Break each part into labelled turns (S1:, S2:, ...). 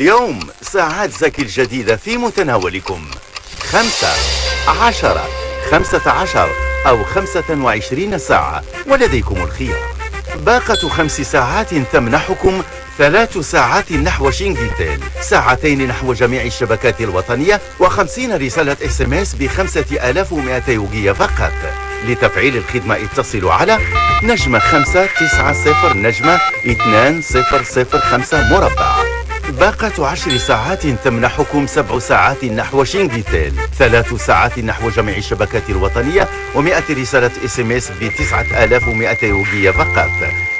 S1: اليوم ساعات زكي الجديدة في متناولكم. خمسة عشرة خمسة عشر أو خمسة وعشرين ساعة ولديكم الخيار باقة خمس ساعات تمنحكم ثلاث ساعات نحو شينجيتيل ساعتين نحو جميع الشبكات الوطنية وخمسين رسالة SMS بخمسة آلاف ومائتي أوقية فقط. لتفعيل الخدمة اتصلوا على نجمة خمسة تسعة صفر نجمة اثنان صفر صفر خمسة مربع. باقة عشر ساعات تمنحكم سبع ساعات نحو شينجيتيل ثلاث ساعات نحو جميع الشبكات الوطنية ومئة رسالة SMS آلاف ومائتي أوقية فقط.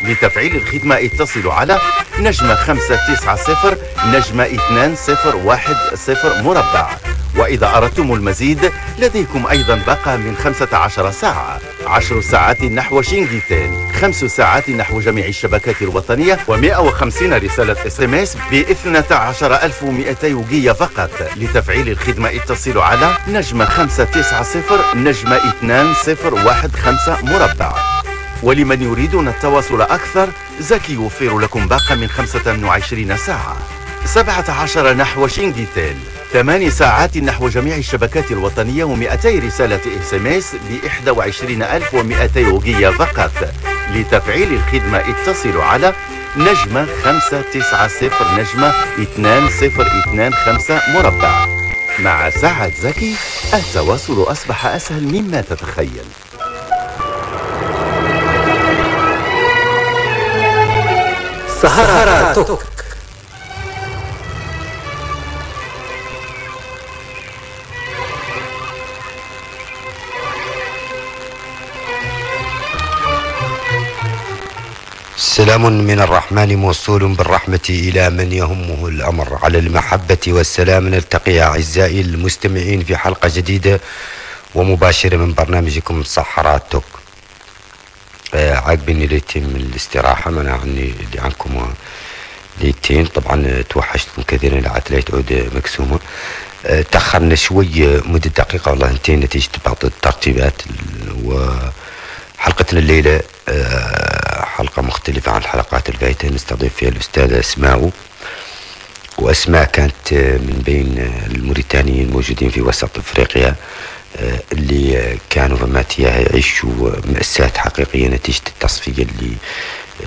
S1: لتفعيل الخدمة اتصلوا على نجمة خمسة تسعة صفر نجمة اثنان صفر واحد صفر مربع. وإذا أردتم المزيد لديكم أيضا باقة من 15 ساعة 10 ساعات نحو شينجيتيل 5 ساعات نحو جميع الشبكات الوطنية و150 رسالة SMS ب 12200 أوقية فقط. لتفعيل الخدمة اتصلوا على نجمة 590 نجمة 2015 مربع. ولمن يريدون التواصل أكثر زكي يوفر لكم باقة من 25 ساعة. 17 نحو شينجيتيل ثماني ساعات نحو جميع الشبكات الوطنية و200 رسالة SMS ب 21200 أوقية فقط. لتفعيل الخدمة اتصلوا على نجمة 590 نجمة 2025 مربع. مع سعد زكي التواصل أصبح أسهل مما تتخيل.
S2: سهرة
S3: سلام من الرحمن موصول بالرحمة إلى من يهمه الأمر. على المحبة والسلام نلتقي أعزائي المستمعين في حلقة جديدة ومباشرة من برنامجكم صحرات توك. آه عاقبني ليتين من الاستراحة منع عني اللي عنكم ليتين. طبعا توحشتكم كثيرا لعت ليت عود مكسومة. آه تأخرنا شوي مدة دقيقة والله انتين نتيجة بعض الترتيبات وحلقتنا الليلة آه حلقة مختلفة عن الحلقات الفايتة نستضيف فيها الأستاذة أسماء. وأسماء كانت من بين الموريتانيين الموجودين في وسط أفريقيا اللي كانوا فماتيا يعيشوا مأساة حقيقية نتيجة التصفية اللي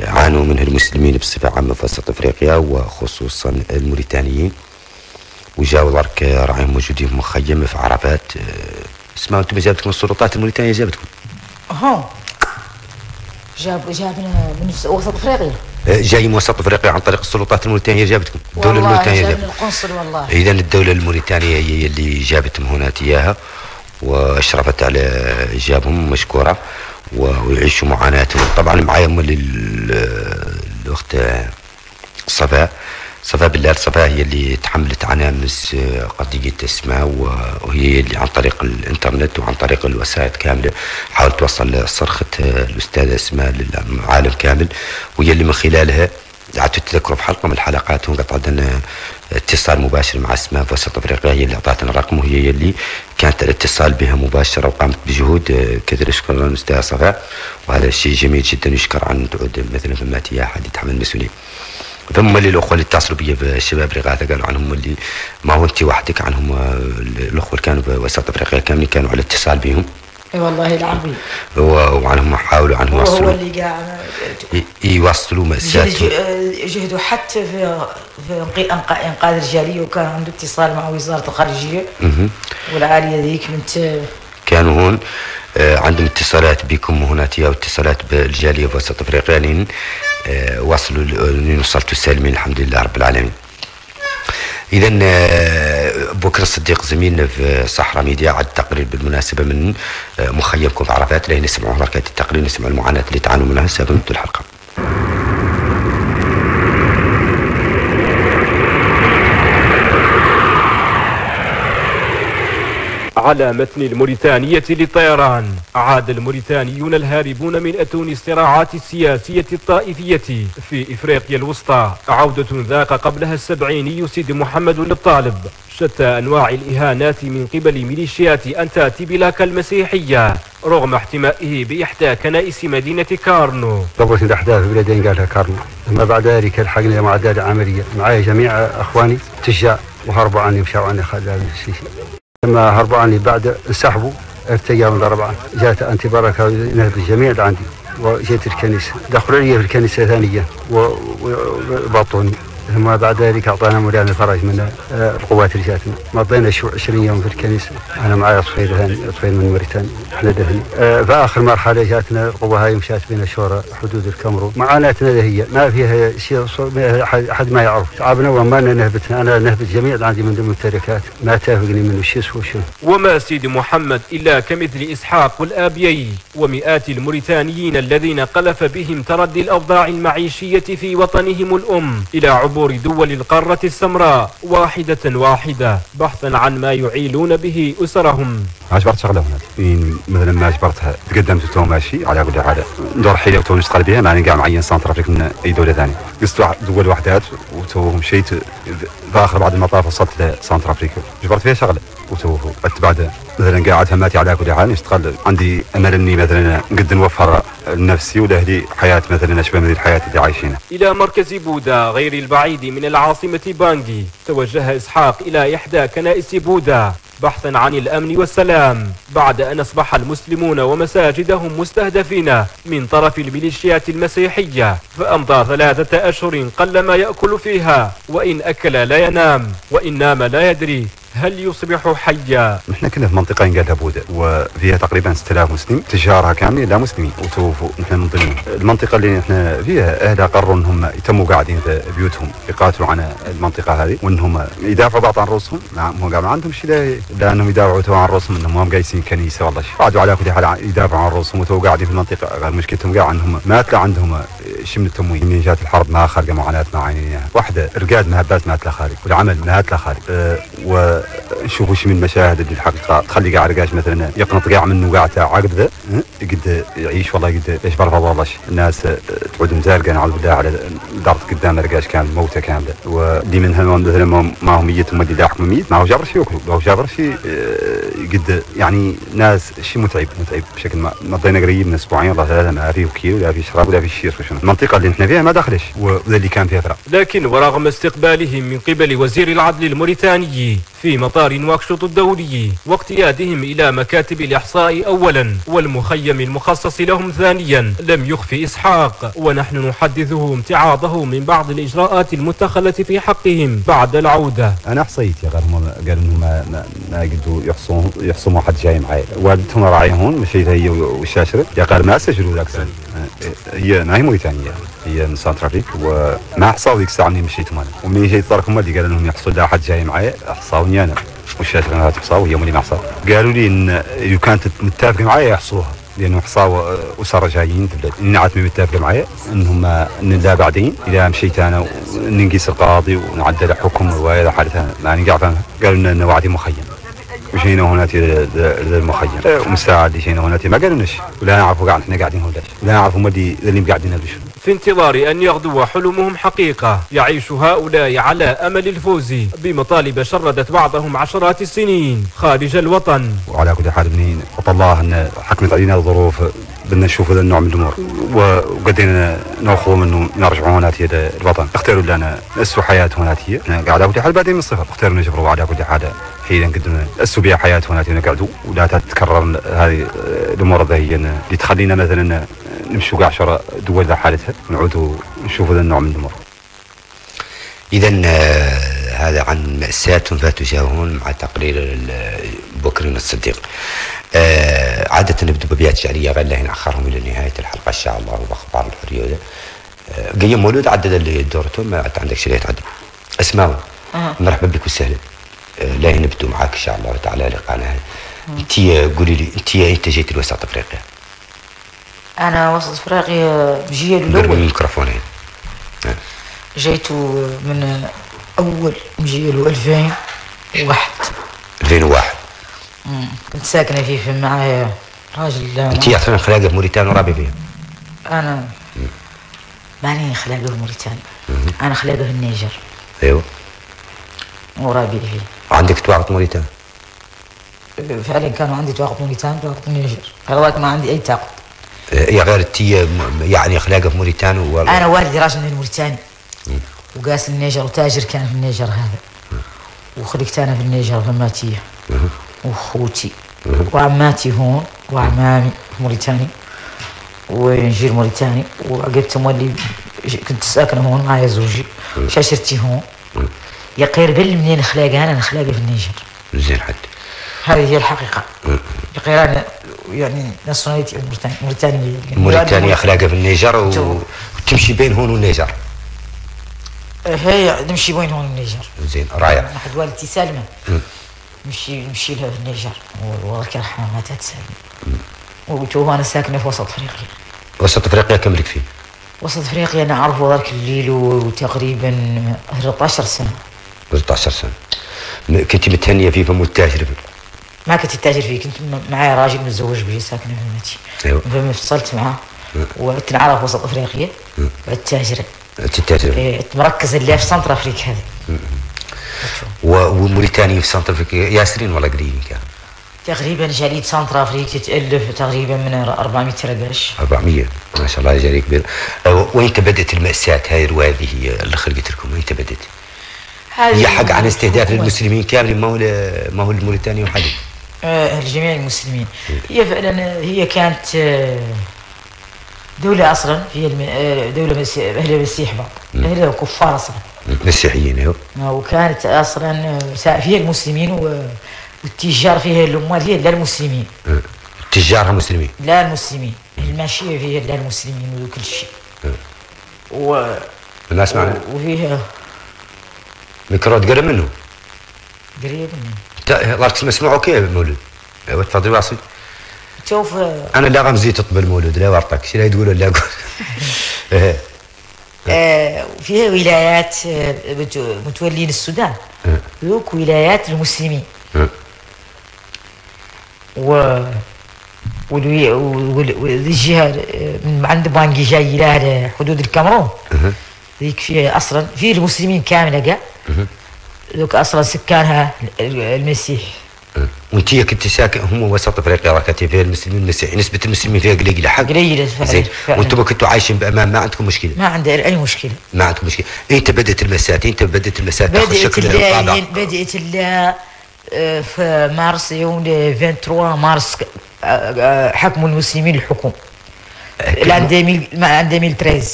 S3: عانوا منها المسلمين بصفة عامة في وسط أفريقيا وخصوصا الموريتانيين. وجاوا درك راهم موجودين في مخيم في عرفات. اسمعوا أنتم جابتكم السلطات الموريتانية؟ جابتكم؟
S4: ها جاب جابنا من وسط إفريقيا.
S3: جاي من وسط إفريقيا عن طريق السلطات الموريتانية جابتكم.
S4: الدولة الموريتانية جابتكم. القنصل والله.
S3: اذا الدولة الموريتانية هي اللي جابتهم هنا إياها وأشرفت على إيجابهم مشكورة ويعيشوا معاناتهم. طبعا معايا الاخت صفاء. صفاء بالله صفاء هي اللي تحملت عنامس قضية اسماء وهي اللي عن طريق الإنترنت وعن طريق الوسائل كاملة حاولت توصل صرخة الأستاذة اسماء للعالم كامل وهي اللي من خلالها قعدت تذكروا في حلقة من الحلقات وقطع عندنا اتصال مباشر مع اسماء في وسط أفريقيا هي اللي اعطتنا الرقم وهي اللي كانت الاتصال بها مباشرة وقامت بجهود كثير يشكر الاستاذ صفاء وهذا شيء جميل جدا يشكر عن تعود مثلا فمات أحد يتحمل المسؤوليه ثم اللي الأخوة اللي اتصلوا بي بالشباب رغاثه قالوا عنهم اللي ما هو أنت وحدك عنهم الأخوة اللي كانوا بوسط أفريقيا كاملين كانوا على اتصال بهم
S4: إي والله العظيم.
S3: وعنهم حاولوا عنهم
S4: وهو اللي قاعد
S3: يوصلوا مأساة.
S4: جهدوا حتى في في إنقاذ الجالية وكان عنده اتصال مع وزارة الخارجية. والعالية ذيك من
S3: كانوا هون. عندهم اتصالات بكم هنا واتصالات بالجالية في وسط أفريقيا. لين وصلوا لين وصلتوا سالمين الحمد لله رب العالمين. اذا بكر الصديق زميلنا في صحراء ميديا عد تقرير بالمناسبة من مخيمكم في عرفات. لين نسمعوا حركات التقرير نسمع المعاناة اللي تعانوا منها. سبب الحلقة.
S5: على متن الموريتانية للطيران عاد الموريتانيون الهاربون من أتون الصراعات السياسية الطائفية في إفريقيا الوسطى. عودة ذاق قبلها السبعيني سيد محمد الطالب. شتى أنواع الإهانات من قبل ميليشيات أنتي بالاكا المسيحية رغم احتمائه بإحدى كنائس مدينة كارنو.
S6: ضبط الأحداث بلدين قالها كارنو. ثم بعد ذلك الحقنا مع دار عملية. معي جميع أخواني تشجاع وهربوا عني ومشوا عني خالد. السيسي لما هربوا عني بعد انسحبوا ارتجاوا ضرب عني جاءت أنت بركة نهب الجميع عندي وجيت الكنيسة. دخلوا لي في الكنيسة ثانية. وبطوني ثم بعد ذلك أعطانا مولانا الفرج من آه، القوات جاتنا. مضينا شو 20 يوم في الكنيسة. أنا معي طفيل طفيل من موريتانيا دهني. آه، في اخر مرحلة جاتنا القوة هاي مشات بين الشورى حدود الكاميرون معاناتنا هي ما فيها شيء أحد ما يعرف. تعبنا وما نهبتنا أنا نهبت جميع عندي من الممتلكات ما تافقني منه شيء شو
S5: وما سيد محمد إلا كمثل إسحاق والابيي ومئات الموريتانيين الذين قذف بهم تردي الأوضاع المعيشية في وطنهم الأم إلى عبور دول القارة السمراء واحدة واحدة بحثا عن ما يعيلون به أسرهم.
S7: اجبرت شغلة هنا مثلا ما اجبرتها تقدمت تو ماشي على كل حال ندور حيلة تو نشتغل بها ماني كاع معين Centrafrique من أي دولة ثانية. قست دول وحدات وتو مشيت في اخر بعد المطاف وصلت ل Centrafrique. جبرت فيها شغله وتو بعد مثلا قاعد هماتي على كل حال نشتغل عندي أمل إني مثلا نقد نوفر لنفسي ولأهلي حياة مثلا أشبه من الحياة اللي عايشينها.
S5: إلى مركز بودا غير البعيد من العاصمة بانجي توجه إسحاق إلى إحدى كنائس بودا. بحثا عن الأمن والسلام بعد أن أصبح المسلمون ومساجدهم مستهدفين من طرف الميليشيات المسيحية فأمضى ثلاثة أشهر قلما يأكل فيها وإن أكل لا ينام وإن نام لا يدري. هل يصبح حيا؟
S7: نحن كنا في منطقة قالها بودا وفيها تقريبا 6000 مسلم تجارها كاملة لا مسلمين. وتوفوا نحن من ضمنهم المنطقة اللي نحن فيها أهلها قرروا أنهم يتموا قاعدين في بيوتهم يقاتلوا عن المنطقة هذه وأنهم يدافعوا بعض عن رؤوسهم نعم هم قالوا ما عندهم شيء لأنهم يدافعوا عن رؤوسهم أنهم هم جايسين كنيسة والله. قعدوا على كل حال يدافعوا عن رؤوسهم وتو قاعدين في المنطقة. غير مشكلتهم قاع أنهم ما طلع عندهم شيء من التموين. من جات الحرب ما خارجة معاناة ما عينيها واحدة رقاد مهبات ما تلا خارج والعمل ما تلا خارج أه ونشوفوا شي من المشاهد اللي الحقيقة تخلي كاع رقاش مثلا يقنط كاع منه كاع تاع عقد قد يعيش والله قد إيش بعرف والله الناس تعود مزارقه نعوذ بالله على دارت قدام رقاش كامل موتة كاملة. واللي منها مثلا ما هو ميت ما اللي لاحق ميت ما هو جابر شي ياكلوا هو جابر شي قد يعني ناس شي متعب متعب بشكل ما مضينا قريب من أسبوعين والله ثلاثة ما في وكيل ولا في شراب ولا في شيء شنو المنطقة اللي نحن فيها ما داخلش وذا اللي كان فيها فرق
S5: لكن ورغم استقبالهم من قبل وزير العدل الموريتاني في مطار نواكشوط الدولي واقتيادهم إلى مكاتب الإحصاء أولا والمخيم المخصص لهم ثانيا. لم يخفي إسحاق ونحن نحدثه امتعاضه من بعض الإجراءات المتخذة في حقهم بعد العودة.
S7: أنا أحصيت يا غير إنهم ما, ما, ما قدروا يحصون يحصوا حد جاي معي. والدتهم راعي هون مشيت هي والشاشرة يا غير ما سجلوا ذاك هي هي موريتانية هي من سانترافيك وما حصاوا ذيك الساعة مني مشيت أنا؟ ومني جيت تركهم اللي قالوا لهم يحصوا لا حد جاي معي حصاوني أنا. والشاشة أنا تحصاو وهي ماني ما حصاو قالوا لي إن لو كانت متفقة معي يحصوها لأنه حصاوا اسره جايين في البلاد نعت متفقة معي إنهم إن لا بعدين. إذا مشيت أنا ننقيس القاضي ونعدل حكم وهذا حالتها ماني قاعد فاهم قالوا إن وعدي مخيم. وجينا هنا للمخيم. ومساعد جينا هنا ما قالوا نش ولا نعرفوا قاعد إحنا قاعدين هنا ولا نعرفوا ما اللي قاعدين بشنو.
S5: في انتظار أن يغدو حلمهم حقيقة. يعيش هؤلاء على أمل الفوز بمطالب شردت بعضهم عشرات السنين. خارج الوطن.
S7: وعلى كل حال بنين الله أن حكمت علينا الظروف. بدنا نشوف هذا النوع من الأمور. وقدينا نأخذ منه نرجعوا هنا الوطن. اختاروا لنا نسوا حياتهم هنا قاعد على كل حال بعدين من الصفر. اختاروا نجبروا على كل حال حين نقدم نسوا بها حياتهم هنا نقعدوا ولا تتكرر هذه الأمور هي اللي تخلينا مثلا نمشوا كاع شرا دول ذا حالتها نعودوا نشوفوا ذا النوع من الأمور.
S8: اذا آه، هذا عن مأساة فتجاهون مع تقرير بكر الصديق. آه عادة نبدو ببيات شعرية غير لهن أخرهم إلى نهاية الحلقة إن شاء الله وأخبار الحرية آه قيم مولود عدد اللي دورته ما عندك شيء تعدد أسماء آه. مرحبا بك وسهلا. لا نبدو معاك إن شاء الله تعالى لقانا. أنت قولي لي أنت أنت جيت لوسط أفريقيا؟
S4: أنا وسط إفريقيا بجيل
S8: الأول. من الميكروفون هنا.
S4: جيت من أول جيل 2001
S8: 2001
S4: مم. كنت ساكنة فيه في معايا راجل
S3: أنت أصلا خلاقة في موريتانيا ورابي فيها
S4: أنا ماني خلاقة في موريتانيا أنا خلاقة في النيجر.
S3: أيوه.
S4: ورابي فيه.
S3: عندك توارث موريتانيا
S4: فعلا كانوا عندي تواقف موريتانيا تواقف النيجر. هذاك ما عندي أي تاقد
S3: يا غير التي يعني خلاقة في موريتانيا.
S4: أنا والدي راجل من موريتانيا. وقاس النيجر وتاجر كان في النيجر هذا. وخلقت أنا في النيجر في ماتية وأخوتي وعماتي هون وعمامي في موريتانيا. ونجير موريتاني وعقبت مولي كنت ساكنة هون معايا زوجي. شاشرتي هون. يا غير بل منين خلاقها أنا خلاقها في النيجر
S3: زين حد.
S4: هذه هي الحقيقة. يا غير أنا يعني nationalité موريتاني موريتاني
S3: موريتانيا. خلاقة في النيجر و... وتمشي بين هون والنيجر
S4: هي نمشي وين هون النيجر
S3: زين رائع
S4: واحد والدتي سالمة. نمشي نمشي لها النيجر والله يرحمها ماتت سالمة وتو أنا ساكنة في وسط أفريقيا.
S3: وسط أفريقيا كم لك فيه؟
S4: وسط أفريقيا أنا أعرفه ذاك الليل وتقريبا 13 سنة.
S3: 13 سنة. كنت متهنية فيه فمو التاجر فيه؟
S4: ما كنت التاجر فيه كنت معايا راجل متزوج بي ساكنة في المتي.
S3: أيوة.
S4: فانفصلت معاه. وعدت نعرف وسط أفريقيا. وعدت تاجر.
S3: فيه.
S4: إيه، مركز اللي في سنتر أفريقيا هذه.
S3: وموريتانيا في سنتر أفريقيا. ياسرين ولا قريبين كان؟
S4: تقريبا جالية سنتر أفريقيا تألف تقريبا من 400 رقاش
S3: 400 ما شاء الله جاري كبير. أه، وين بدت المأساة هاي الرواية هذه هي اللي خلقت لكم. وين بدت؟ هي حق عن استهداف للمسلمين كامل ما هو ما هو الموريتاني وحده
S4: آه، لجميع المسلمين. هي فعلا هي كانت آه، دولة أصلا آه، دولة أهل المسيح بعض. أهل كفار أصلا.
S3: مسيحيين أيوه.
S4: وكانت أصلا فيها المسلمين والتجار فيها الأموال هي لا المسلمين.
S3: تجارها مسلمين.
S4: لا المسلمين. الماشية فيها لا المسلمين وكل شيء. و...
S3: الناس معنا؟
S4: وفيها
S3: ميكرو تقرب منه
S4: قريب من
S3: تا- الله يسمع اسمعوا كيف مولود. أيوه تفضل واصل.
S4: شوف
S3: أنا لا غمزي تطب المولود لا ورطك شو لا تقولوا لا أقول إيه.
S4: آه، فيها ولايات آه، متولين السودان. ذوك ولايات المسلمين.
S3: أه.
S4: و والوي- وال- وذي الجهة آه، من عند بانجي جاي لها حدود الكاميرون. ذيك فيها أصلا في المسلمين كاملة قا ذوك أصلا سكانها المسيح.
S3: وانت كنت ساكن هم وسط أفريقيا راكتي فيها المسلمين المسيحيين نسبة المسلمين فيها قليله حق.
S4: فعلا,
S3: زين. وأنتم كنتوا عايشين بأمان ما عندكم مشكلة؟
S4: ما عنده أي مشكلة.
S3: ما عندكم مشكلة. أنت بدأت المسات أنت بدأت المسات تاخذ شكل
S4: الله آه، في مارس يوم 23 مارس آه، حكموا المسلمين الحكم. الآن 2000 ما- عن 2013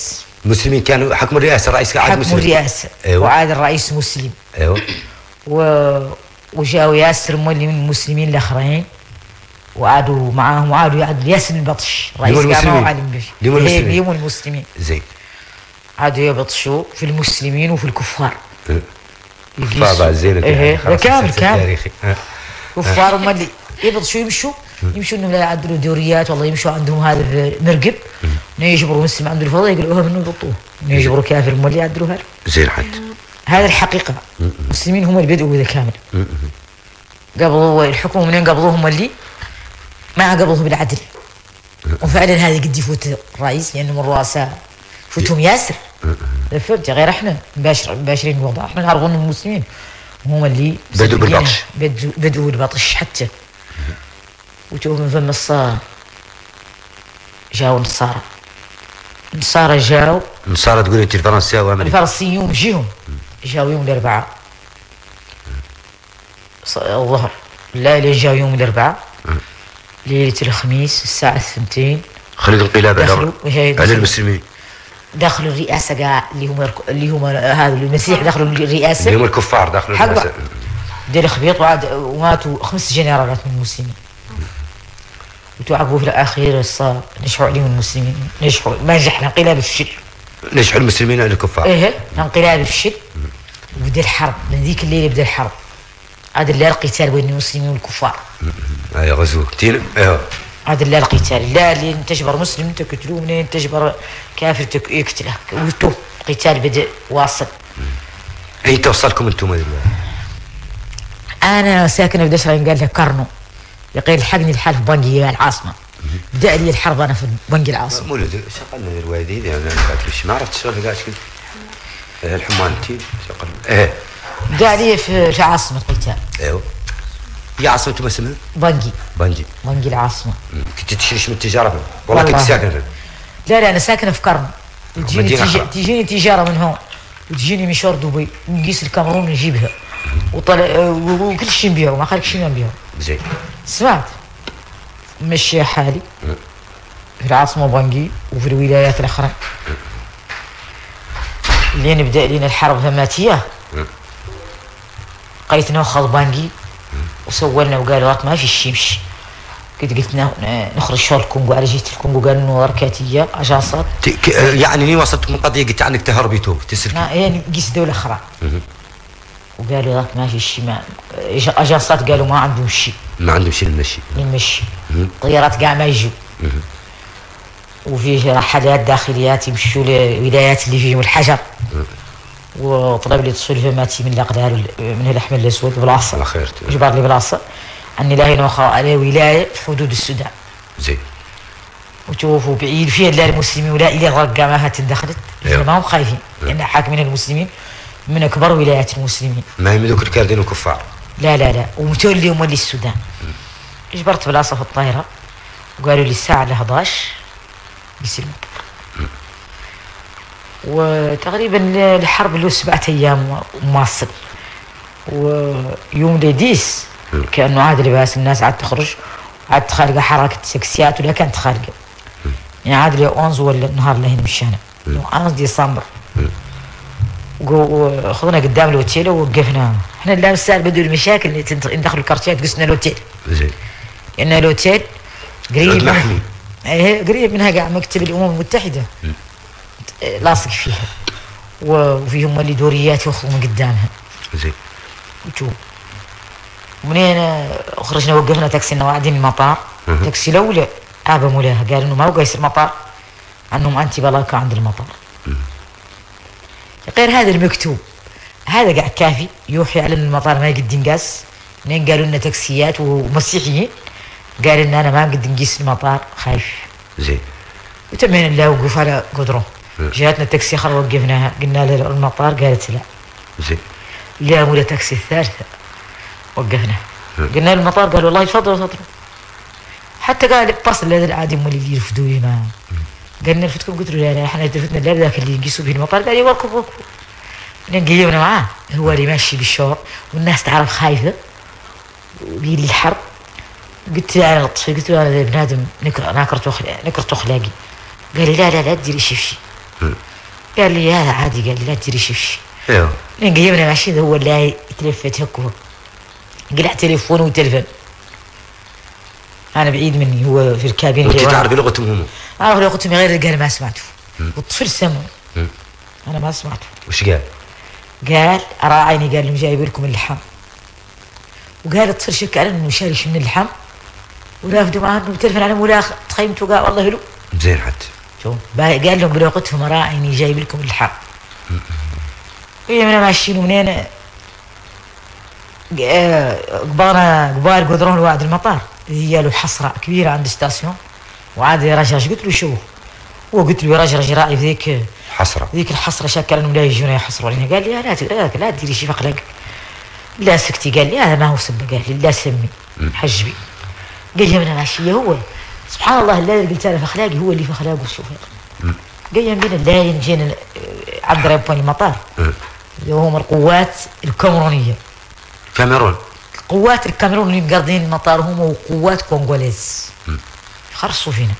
S3: المسلمين كانوا حكموا الرئاسة الرئيس قاعد
S4: حكموا
S3: مسلم
S4: الرئاسة.
S3: أيوه.
S4: وعاد الرئيس مسلم.
S3: أيوه.
S4: و... وجاوا ياسر مولي من المسلمين الأخرين وعادوا معاهم وعادوا يعدوا ياسر البطش رئيس
S3: المسلمين.
S4: معلم به
S3: اليوم
S4: إيه،
S3: المسلمين.
S4: اليوم المسلمين.
S3: زين.
S4: عادوا يبطشوا في المسلمين وفي الكفار.
S3: زين
S4: إيه،
S3: خلاص
S4: كامل
S3: مسلسل
S4: كامل.
S3: تاريخي ها.
S4: كفار هم اللي يبطشوا يمشوا يمشوا إنهم لا يعدلوا دوريات والله يمشوا عندهم هذا مرقب يجبروا مسلم عنده الفضل يقولوا منه يبطوه؟ يجبروا كافر هم اللي يعدلوا هذا.
S3: زين حد
S4: هذا الحقيقة. المسلمين هم اللي بدأوا بهذا كامل قبضوا الحكم منين قبضوه هم اللي ما قبضوه بالعدل. وفعلا هذا قد يفوت الرئيس لأنه من الرؤساء فوتهم ياسر. فهمت غير إحنا مباشر مباشرين الوضع إحنا نعرف انهم المسلمين. هم اللي
S3: بدوا بالبطش.
S4: بدوا بدوا بالبطش حتى. وتوه من فم الصار جاوا النصارى. النصارى جاوا
S3: صارت تقول انت الفرنساوي أمريكا
S4: الفلسطينيون جيهم. جاوا يوم الأربعاء الظهر. لا لين جاوا يوم الأربعاء ليلة الخميس الساعة الثنتين
S3: خليط القلاب
S4: دخلوا
S3: على على
S4: دخلوا.
S3: المسلمين.
S4: دخلوا الرئاسة قاع اللي هم الك- اللي هم هذا المسيح دخلوا
S3: اللي
S4: الرئاسة
S3: هم الكفار داخل
S4: حق
S3: الناس
S4: دير خبيط وعاد وماتوا خمس جنرالات من المسلمين. وتعقبوا في الأخير صار نجحوا عليهم المسلمين. نجحوا. ما نجح الانقلاب الفشل
S3: نجحوا المسلمين على الكفار.
S4: إيه الانقلاب فشل وبدا الحرب من ذيك الليلة بدأ الحرب. هذا اللي القتال بين المسلمين والكفار.
S3: أي غزو تين أيوه.
S4: هذا اللي القتال. لا اللي تجبر مسلم تقتلوه منين تجبر كافر يقتله. وتو. القتال بدأ واصل.
S3: أي توصلكم أنتم؟ دلوقتي
S4: أنا ساكنة في دشره قال لها كرنو. يقول الحقني الحال في بنقي العاصمة. بدأ لي الحرب أنا في بنقي العاصمة.
S8: مولد شغلنا بعد مش ما عرفت شغل قاعد كنت الحمان تي شغل
S4: إيه. لي في في عاصمه قلتها.
S8: أيوه هي عاصمة ما اسمها؟ بنجي
S4: بنقي العاصمة.
S8: مم. كنت تشريش من التجارة؟ والله كنت
S4: والله.
S8: ساكن فين؟
S4: لا لا أنا ساكنه في كرم تجيني. تجيني تجارة من هون وتجيني مشوار دبي. نقيس الكاميرون نجيبها وطلع وكل شيء نبيعه. ما خليك شيء ما نبيعه.
S8: زين.
S4: سمعت؟ مشي حالي. في العاصمة بنقي وفي الولايات الأخرى. لين بدأ لنا الحرب ثماتية لقيت ناخذ بنقي وسولنا وقالوا راك ما في شيء مشي قلت نخرج شغل الكونغو. على جهة الكونغو قالوا إنه ركاتية اجانسات
S8: ت- ك- آه، يعني ني وصلت من قضية قلت عنك تهربي تو تسلكي
S4: يعني قيس دولة أخرى. وقالوا راك ما في شيء ما اجانسات قالوا ما عندهم شيء
S8: ما عندهم شيء المشي
S4: يمشي طيارات قاع ما يجوا. وفيه رحلات داخليات يمشوا لولايات اللي فيهم الحجر. وطلب لي تصوير ماتي من الاقدار من الأحمر الاسود بلاصة.
S8: الله خير.
S4: جبر لي بلاصة. أني لا نوخى على ولاية في حدود السودان.
S8: زين.
S4: وشوفوا بعيد فيها لا المسلمين ولا إلى الرقه ما تندخلت
S8: أيوة.
S4: ما هم خايفين. لأن حاكمين المسلمين من أكبر ولايات المسلمين.
S8: ما هم ذوك الكاردين وكفار.
S4: لا لا لا. ومتولي مولي السودان. اجبرت بلاصة في الطائره وقالوا لي الساعة ل 11 بيسلموا وتقريبا الحرب له سبعة أيام مواصل ويوم لديس كأنه عاد لباس الناس عاد تخرج عاد خارقه حركة سكسيات ولا كانت خارقه يعني عاد لي 11 ولا النهار اللي هنا مشينا 11 ديسمبر وقو- خذنا قدام الأوتيل ووقفنا. إحنا لا مسال بدو المشاكل اللي ندخلوا الكارتيات قسنا الأوتيل.
S8: زين.
S4: لأن الأوتيل قريب. قريب منها قاع مكتب الأمم المتحدة. لاصق فيها. وفيهم اللي دوريات يخرجوا من قدامها.
S8: زين.
S4: وشوف منين خرجنا وقفنا تاكسي نوادي من المطار. تاكسي الأولى ابا مولاها قال إنه ما بقى يصير مطار. انهم أنتي بلاكا عند المطار. غير هذا المكتوب. هذا قاعد كافي. يوحي على إن المطار ما يقدم قاس. منين قالوا لنا تاكسيات ومسيحيين. قال إن أنا ما قد نقيس المطار. خايف.
S8: زين.
S4: وتمين الله وقف على قدره. جاتنا تاكسي اخر وقفناها. قلنا له المطار. قالت لا.
S8: زين.
S4: لا ولا تاكسي الثالثة. وقفنا. قلنا له المطار. قال والله تفضلوا تفضلوا حتى قال اتصل هذا العادي مولي اللي يرفدوا لي ما قلنا نرفدكم؟ قلت له لا لا إحنا رفدنا لا ذاك اللي يقيسوا به المطار. قال لي وقف وقف قيمنا معاه. هو اللي ماشي بالشوط والناس تعرف خايفة. لي الحرب. قلت له أنا لطفي قلت له أنا ذا بنادم نكر ناكرته أخلا- نكرته اخلاقي قال لي لا لا لا تديري شي في شي قال لي هذا عادي قال لي لا تديري شي في
S8: أيوه
S4: لين قيمنا ماشي هو اللي يتلفت هكو. قلع تليفون وتلفن. أنا بعيد مني هو في الكابين أنت.
S8: تعرفي لغتهم هم؟
S4: أعرف لغتهم غير قال ما سمعته. والطفل سمع أنا ما سمعته.
S8: وش قال؟
S4: قال راعيني قال لهم جايب لكم اللحم. وقال الطفل شك على إنه شاري من اللحم؟ ورافدوا معاه انه تلفن على مولاخ تخيمت وقال والله له
S8: زين حتى.
S4: با- قال لهم بلغتهم راعيني جايب لكم اللحم ويمنا ماشيين ومنين؟ قبانا قبال قدرون وعد المطار. هي له حصرة كبيرة عند ستاسيون. وعاد يرجرج قلت له؟ شو؟ هو قلت له يرجرج رأي في ذيك؟
S8: حسرة
S4: ذيك الحصرة شكل إنهم لا يجون يحصروا علينا قال لي لا لا, تديري شي فقلق لا سكتي. قال لي هذا ما هو سبة قال لي لا سمي. حجبي. قال لي أنا ماشية هو. سبحان الله الليل اللي قلت أنا في أخلاقي هو اللي في أخلاقه شوف قال بين الليل جينا آه، عند ريبون المطار اللي هم القوات الكاميرونية.
S8: كاميرون.
S4: قوات الكاميرون اللي مقرضين المطار هم وقوات كونغوليز خرصوا فينا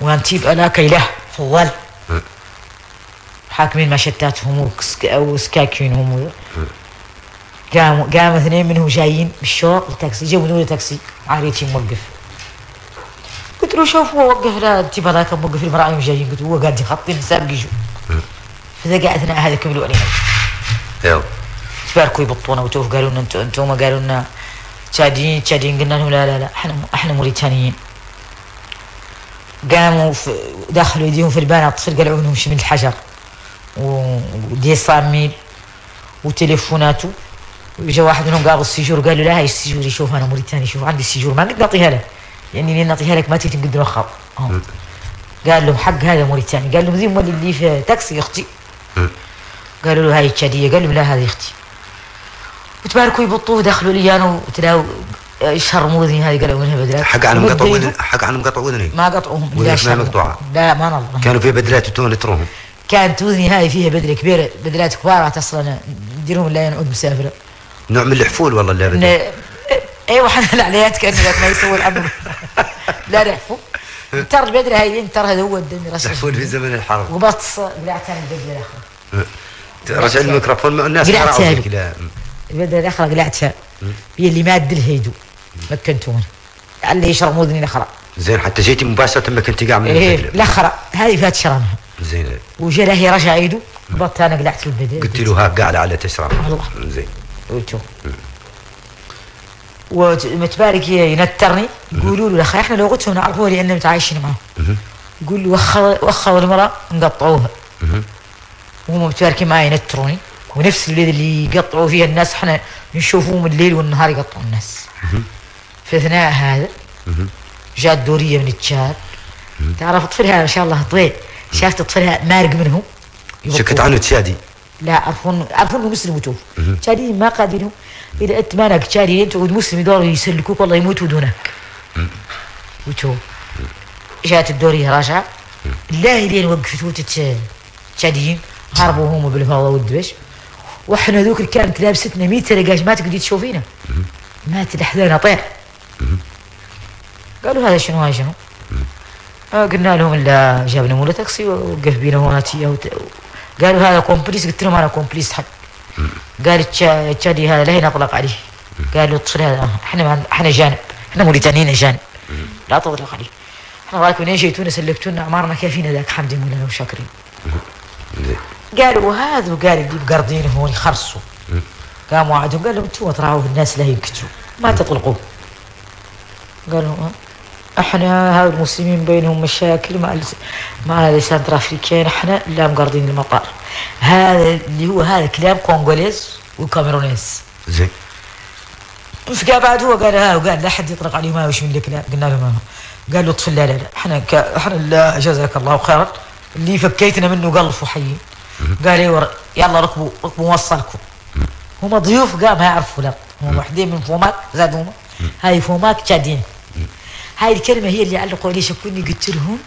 S4: وانتيب الاك إله في الظل حاكمين مشتاتهم وسك- وسكاكين هم قاموا قام اثنين منهم جايين بالشوق التاكسي جابوا لي تاكسي عاريتي موقف. قلت له شوف هو وقف لا انت هذاك موقف المراعي جايين قلت له هو قاعد يخطي مسابق يجوا فذا اثناء هذا كملوا علينا
S8: أيوه
S4: تباركوا يبطونا وتوف قالوا لنا أنتم أنتم قالوا لنا تشاديين تشاديين قلنا لهم لا لا لا إحنا إحنا موريتانيين. قاموا دخلوا ايديهم في البان الطفل قلعوا شي من الحجر ودي صاميل وتليفوناته وجا واحد منهم قال السجور قال له لا هاي السجور يشوف أنا موريتاني شوف عندي السجور ما نقدر نعطيها له يعني لين نعطيها لك ما تجي تقدر نوخر قال له حق هذا موريتاني قال له زين مولي اللي في تاكسي أختي قالوا له هاي تشاديه قال له لا هذه أختي وتباركوا يبطوه دخلوا لي أنا وتلاو يشرموا اذني هذه قالوا منها بدلات؟
S3: حق عنهم
S4: ومد
S3: قطع
S4: يده.
S3: وذن حق عنهم قطع وذني
S4: ما قطعوهم. لا
S3: ما. مقطوعة.
S4: لا ما نظر
S3: كانوا في بدلات وتون تروهم.
S4: كانت وذني هاي فيها بدلة كبيرة بدلات كبار أصلا نديرهم لا ينعود مسافرة.
S3: نوع من الحفول والله اللي بدل
S4: أيوه حنا العليات كان ما يسوي الأمر. لا نحفو. ترى البدله هاي ترى هذا هو رسم
S3: الحفول في زمن الحرب.
S4: وبطس قلعت أنا البدله الاخرى
S3: رجع الميكروفون الناس
S4: قلعت
S3: قرعوا
S4: هذه.
S3: فيك لا.
S4: البدله الاخرى قلعتها. هي اللي ما ادل هيدو. مكنتون اللي يشرب مودني الاخرى
S3: زين حتى جيتي مباشرة ما كنت قاعد من إيه.
S4: الاخرى هذه فات شرمها.
S3: زين.
S4: وجا له هي رجع ايده بط أنا قلعت البدله
S3: قلت له ها قاعد على تشرب
S4: والله.
S3: زين.
S4: قلتو ومتبارك ينترني. يقولوا له الاخ إحنا لغتهم نعرفوها لأن متعايشين معهم يقول له وخر وخر المرأة نقطعوها وهم متباركين معي ينتروني. ونفس الليل اللي يقطعوا فيها الناس إحنا نشوفهم الليل والنهار يقطعوا الناس. في أثناء هذا جاءت دورية من التشاد تعرف طفلها ما شاء الله طويل. شافت طفلها مارق منهم.
S3: شكت. عنه تشادي
S4: لا عرفون عرفون مسلم وتوف شادين ما قادرين إذا أنت مالك شادين أنت مسلم يدوروا يسلكوك والله يموتوا دونك. وتوف جات الدورية راجعة الله لين وتت شادين هربوا هم بالفضة والدبش وإحنا ذوك اللي كانت لابستنا 100 رقاش ما تقدري تشوفينا. مات الاحزان طير. قالوا هذا شنو هذا شنو؟ قلنا لهم الا جابنا مولا تاكسي ووقف بينا وت- قالوا هذا كومبليس قلت لهم أنا كومبليس حق. قال تشا- تشادي هذا لهنا اطلق عليه. قالوا الطفل هذا إحنا إحنا جانب. إحنا موريتانيين جانب. لا تطلق عليه. إحنا رايك منين جيتونا سلكتونا اعمارنا كافينا ذاك حمد مولانا وشاكرين قالوا هذا وقال اللي بقرضين هون يخرصوا قاموا وعدهم قال لهم أنتم تراوا الناس لا ينكتوا. ما تطلقوا قالوا؟ أحنا هاو المسلمين بينهم مشاكل مع مع السنتر افريكان أحنا لا مقرضين المطار هذا اللي هو هذا كلام كونغوليز وكاميرونيز.
S3: زين.
S4: فقال بعد هو قال ها وقال لا حد يطلق عليه ما وش من الكلام قلنا له ما قال له طفل لا لا لا. إحنا ك... إحنا لا جزاك الله خيرا. اللي فكيتنا منه قلف وحي قال أيوه يلا ركبوا ركبوا موصلكم. هم ضيوف قام ما يعرفوا لا. هم واحدين من فوماك زادوا هاي فوماك تشادين هاي الكلمة هي اللي علقوا لي شكوني قلت لهم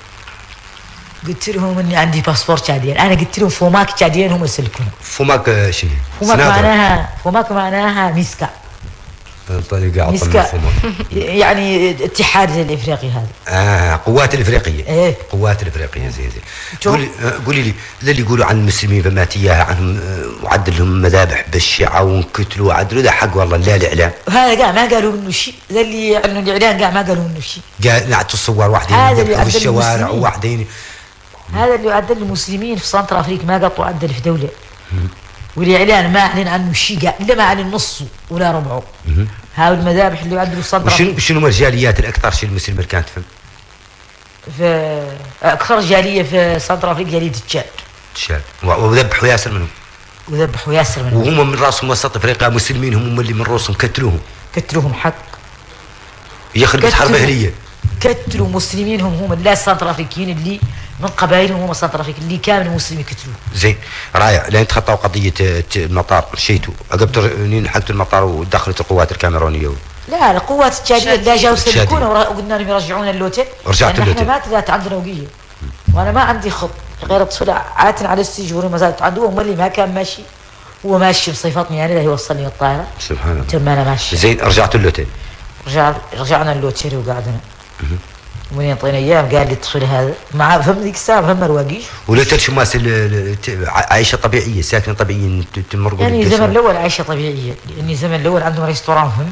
S4: قلت لهم إني عندي باسبور تشادين أنا قلت لهم فوماك تشادين هم يسلكون
S3: فماك آه، شنو؟
S4: فوماك. معناها فوماك معناها ميسكا
S3: طريقة عطل.
S4: يعني اتحاد الإفريقي هذا.
S3: آه قوات الافريقيه
S4: إيه.
S3: قوات الافريقيه زين زين؟ قولي آه، قولي لي اللي يقولوا عن المسلمين فمات اياها عنهم آه، وعدل لهم مذابح بالشيعة وانقتلوا وعدلوا ذا حق والله لا الإعلام.
S4: وهذا قاع ما قالوا منه شيء. ذا اللي يعلنوا الاعلان قاع ما قالوا منه شيء.
S3: قال نعت الصور واحدين
S4: هذا اللي عدل
S3: في الشوارع. وواحدين.
S4: هذا اللي يعدل المسلمين في سنتر أفريقيا ما قطوا عدل في دولة. والاعلان ما اعلن عنه شيء قاع إلا ما اعلن نصه ولا ربعه هاو المذابح اللي يعدلوا في سنتر
S3: وشنو شنو الجاليات الأكثر شيء المسلم اللي كانت فهم
S4: في أكثر جالية في سنتر افريقيا جالية تشاد
S3: تشاد و- وذبحوا ياسر منهم.
S4: وذبحوا ياسر منهم.
S3: وهم من راسهم وسط افريقيا مسلمين هم اللي من راسهم كتلوهم.
S4: قتلوهم حق.
S3: يخربت حرب أهلية.
S4: قتلوا مسلمين هم هم لا سنتر افريقيين اللي من قبائلهم هم سنتر افريقيا اللي كامل المسلمين قتلوه
S3: زين رائع لين تخطوا قضية ت- المطار. مشيتوا عقبتوا منين حقتوا المطار ودخلت القوات الكاميرونية؟
S4: لا القوات التشادية لا جاوا. سلكونا وقلنا لهم يرجعونا ل l'hôtel.
S3: رجعتوا
S4: لأن
S3: ل
S4: l'hôtel. إحنا ما طلعت عندنا وقية. وأنا ما عندي خط غير الطفل عاتن على ال séjour ما زالت عنده هو اللي ما كان ماشي. هو ماشي بصفتني أنا اللي يوصلني الطائرة.
S3: سبحان الله.
S4: لهم أنا ماشي.
S3: زين رجعتوا اللوتين.
S4: رجع رجعنا اللوتين وقعدنا. ومن يعطينا إياه؟ قال لي الطفل هذا. مع فهم ذيك الساعة فهم رواقيش
S3: ولوتين شماس ال- ال- ت- عايشه طبيعية ساكنة طبيعية تمرقوا
S4: يعني. الزمن الأول عيشه طبيعية. لاني الزمن الأول عندهم ريستوران هم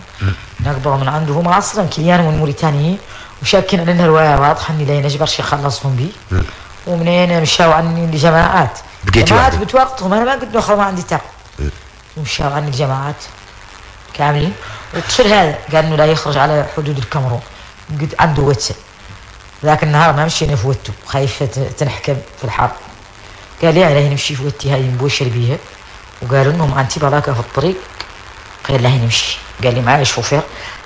S4: نقبض من عنده هم أصلا كليان من موريتانيين وشاكين على انها روايه واضحه إني لا نجبر شي خلصهم بي. ومنين مشاو عني لجماعات جماعات. بتوقتهم أنا ما قلت له ما عندي طاقة. ومشاو عني الجماعات. كاملين. والطفل هذا. قال إنه لا يخرج على حدود الكاميرون. قلت عنده وتسه ذاك النهار ما مشينا في وته خايف ت- تنحكم في الحرب قال لي عليه نمشي في وتي هاي نبوشر بيها وقالوا إنهم أنتي بلاكه في الطريق. قال له نمشي. قال لي معايا شوفير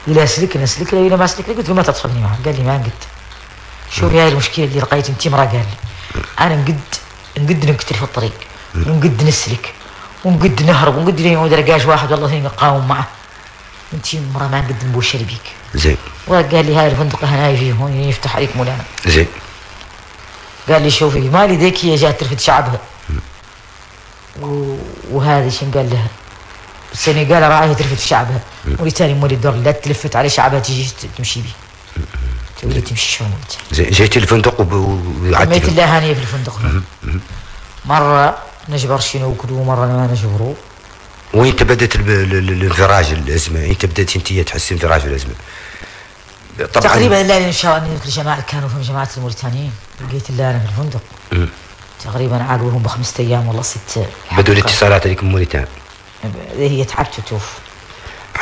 S4: إلى سلك نسلك له إلى ما سلك. قلت له ما تدخلني معه قال لي ما نقد شوفي هاي المشكلة اللي لقيت انت مرة قال لي. أنا نقد نقد نقتل في الطريق. ونقد نسلك. ونقد نهرب. ونقد يعود رقاش واحد والله ثاني نقاوم معه. انت مرة ما نقد نبوشر بيك.
S3: زين.
S4: وقال لي هاي الفندق هناي فيه هون يفتح عليك مولانا.
S3: زين.
S4: قال لي شوفي مالي ذيك هي جات ترفد شعبها. و... وهذه شن قال لها؟ السنغال راعيها ترفد شعبها. موريتانيا مولي الدور لا تلفت على شعبها تجي تمشي بيه تقول تمشي شلون أنت؟
S3: زين. جيت الفندق
S4: رميت
S3: وقعدت
S4: الله هانية في الفندق. مرة نجبر شنو وكلو مرة ما نجبرو.
S3: وين ال- الانفراج الازمه انت بدات انت تحس انفراج الازمه طبعا
S4: تقريبا لا إن شاء الله ذيك الجماعة كانوا في جماعة الموريتانيين. لقيت الله أنا في الفندق. تقريبا عاقبهم بخمسة أيام والله ست
S3: بدوا الاتصالات هذيك من موريتانيا
S4: هي تعبت توف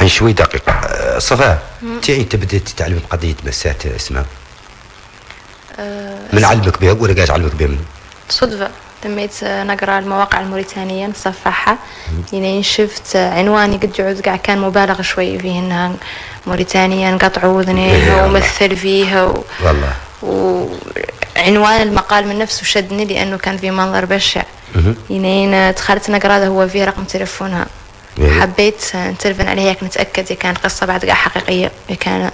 S3: عن شوي دقيقه أه، صفاء انت انت بدات تتعلم قضية مسات اسمها؟ من علمك بها؟ ولا قاعد علمك بها من؟
S9: صدفة. تميت نقرأ المواقع الموريتانية نصفحها. لين شفت عنواني قد جعود قاع كان مبالغ شوي فيه إنها موريتانيا انقطعوا
S3: إيه
S9: اذنيها
S3: والله.
S9: ومثل فيها و...
S3: والله.
S9: وعنوان المقال من نفسه شدني لأنه كان في منظر بشع. لين دخلت نقرأ هذا هو فيه رقم تلفونها
S3: إيه.
S9: حبيت نتلفن عليها هيك نتأكد إذا كانت قصة بعد قاع حقيقية. إذا كان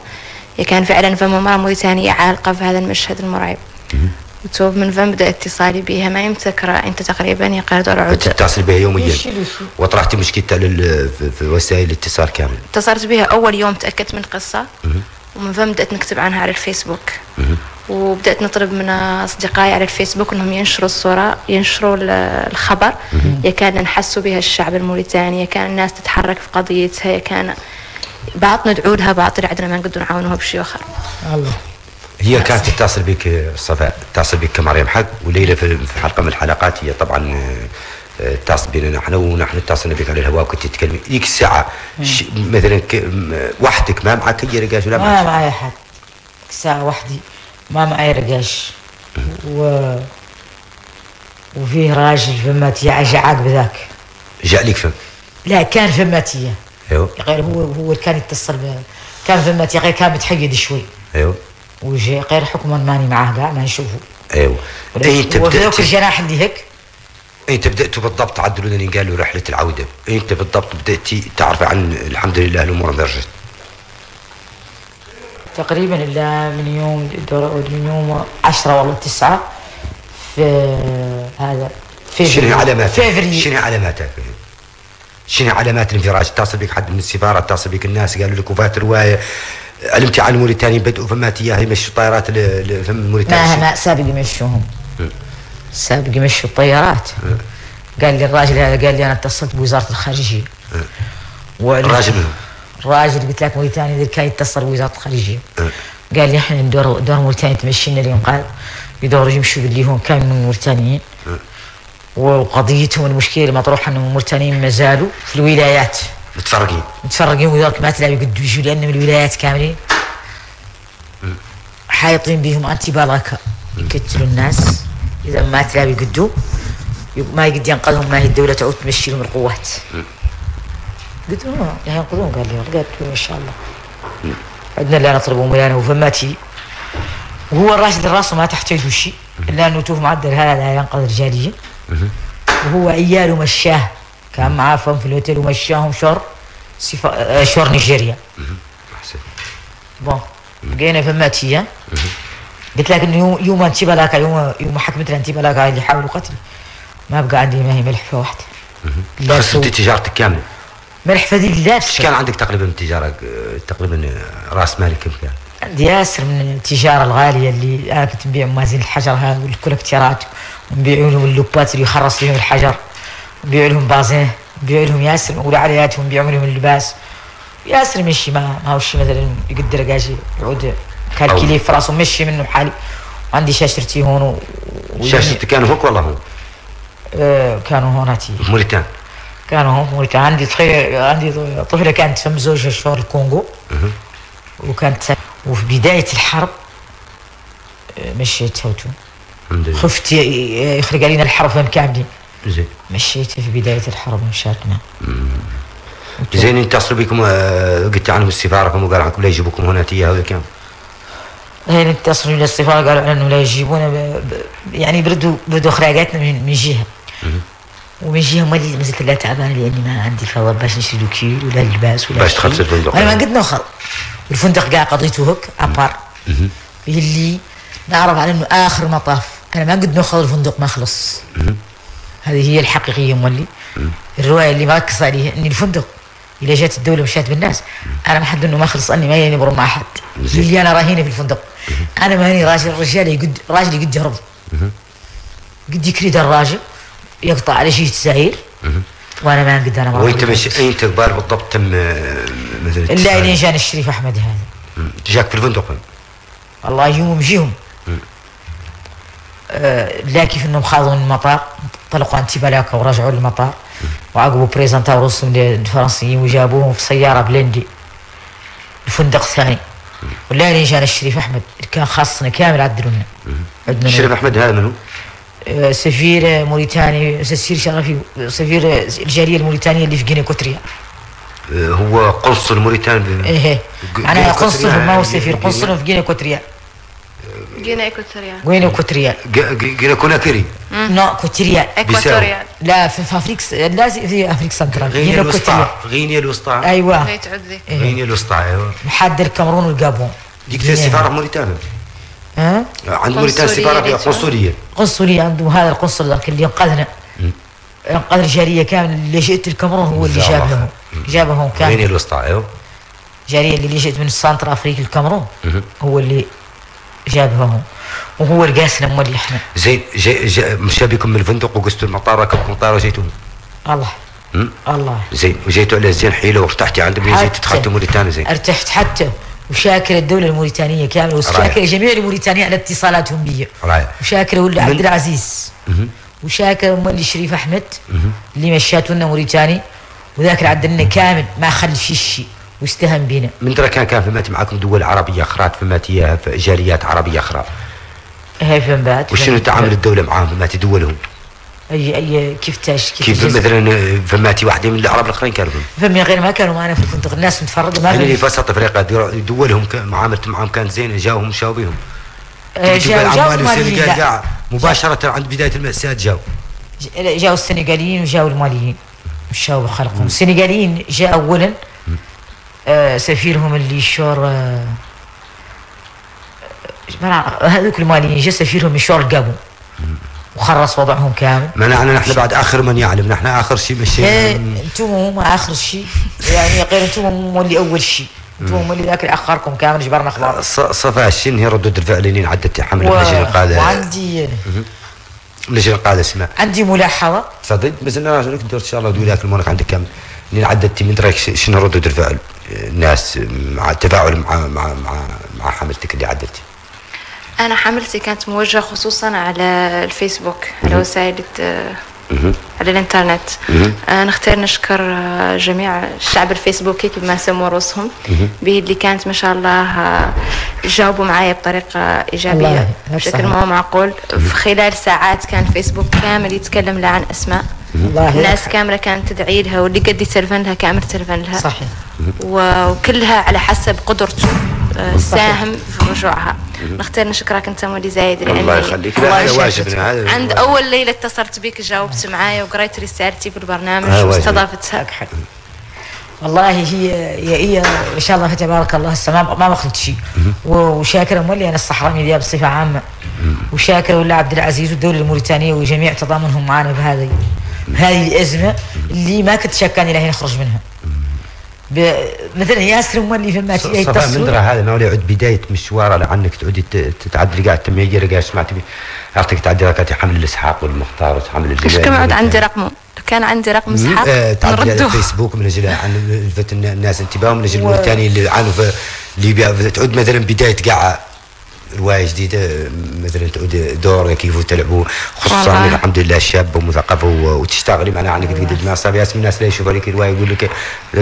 S9: كان فعلا فم امراه موريتانية عالقة في هذا المشهد المرعب. وتوب من فم بدا اتصالي بها. ما يمتكرة أنت تقريبا يقعد
S3: كنت
S9: عود
S3: تتصل بها يوميا.
S4: ليش- ليش؟
S3: وطرحت مشكلتها لل- في- في وسائل الاتصال كامل.
S9: اتصلت بها أول يوم تأكدت من قصة. ومن فم بدأت نكتب عنها على الفيسبوك. وبدأت نطلب من أصدقائي على الفيسبوك إنهم ينشروا الصورة ينشروا ال- الخبر. يا كان نحسوا بها الشعب الموريتاني يا كان الناس تتحرك في قضيتها يا كان بعض ندعو لها بعض طلع عندنا ما نقدر نعاونوها بشيء آخر.
S4: الله.
S3: هي كانت تتصل بك صفاء تتصل بك كمريم حق وليلى في حلقة من الحلقات هي طبعا آه، اتصل بنا نحن ونحن اتصلنا بك على الهواء كنت تتكلمي ذيك الساعة ش- مثلا وحدك ما معك اي رجاج ولا
S4: ما معي أحد. ساعة وحدي ما معي رقاش. و وفيه راجل فماتية عايش عاقب ذاك
S3: جاء لك فم
S4: لا كان فماتية
S3: أيوه.
S4: غير هو هو اللي كان يتصل به كان فماتية غير كان متحيد شوي.
S3: أيوه.
S4: وجي غير حكما ماني معاه قاع ما نشوفه أيوه. في ذوك
S3: بدات
S4: الجناح اللي هيك؟
S3: انت بدات بالضبط عدلوا لي قالوا رحلة العودة. أنت بالضبط بدات تعرف عن الحمد لله الأمور انفرجت
S4: تقريبا إلا من يوم من يوم 10 والله 9 في هذا
S3: شنو علاماتك؟
S4: فيفري.
S3: شنو علاماتك؟ شنو علامات الانفراج؟ اتصل بك حد من السفارة، اتصل بك الناس قالوا لك وفاة رواية. الامتحان الموريتاني بدأوا فمات اياها يمشوا طائرات ل- ل- فم
S4: ما
S3: الموريتاني.
S4: ما سابق يمشوهم. سابق يمشوا الطيارات. قال لي الراجل هذا قال لي أنا اتصلت بوزارة الخارجية. وعرفت-
S3: الراجل؟
S4: الراجل قلت لك موريتانيا ذي كان يتصل بوزارة الخارجية. قال لي إحنا ندور دور موريتانيا تمشينا اليوم قال يدوروا يمشوا باللي هم كانوا من الموريتانيين وقضيتهم المشكلة المطروحه إنهم الموريتانيين ما زالوا في الولايات.
S3: متفرقين.
S4: متفرقين وذاك ما تلاقي يقدوا يجوا لأن من الولايات كاملين. حايطين بهم انتي بالاكا يقتلوا الناس. إذا ما تلاقي يقدوا. يب- ما يقد ينقذهم ما هي الدولة تعود تمشي لهم القوات. قلت له "آه، لا ينقذون قال لي. له إن شاء الله. عندنا لا نطلبهم ولا هو فماتي وهو الراشد الرأس ما تحتاج شيء. إلا انه توف معدل هذا ينقذ رجاليا وهو عياله مشاه كان معاه فم في الهوتيل ومشاهم شور سفا... آه، شور نيجيريا. بون بقينا فماتية قلت لك إنه يوم يوم انتي بلاكا يوم يوم حكمت انتي بلاكا اللي حاولوا قتلي ما بقى عندي ما هي ملح في واحدة لا
S3: خسرت
S4: سوء.
S3: تجارتك كاملة.
S4: ملح فدي
S3: إيش
S4: لابسه
S3: كان عندك تقريبا تجارة تقريبا رأس مالك كم كان؟
S4: عندي ياسر من التجارة الغالية اللي أنا كنت نبيع موازين الحجر هذا والكولكتيرات ونبيع لهم اللوبات اللي يخرص فيهم الحجر. نبيع لهم بازين نبيع لهم ياسر. نقول علياتهم نبيع لهم اللباس. ياسر مشي ما ما هو شيء مثلا يقدر قاجي يعود كالكلي في رأسه مشي منه حالي. وعندي شاشرتي هون و... و-
S3: شاشتك كان هوك
S4: آه كانوا هون هاتي.
S3: في موريتان.
S4: كانوا هم موريتانيا عندي طفل عندي طفلة كانت فم زوجها شهور الكونغو. وكانت وفي بداية الحرب آه، مشيت هوتو خفت يخرج علينا الحرب كاملين.
S3: زين.
S4: مشيت في بداية الحرب مشاتنا
S3: زين يتصلوا بكم آه، قلت عنهم السفاره كم وقال عنكم لا يجيبوكم هنا تيها ولا كم
S4: هين اتصلوا إلى السفاره قالوا انه لا يجيبونا ب... ب... يعني بردوا بردوا خراجاتنا من, من جهة. ومن جهة ما ما زلت لا تعبان لأني ما عندي فضل باش نشري له كيل ولا لباس ولا
S3: باش. تخلص الفندق.
S4: أنا ما قد نوخر الفندق قاع قضيته هك أبار. اللي نعرف على إنه آخر مطاف. أنا ما قد نوخر الفندق ما خلص. هذه هي الحقيقية مولي. الرواية اللي مركز عليها ان الفندق. اذا جات الدولة مشات بالناس. أنا ما حد انه ما خلص أني ما برا مع حد
S3: زين.
S4: اللي أنا راهينه في الفندق. أنا ماني راجل رجال يقد راجل يقد يهرب. قد يكري الراجل يقطع على شيء السعير. وأنا ما قد
S3: أنا
S4: وأنت.
S3: مش أنت قبال بالضبط تم مثلا
S4: الا
S3: اتصال.
S4: الين جاني الشريف أحمد هذا.
S3: جاك في الفندق؟
S4: الله يوم مجيهم. آه لا كيف انهم خاضوا من المطار طلقوا عن تيبالاكا ورجعوا للمطار. وعقبوا بريزنتا ورسم الفرنسيين وجابوهم في سيارة بلندي الفندق الثاني ولا لين جانا الشريف أحمد اللي كان خاصنا كامل عدلوا لنا.
S3: الشريف أحمد هذا منو؟
S4: آه، سفير آه، موريتاني سفير شرفي سفير آه، الجالية الموريتانية اللي في غينيا كوتريا
S3: آه، هو قنصل موريتاني
S4: إيه
S3: ج- أنا
S4: قنصل ما هو سفير قنصل في غينيا كوتريا
S9: جينا ايكوتوريال
S4: غينيا كوتريا
S3: جينا كوناكري
S4: نو كوتريا
S9: ايكواتوريال
S4: لا في, افريكا لازم في افريقيا سنترال
S3: غينيا
S4: غينيا
S3: الوسطى غينيا الوسطى
S9: أيوه
S4: إيه.
S3: غينيا الوسطى أيوه
S4: محاد الكاميرون والجابون
S3: ديك فيها سفاره موريتانيا.
S4: ها؟
S3: عند موريتانيا
S9: قنصلية
S3: سفاره. قنصلية.
S4: قنصلية عندهم هذا القنصل ذاك اللي انقذنا انقذ الجاليه كامل اللي جئت الكاميرون هو اللي
S3: جزاه الله
S4: جابهم جابهم
S3: غينيا
S4: كامل
S3: الوسطى أيوه.
S4: الجاليه اللي جئت من السنتر افريقيا الكاميرون هو اللي جابهم وهو اللي قاسنا مولي إحنا.
S3: زين جا جا مشى بكم من الفندق وقستوا المطار ركبكم الطائره وجيتوا.
S4: الله.
S3: مم.
S4: الله.
S3: زين وجيتوا على زين حيلة وارتحتي عندهم اللي جيتوا. دخلتوا موريتانيا زين.
S4: ارتحت حتى. وشاكر الدولة الموريتانية كاملة وشاكر جميع الموريتانية على اتصالاتهم بي.
S3: رايح.
S4: وشاكر ولد عبد العزيز. وشاكر مولي شريف أحمد اللي مشاته لنا موريتاني. وذاك عدلنا كامل ما شي شيء واستهان بينا
S3: من درا كان كان فمات معكم دول عربية أخرى فمات اياها في جاليات عربية أخرى.
S4: هاي فين بعد
S3: وشنو تعامل الدولة معاهم؟ فمات دولهم.
S4: اي اي كيف تاش كيف,
S3: كيف مثلا فماتي واحدة من العرب الأخرين كانوا فهم.
S4: فمن غير ما كانوا معنا في الفندق. الناس متفرده ما
S3: يعني
S4: في
S3: وسط افريقيا دول- دولهم كان- معاملتهم معاهم كانت زينة جاوهم مشاو بهم
S4: آه، جاو جاو
S3: مباشرة عند بداية المأساة جاو.
S4: ج- جاوا السنغاليين وجاوا الماليين. مشاو بخلقهم السنغاليين جاء اولا آه سفيرهم اللي شور آه هذوك الماليين جاء سفيرهم شور القابو وخرص وضعهم كامل.
S3: منعنا نحن بعد آخر من يعلم نحن آخر شيء مشينا
S4: أنتم هم آخر شيء. يعني غير أنتم هم اللي أول شيء. أنتم هم اللي ذاك اللي أخركم كامل جبرنا أخبار.
S3: ص- صفا الشن هي ردود الفعل اللي عدت حمل
S4: و...
S3: اللجنه القاده
S4: وعندي
S3: اللجنه القاده اسمها
S4: عندي ملاحظة.
S3: صدق بس أنا نقدر إن شاء الله لك المونك عندك كم اللي عدت من رايك ش- شنو ردود الفعل الناس مع التفاعل مع مع مع, مع حملتك اللي عدلتي.
S9: أنا حملتي كانت موجهة خصوصا على الفيسبوك على وسائل على الإنترنت. آه نختار نشكر آه، جميع الشعب الفيسبوكي كما سموا رؤوسهم. به اللي كانت ما شاء الله آه، جاوبوا معايا بطريقة
S4: إيجابية
S9: بشكل. ما هو معقول. في خلال ساعات كان فيسبوك كامل يتكلم لها عن
S4: أسماء.
S9: الناس كامله كانت تدعي لها واللي قد يتلفن لها كامل تلفن لها
S4: صحيح.
S9: وكلها على حسب قدرته آه، ساهم في رجوعها. نختار نشكرك أنت مولي زايد لاني
S3: الله يخليك. لا. واجبنا
S9: عند أول ليلة اتصلت بك جاوبت معايا وقريت رسالتي في البرنامج. واستضافتها.
S4: والله هي هي, هي إن شاء الله تبارك الله هسه ما ما بخلط شيء. وشاكر مولي أنا الصحراوي دي بصفة عامة. وشاكر ولا عبد العزيز والدولة الموريتانية وجميع تضامنهم معنا بهذه. بهذه الأزمة اللي ما كنت شاك اني راح نخرج منها. ب- مثلا ياسر مولي في ما
S3: صفا من درا هذا ما يعد بداية مشواره لعنك تعودي ت- تتعدلي قاعد تميجر قاعد سمعت أعطيك تعدي كانت حمل الإسحاق والمختار وتحمل
S9: مش كم عاد عندي رقمه. كان عندي رقم إسحاق.
S3: آه، تعدي على الفيسبوك من أجل عن لفت الناس انتباههم من أجل الموريتاني اللي عانوا في ليبيا تعود مثلا بداية قاع روايه جديده مثلا تعود دور كيف تلعبوا خصوصا. الحمد لله شابه ومثقفه و- وتشتغلي. معنا عندك قد قد ما صار ياسم الناس اللي يشوفوا لك روايه يقول لك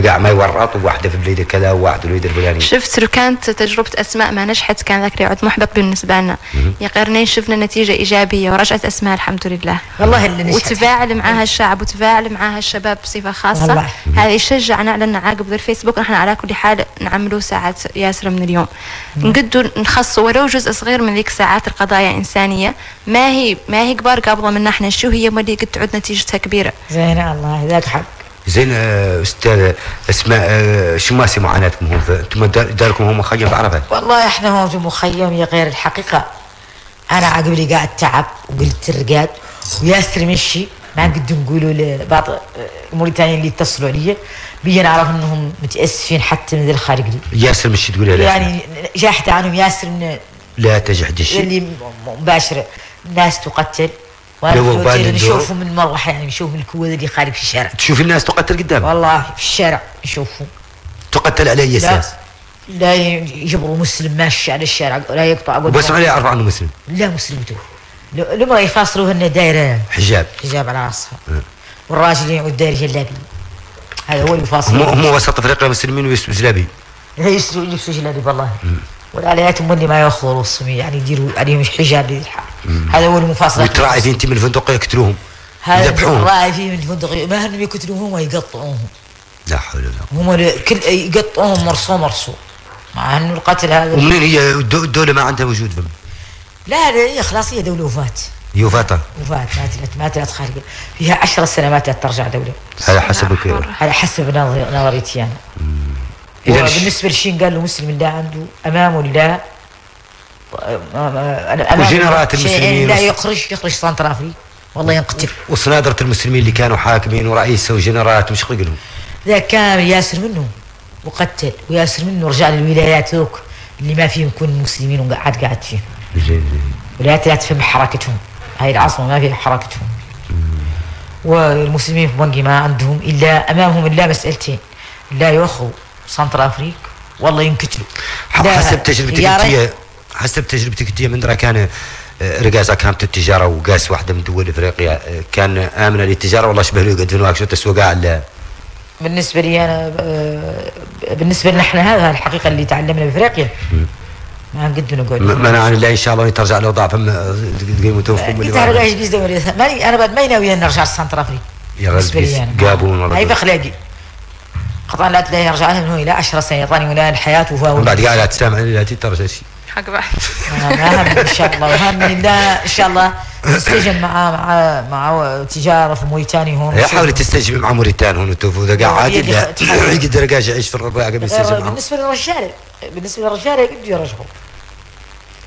S3: قاع ما يورط وواحده في بليده كذا وواحد في البليده الفلانية.
S9: شفت لو كانت تجربة أسماء؟ ما نجحت كان ذاك يعد محبط بالنسبة لنا. يا قرنين شفنا نتيجة إيجابية ورجعت أسماء الحمد لله.
S4: والله اللي نجحت.
S9: وتفاعل معها الشعب وتفاعل معها الشباب بصفة خاصة.
S4: والله.
S9: هذا يشجعنا على نعاقب ذا الفيسبوك. نحن على كل حال نعملوا ساعات ياسر من اليوم. نقدوا نخصوا ولو جزء صغير من ذيك الساعات القضايا إنسانية. ما هي ما هي كبار قابضة منا إحنا شو هي ما اللي قد تعود نتيجتها كبيرة؟
S4: زين الله ذاك حق.
S3: زين أستاذ أسماء آه، شو ماسي معاناتكم ف- أنتم دار- داركم هون مخيم بعرفه
S4: والله إحنا هون في مخيم يا غير الحقيقة. أنا عقبلي قاعد تعب وقلت الرقاد وياسر مشي. ما قد نقولوا لبعض الموريتانيين اللي اتصلوا علي. بيجي نعرف إنهم متأسفين حتى من ذي الخارج لي.
S3: ياسر مش تقولها لا
S4: يعني جاحت عنهم ياسر من
S3: لا تجحد الشيء.
S4: اللي م- مباشرة ناس تقتل.
S3: وأنا.
S4: نشوفهم من مروحة يعني نشوف الكوة اللي خارج في الشارع.
S3: تشوف الناس تقتل قدامك
S4: والله في الشارع نشوفهم.
S3: تقتل على
S4: أي
S3: أساس؟
S4: لا يجبروا مسلم ماشي على الشارع. لا يقطع قدام.
S3: بس عليه يعرف عنه مسلم.
S4: لا مسلمته لما يفاصلوا هن دايرة.
S3: حجاب.
S4: حجاب على راسها. والراجل يعود داير جلابي. هذا هو اللي يفاصل
S3: هم وسط أفريقيا مسلمين ويسلبوا زلابي
S4: يسلوا يلبسوا جلابي والله والاليات اللي ما يأخذوا الصمي يعني يديروا عليهم حجاب للحال هذا هو المفاصل.
S3: وتراعي في انت من الفندق يقتلوهم يذبحوهم.
S4: الراعي فيه من الفندق ما هن يقتلوهم ويقطعوهم.
S3: لا حول ولا قوة.
S4: هم كل يقطعوهم مرصو مرصو مع إنه القتل هذا
S3: ومنين هي؟ الدو- الدولة ما عندها وجود فم
S4: لا لا هي خلاص هي دولة وفاة.
S3: يوفاتا.
S4: وفاة ما تلت ما تلت خارج فيها عشر سنوات ترجع دولة.
S3: هذا حسب
S4: على حسب نظر- نظريتي أنا.
S3: إذا
S4: بالنسبة للشين قال له مسلم لا عنده أمامه لا؟
S3: وجنرات المسلمين
S4: لا يخرج يخرج سنتر افريقيا والله ينقتل.
S3: وصنادرة المسلمين اللي كانوا حاكمين ورئيس وجنرات مش لهم
S4: ذا كان ياسر منه وقتل وياسر منه رجع للولايات ذوك اللي ما فيهم يكون مسلمين وقعد قاعد فيهم ولايات لا تفهم حركتهم. هاي العاصمه ما فيها حركتهم. والمسلمين في بنجي ما عندهم إلا أمامهم إلا مسألتين لا ياخذوا سنتر افريق والله ينقتلوا لا،
S3: حسب تجربتك. انت حسب تجربتك انت من درا كان آه، رقاصة كانت التجارة وقاس واحدة من دول افريقيا. آه، كان آمنة للتجارة والله شبه له فنواك شو تسوق على
S4: بالنسبة لي أنا آه، بالنسبة لنا إحنا هذا الحقيقة اللي تعلمنا بإفريقيا. ما نقدر نقعد
S3: منع عن الله إن شاء الله ترجع له ضعف تقيموا
S4: لا؟ ماني أنا بعد ما يناوي اني ارجع السنتر أفريقيا.
S3: يا
S4: بالنسبة لي
S3: غلبي
S4: أنا.
S3: قابون والله.
S4: هاي في قطعا لا تلاقي يرجع إلى 10 سنه يعطاني ولا الحياة وفاوض
S3: من بعد قاعد لا تسامع لا ترجع شيء.
S9: حق بعد.
S4: ما هم إن شاء الله وهم إن شاء الله نستجن مع مع مع تجارة في موريتانيا هون.
S3: يا حاولي تستجيب مع موريتان هون وتوفوا. إذا قاعد عادي. يقدر رقاش يعيش في الرباع قبل
S4: غير
S3: معهم.
S4: بالنسبة للرجال بالنسبة للرجال يقدروا يرجعوا.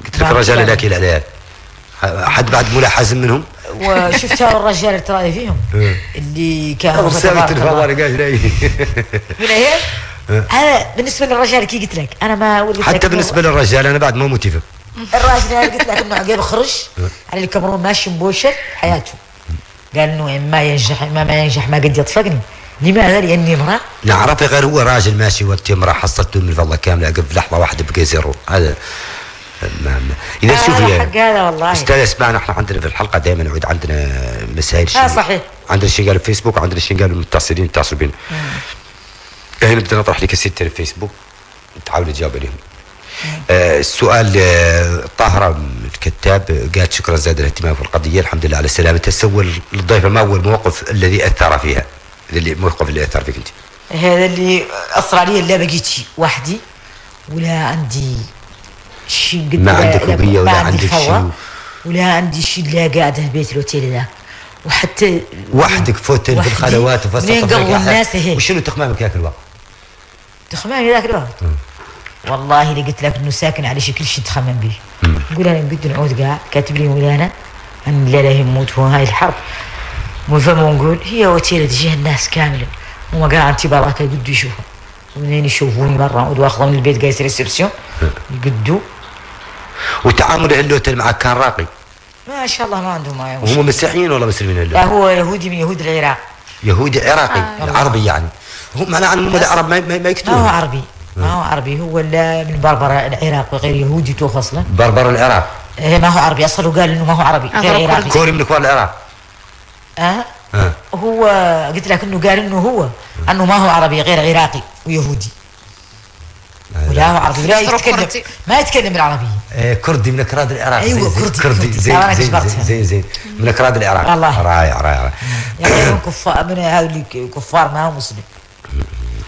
S3: قلت لك الرجال اللي اكل عليه حد بعد ملا حازم منهم؟
S4: وشفت الرجال اللي تراي فيهم اللي كانوا الله.
S3: التلفاز رقاش لاي
S4: من هي؟ أنا بالنسبة للرجال كي قلت لك أنا ما لك
S3: حتى بالنسبة للرجال أنا بعد ما متفق
S4: الراجل هذا قلت لك إنه عقب خرج على الكاميرون ماشي مبوشر حياته. قال إنه إما ينجح إما ما ينجح ما قد يطفقني. لماذا؟ لأني امرأة.
S3: نعرف غير هو راجل ماشي والتمرة حصلته من الفضة كاملة عقب لحظة واحدة بقى زيرو هذا ما ما. إذا
S4: هذا
S3: شوفي
S4: حق هذا والله.
S3: أستاذ اسمعنا إحنا عندنا في الحلقة دائما نعود عندنا مسائل
S4: آه صحيح.
S3: عندنا شيء قالوا فيسبوك وعندنا شيء قالوا المتصلين يتصلوا بينا هنا بدنا نطرح لك اسئله الفيسبوك. تحاول تجاوب عليهم آه السؤال آه طاهرة الكتاب قالت شكرا زاد الاهتمام في القضية الحمد لله على سلامتها سوى للضيفة ما هو الموقف الذي أثر فيها. اللي الموقف اللي أثر فيك أنت.
S4: هذا اللي اثر علي لا بقيت وحدي ولا عندي؟ شيء قد
S3: ما عندك هوية ولا عندك شيء.
S4: ولا عندي شيء لا قاعدة في بيت الأوتيل ذا وحتى
S3: وحدك فوتل
S4: وحدي.
S3: بالخلوات وفي
S4: منين. الناس هيك.
S3: وشنو تخمامك ذاك الوقت؟
S4: تخمامي ذاك الوقت؟ والله اللي قلت لك إنه ساكن على شكل شيء تخمم به نقول أنا بده نعود قاع. كاتب لي مولانا أن لا لا يموت هو هاي الحرب. وفما نقول هي وتيره تجيها الناس كاملة. وما قاع انتظارك يقدوا يشوفوا ومنين يشوفوني مره نعود واخذهم من البيت قايس réception يقدوا
S3: وتعامل l'hôtel معك كان راقي.
S4: ما شاء الله ما عندهم ما
S3: وهم مسيحيين ولا مسلمين
S4: لا
S3: l'hôtel؟
S4: هو يهودي من يهود العراق.
S3: يهودي عراقي عربي يعني. هم معناه عنهم العرب ما, ما, ما
S4: ما هو
S3: يكتبون
S4: عربي ما هو عربي. هو لا من بربر العراق وغير يهودي تو فصله
S3: بربر العراق.
S4: إيه ما هو عربي. أصلا وقال إنه ما هو عربي غير عراقي.
S3: كوري من كوار العراق.
S4: أه؟
S3: ها
S4: هو قلت لك إنه قال إنه هو إنه ما هو عربي غير عراقي ويهودي. ولا هو عربي ولا
S9: يصرف
S4: يتكلم.
S9: كردي.
S4: ما يتكلم العربيه
S3: إيه، كردي من أكراد العراق. زين-
S4: كردي،
S3: كردي. زين زين. زين زين من أكراد العراق.
S4: والله.
S3: رائع رائع
S4: يعني من كفار من هذول كفار ما هو مسلم.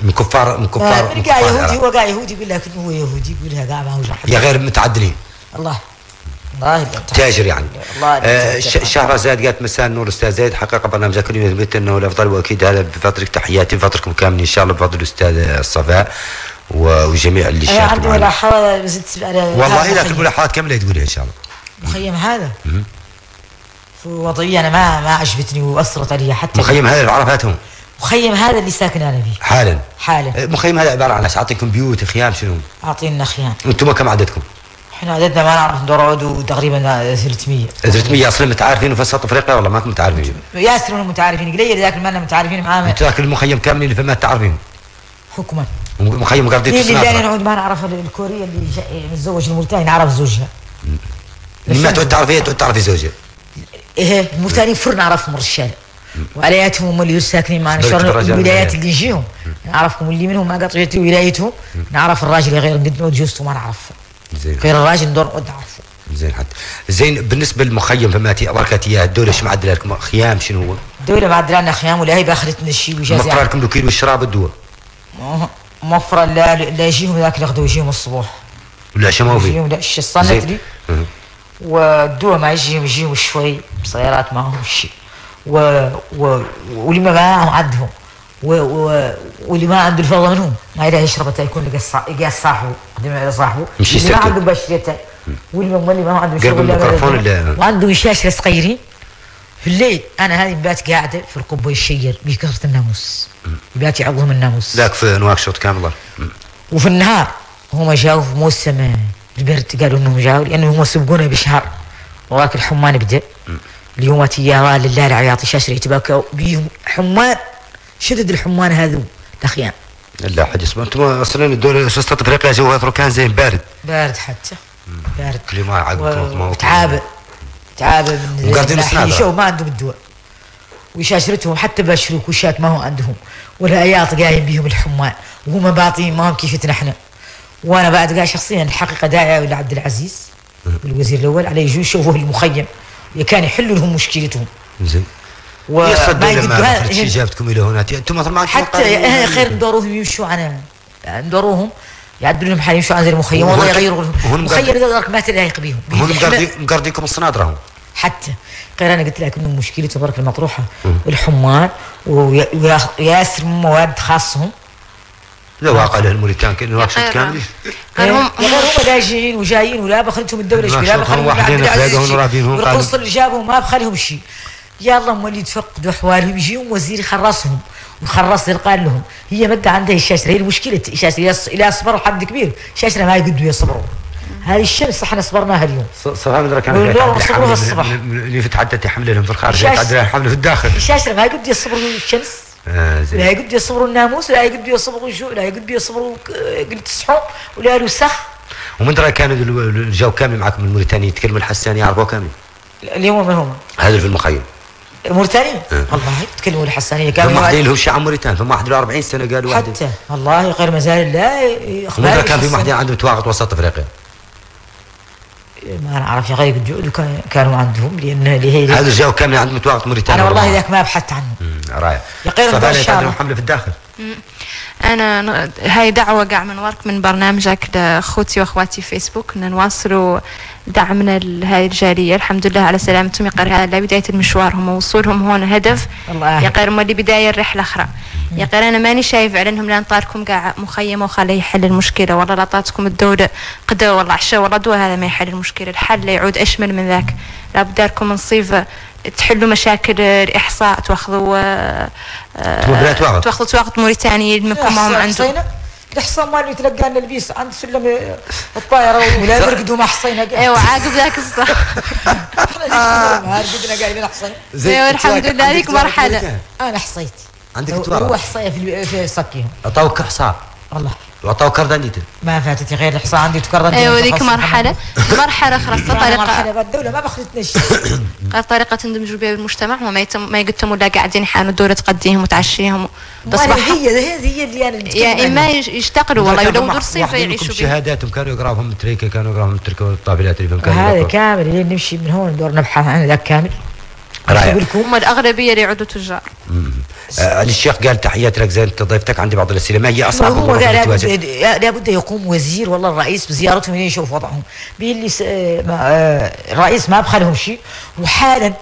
S3: من كفار من كفار
S4: من
S3: من كفار
S4: يهودي. هو قاع يهودي يقول لك هو يهودي يقولها قاع ما هو جحد
S3: يا غير متعدلين.
S4: الله. الله
S3: تاجر يعني.
S4: الله
S3: آه، شهرزاد قالت مساء النور أستاذ زيد حقيقة برنامجك اليوم يثبت إنه الأفضل وأكيد. هذا بفضلك تحياتي بفضلكم كاملين إن شاء الله بفضل الأستاذ الصفاء. وجميع اللي شاركوا
S4: عندي
S3: معنا.
S4: ملاحظه زدت
S3: والله في
S4: المخيم.
S3: الملاحظات كامله تقولها إن شاء الله؟
S4: مخيم هذا؟ في وضعيه أنا ما ما عجبتني وأثرت علي حتى
S3: مخيم هذا عرفاتهم
S4: مخيم هذا اللي ساكن أنا فيه.
S3: حالا.
S4: حاله
S3: آه، مخيم هذا عبارة عن إيش؟ أعطيكم بيوت خيام شنو؟
S4: أعطينا خيام.
S3: أنتم كم عددكم؟
S4: إحنا عددنا ما نعرف ندور تقريبا 300
S3: 300 أصلا متعارفين في وسط أفريقيا؟ ولا ماكم متعارفين؟
S4: ياسر متعارفين قليل ذاك ما متعارفين معاه
S3: أنتم المخيم كاملين اللي فما تعرفين.
S4: حكما.
S3: مخيم قرديت
S4: اللي اللي
S3: السنافره
S4: نعود ما نعرف الكوريه اللي متزوج الموريتاني نعرف زوجها.
S3: اللي ما تعود تعرفي تعود تعرفي زوجها.
S4: إيه الموريتاني فر نعرفهم الرجال وعلياتهم هم اللي ساكنين معنا. شر الولايات. اللي يجيهم. نعرفهم اللي منهم ما قطعت ولايتهم نعرف الراجل غير قد نود جوزته ما نعرفه.
S3: زين.
S4: غير الراجل ندور نود نعرفه.
S3: زين حتى. زين بالنسبة للمخيم فما تي بركات اياه الدولة إيش معدله لكم خيام شنو هو؟
S4: الدولة معدل لنا خيام ولا هي باخذت لنا الشيء
S3: موفر
S4: وجازي
S3: لكم الوكيل والشراب والدواء
S4: موفرة لا لا يجيهم ذاك الغدوة يجيهم الصبح
S3: ولا شو ما هو فيه؟
S4: يجيهم لا الشيء
S3: مه.
S4: والدواء ما يجيهم يجيهم شوي سيارات معهم شيء و... و... واللي ما معهم عندهم و... و... واللي ما عنده الفضل منهم ما يقدر يشرب حتى يكون لقى صا- لقى صاحبه قدم على صاحبه. اللي ما
S3: يسكت.
S4: عنده بشريته واللي ما واللي ما عنده
S3: قرب الميكروفون
S4: وعنده شاشه صغيرين في الليل أنا هذه بات قاعدة في القبه الشير بكثره الناموس. بات يعظهم الناموس.
S3: ذاك في نواكشوط كامله
S4: وفي النهار هم جاوا في موسم البرد قالوا إنهم جاوا لأنه هم سبقونا بشهر. وراك الحمان بدا. اليوم يا لله العياط شاشر يتباكوا بيهم حمان شدد الحمان هذو الاخيان
S3: لا حد يسمع. أنتم أصلا الدولة وسط افريقيا جوها كان زين بارد.
S4: بارد حتى. بارد.
S3: كل ما عقب ما
S4: تعابه من. شو ما عندهم الدواء ويشاشرتهم حتى بشروك وشات ما هو عندهم. والعياط قايم بهم الحمان وهم باطين ما هم كيفتنا إحنا. وأنا بعد قاعد شخصيا الحقيقة داعي لعبد العزيز الوزير الأول عليه يجوا يشوفوا المخيم. كان يحلوا لهم مشكلتهم.
S3: زين.
S4: وما
S3: شي جابتكم إلى هنا. أنتم
S4: حتى خير ندوروهم يمشوا عن ندوروهم يعدلوا لهم حال يمشوا عن زي المخيم والله يغيروا المخيم. درك ما تلايق بهم
S3: مقردين مقردينكم الصنادرة هم
S4: حتى غير أنا قلت لك إنه مشكلته برك المطروحه ويا- وياسر مواد خاصهم.
S3: لا واقع له الموريتان كان نواكشوط
S9: غير-
S3: كامل.
S9: غير هم
S4: هم لاجئين وجايين ولا بخلتهم
S3: الدولة
S4: شيء لا بخليهم
S3: واحدين
S4: عبد العزيز
S3: تلاقوا
S4: شيء.
S3: رابين هم
S4: والقنصل
S3: قالوا-
S4: اللي جابهم ما بخليهم شيء. يلا هم اللي تفقدوا احوالهم يجيهم وزير يخرصهم. وخرص قال لهم هي مدة عندها الشاشره هي المشكلة الشاشره إلى صبروا حد كبير الشاشره ما يقدروا يصبروا. هذه الشمس إحنا صبرناها اليوم.
S3: صراحة مدرك
S4: وصلوها
S3: حمل
S4: الصبح.
S3: من- من- اللي فتحدت يحمل لهم في الخارج.
S4: الشاش-
S3: تعدل حمل في الداخل.
S4: الشاشره ما يقدروا يصبروا الشمس.
S3: آه
S4: لا يقدروا يصبروا الناموس ولا يقدروا يصبروا الجوع لا يقدروا يصبروا قلة الصحون ولا الوسخ
S3: ومن درا كانوا ال- الجو كامل معكم الموريتاني يتكلموا الحساني يعرفوا كامل.
S4: اليوم من هم.
S3: هذا في المخيم.
S4: موريتاني والله يتكلموا الحسانيه كانوا
S3: واحدين لهم شعب موريتان ثم واحد له 40 سنة قالوا واحد.
S4: حتى والله غير مازال لا
S3: إخبار كان في واحدين عندهم تواقد وسط أفريقيا؟
S4: ما نعرف يا غير كان- كانوا عندهم لأن اللي هي
S3: هذا الجو كامل عندهم تواقد موريتاني
S4: أنا والله ذاك ما بحثت عنه.
S3: مم، رايح.
S4: الله.
S3: حمله في الداخل.
S9: أنا هاي دعوة قاع من ورك من برنامجك لاخوتي وأخواتي في فيسبوك إن نواصلوا دعمنا لهاي الجالية. الحمد لله على سلامتهم يقر هذا بداية المشوار هم وصولهم هون هدف.
S4: الله.
S9: يقر هم اللي بداية الرحلة أخرى. يقر أنا ماني شايف على انهم لا نطاركم قاع مخيمة وخليه يحل المشكلة. والله لا طاتكم الدولة قدا والله عشاء والله دواء هذا ما يحل المشكلة. الحل لا يعود أشمل من ذاك. لابد لكم نصيف تحلوا مشاكل الإحصاء تاخذوا آه،
S3: تبغى بلا تواقد.
S9: تاخذوا تواقد موريتاني منكم هم عندهم
S4: حصينا. الحصان مال يتلقى لنا البيس عند سلم الطائرة ولا يرقدوا مع حصينا.
S9: أيوه عاقب ذاك الصح.
S4: إحنا رقدنا قايلين حصين
S9: أيوه الحمد لله هذيك مرحلة.
S4: أنا حصيت.
S3: عندك تواقد
S4: هو حصية في صكيهم
S3: أعطوك حصار
S4: والله.
S3: وعطاو كاردانيته
S4: ما فاتت غير الحصان عندي تكرر
S9: أيوه ذيك مرحلة. مرحلة خلاص
S4: مرحلة
S9: طريقه
S4: الدولة ما
S9: غير طريقة تندمجوا بها بالمجتمع وما يتم ما يقدموا لا قاعدين يحانوا الدولة تقديهم وتعشيهم. تصبح
S4: هي هي هي اللي أنا
S9: يا إما يشتغلوا والله ولو دور صيف
S3: واحدين
S9: يعيشوا بها
S3: شهاداتهم كانوا يقراهم تريكه كانوا يقراهم التركه والطابلات اللي
S4: هذا. كامل اللي نمشي من هون ندور نبحث عن ذاك كامل. لكم
S9: هم الاغلبيه اللي يعودوا تجار.
S3: آه الشيخ قال تحياتي لك زي أنت ضيفتك عندي بعض الأسئلة. ما هي أصعب
S4: هو لابد لابد يقوم وزير والله الرئيس بزيارتهم يشوف وضعهم. بيقول لي س- آه، ما- آه، الرئيس ما بخلهم شيء وحالا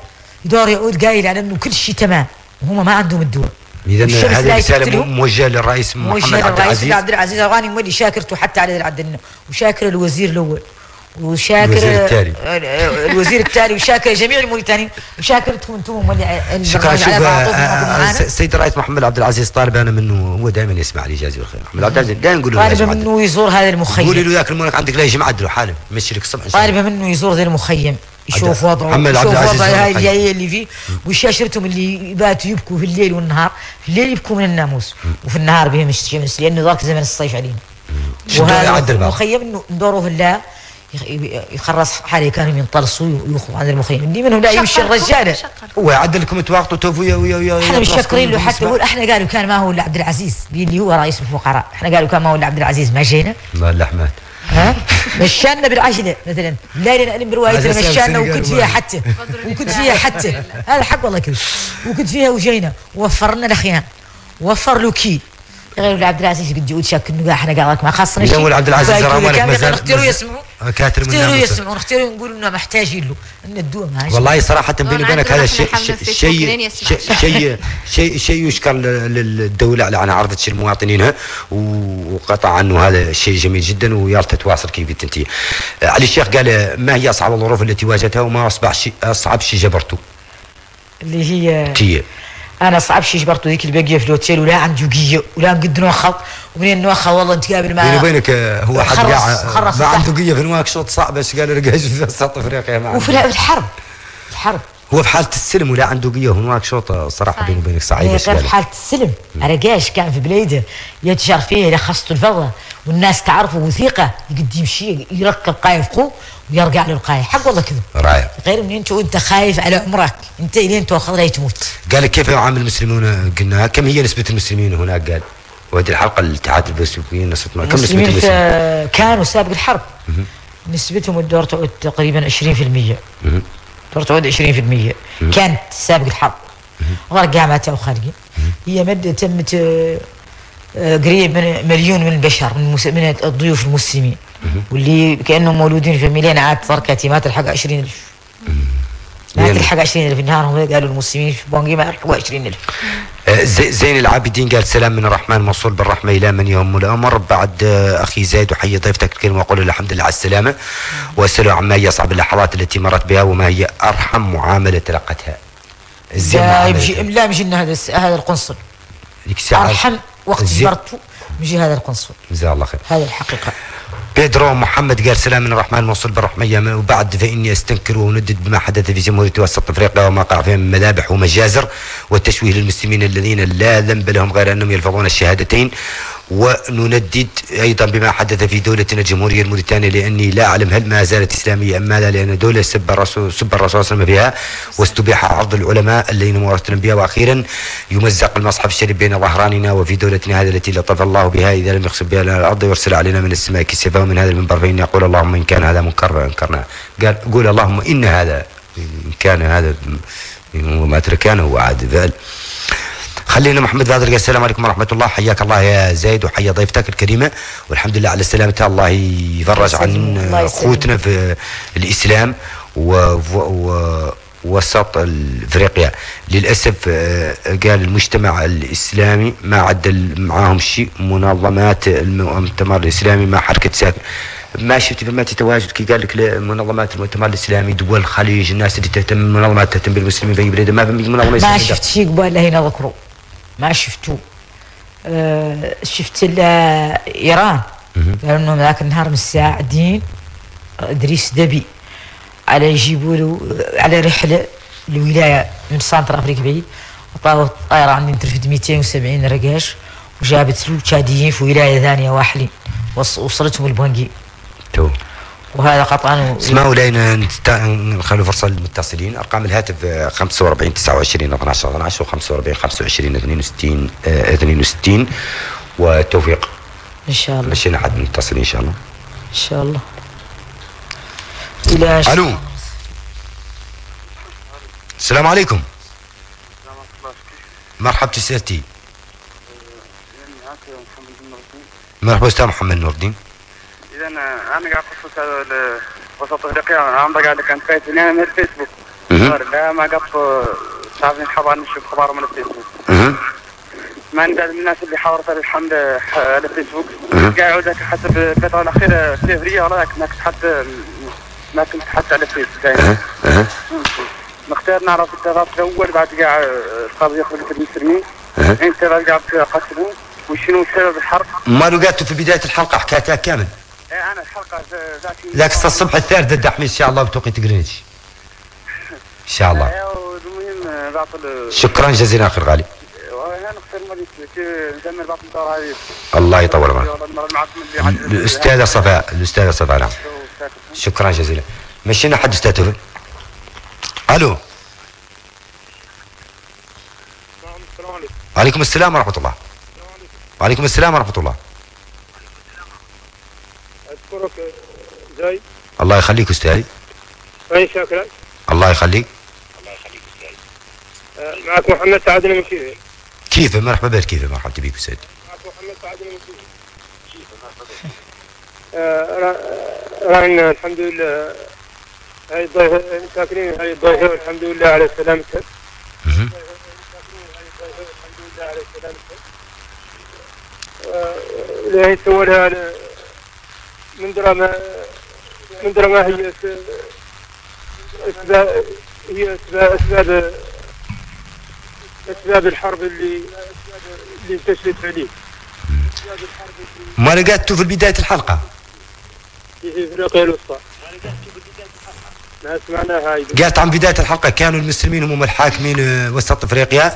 S4: يدور يعود قايل على إنه كل شيء تمام وهم ما عندهم الدواء
S3: اذا هذه
S4: رسالة.
S3: موجهة للرئيس محمد عبد
S4: للرئيس
S3: العزيز.
S4: عبد العزيز. الغاني مولي شاكرته حتى على العدن وشاكر الوزير الأول. وشاكر
S3: الوزير التالي.
S4: الوزير التالي وشاكر جميع الموريتانيين وشاكرتكم أنتم مولي
S3: شكرا شوف
S4: على
S3: آه، آه،. السيد الرئيس محمد عبد العزيز طالب أنا منه هو دائما يسمع لي جازي بالخير محمد عبد العزيز دائما نقول له عدل.
S4: منه يزور هذا
S3: قولي
S4: المخيم
S3: له ذاك المونك عندك لا يجي معدله حاله؟ مشي لك الصبح
S4: طالبه منه يزور ذا المخيم يشوف وضعه
S3: محمد عبد
S4: يشوف
S3: العزيز
S4: وضع
S3: يزور
S4: هاي
S3: المخيم.
S4: الجاية اللي فيه. وشاشرتهم اللي يباتوا يبكوا في الليل والنهار. في الليل يبكوا من الناموس. وفي النهار بهم الشمس لأنه ذاك زمن الصيف
S3: يعدل بقى؟
S4: المخيم ندوره في الله. يخرص حالي كانوا ينطلصوا ويخوا عن المخيم. اللي منهم لا يمشي
S9: شكرا.
S3: هو يعدل لكم توافقوا توفوا ويا ويا ويا
S4: إحنا مش
S3: راسكم
S4: شاكرين له حتى. يقول إحنا قالوا كان ما هو إلا عبد العزيز. اللي هو رئيس الفقراء. إحنا قالوا كان ما هو إلا عبد العزيز. ما جينا.
S3: الله اللحمات
S4: ها؟ مشانا بالعجله مثلا. لا لنا بروايه
S3: هذا سبب
S4: مشانا وكنت فيها. حتى. وكنت فيها حتى. هذا حق والله كذب. وكنت فيها وجينا. ووفرنا الاخيان وفر له كي. غير عبد العزيز قد يقول شاك انه إحنا قالك ما خاصنا
S3: من أول عبد العزيز راه مازال-
S4: نختاروا يسمعوا.
S3: كاتر من
S4: نختاروا. يسمعوا نختاروا نقولوا انه محتاجين له. إن ما عايش.
S3: والله صراحة بيني
S9: طبعاً
S3: وبينك هذا
S9: إحنا
S3: شيء شيء شيء. شيء شيء شيء شيء يشكر لل- للدولة على أن عرضت لمواطنينها وقطع عنه هذا شيء جميل جدا ويا تتواصل كيف أنت. علي الشيخ قال ما هي أصعب الظروف التي واجهتها وما أصبح شيء أصعب شيء جبرته؟
S4: اللي هي
S3: تي.
S4: أنا صعب شيء جبرته ذيك اللي باقيه في الأوتيل ولا عندي وقيه ولا نقد نوخض ومنين نوخض والله نتقابل مع
S3: بيني وبينك هو حد
S4: خرص
S3: ما. عنده قية في نواكشوط صعب بس قال رجع في وسط أفريقيا ما
S4: وفي الحرب الحرب.
S3: هو في حالة السلم ولا عنده قية في نواكشوط صراحة بيني وبينك صعيب
S4: هي
S3: بس
S4: كان في
S3: قال.
S4: حالة السلم. عرقاش كان في بليدة. يتشار فيه لخصته الفضة. والناس تعرفه وثيقة. يقد يمشي يركب قاية ويرجع له القاية. حق والله كذا
S3: رائع
S4: غير من أنت وأنت خايف على عمرك. أنت إلين تاخذ لا تموت.
S3: قال كيف يعامل المسلمون؟ قلنا كم هي نسبة المسلمين هناك؟ قال وهذه الحلقة الاتحاد نصت كم نسبة
S4: المسلمين كانوا سابق الحرب. نسبتهم الدور تعود تقريبا 20% دور تعود 20% كانت سابق الحرب. ورجع ما تو خارجين هي مدة تمت آه، قريب من مليون من البشر. من الضيوف المسلمين. واللي كأنهم مولودين في مليون عاد تركتي ما تلحق 20000 ما تلحق 20000 النهار هم قالوا المسلمين في بونجي ما يلحقوا 20000
S3: آه، زي- زين العابدين قال سلام من الرحمن موصول بالرحمة إلى من يهم الأمر بعد آه، أخي زيد وحي ضيفتك الكريم وأقول الحمد لله على السلامة. وأسأله عما هي أصعب اللحظات التي مرت بها وما هي أرحم معاملة تلقتها.
S4: لا
S3: معاملة.
S4: يمشي لا لنا هذا هذا القنصل. أرحم وقت. جبرته يجي هذا القنصل.
S3: جزاه الله خير.
S4: هذا الحقيقة.
S3: بيدرو محمد قال سلام من الرحمن موصول بالرحمية وبعد فإني أستنكر وندد بما حدث في جمهورية وسط أفريقيا وما قع فيها من مذابح ومجازر والتشويه للمسلمين الذين لا ذنب لهم غير أنهم يلفظون الشهادتين. وندد أيضا بما حدث في دولتنا الجمهورية الموريتانية لأني لا أعلم هل ما زالت إسلامية أم ماذا لأن دولة سب الرسول سب الرسول صلى الله عليه وسلم فيها واستبيح عرض العلماء الذين هم ورثة الأنبياء وأخيرا يمزق المصحف الشريف بين ظهراننا وفي دولتنا هذه التي لطف الله بها إذا لم يخسف بها لنا الأرض يرسل علينا من السماء كسفا ومن هذا المنبر فإن يقول اللهم إن كان هذا منكر أنكرنا. قال قول اللهم إن هذا إن كان هذا وما تركانه وعاد ذلك خلينا محمد فاضل قال السلام عليكم ورحمة الله. حياك الله يا زيد وحيا ضيفتك الكريمة. والحمد لله على سلامتها الله يفرج عن. أخوتنا في الإسلام و, و وسط إفريقيا. للأسف آه، قال المجتمع الإسلامي ما عدل معاهم شيء. منظمات المؤتمر الإسلامي مع حركه ساكن. ما شفت لما تتواجد كي قال لك منظمات المؤتمر الإسلامي دول الخليج الناس اللي تهتم منظمات تهتم بالمسلمين في بلاد ما في منظمة
S4: ما. شفت شيء قبال هنا ذكروا. ما شفتوا آه شفت إيران. قالوا انهم ذاك النهار من الساعة دين ادريس دبي. على يجيبوا له على رحلة الولايه من سنتر افريقيا بعيد. وطاوا الطائره عندي ترفد 270 رقاش وجابت له تشاديين في ولاية ثانية واحلين. وص- وصلتهم البنقي
S3: تو.
S4: وهذا قطعا
S3: اسمعوا لين نخلوا فرصة للمتصلين. أرقام الهاتف آه، 45 29 12 12 و 45 25 62 آه، 62 والتوفيق
S4: إن شاء الله.
S3: مشينا حد متصل إن شاء الله.
S4: إن شاء الله. إلى
S3: ألو. السلام عليكم. مرحبا سيرتي مرحبا أستاذ محمد نور الدين.
S10: اذا أنا قاعد هذا وسط أفريقيا عم بقى لك انت فايت من الفيسبوك. لا ما قط تعرفين خبر نشوف خبر من الفيسبوك. ما نداد من الناس اللي حاورت الحمد على الفيسبوك. قاعد عودك حسب الفترة الأخيرة في فبراير ولا ما كنت حتى ما كنت حتى على الفيسبوك.
S3: أه.
S10: نختار نعرف التغط الأول بعد قاع القاضي يخرج في المسلمين. أنت بعد قاعد تقتلون وشنو سبب الحرب؟
S3: ما لقيته في بداية الحلقة حكايتها كامل
S10: إيه أنا الحلقة ذاك
S3: لكن الصبح الثالث الدحمي إن شاء الله بتوقيت جرينتش إن شاء الله.
S10: المهم ال
S3: شكرا جزيلا أخي الغالي. الله يطول عمرك الأستاذة صفاء الأستاذة صفاء نعم. شكرا جزيلا. مشينا حد أستاذ ألو. وعليكم السلام ورحمة الله. وعليكم السلام ورحمة الله.
S8: أشكرك زاي
S3: الله يخليك استاذي
S8: أي شاكر
S3: الله يخليك.
S8: آه، معك محمد سعد المشيري.
S3: كيف؟ مرحبا بك. كيف مرحبا بك أستاذ؟
S8: معك محمد سعد المشيري. آه، راهن الحمد لله. هاي الضيفة شاكرين. هاي الضيفة والحمد لله على سلامتك
S3: مهم.
S8: اللي هي سوى لها ل- من درا ما من درا ما هي أسباب هي أسباب أسباب أسباب الحرب اللي اللي انتشرت عليه.
S3: ما لقيته في بداية الحلقة؟
S8: في افريقيا الوسطى. ما سمعناها هاي.
S3: قالت عن بداية الحلقة كانوا المسلمين هم الحاكمين آه، وسط إفريقيا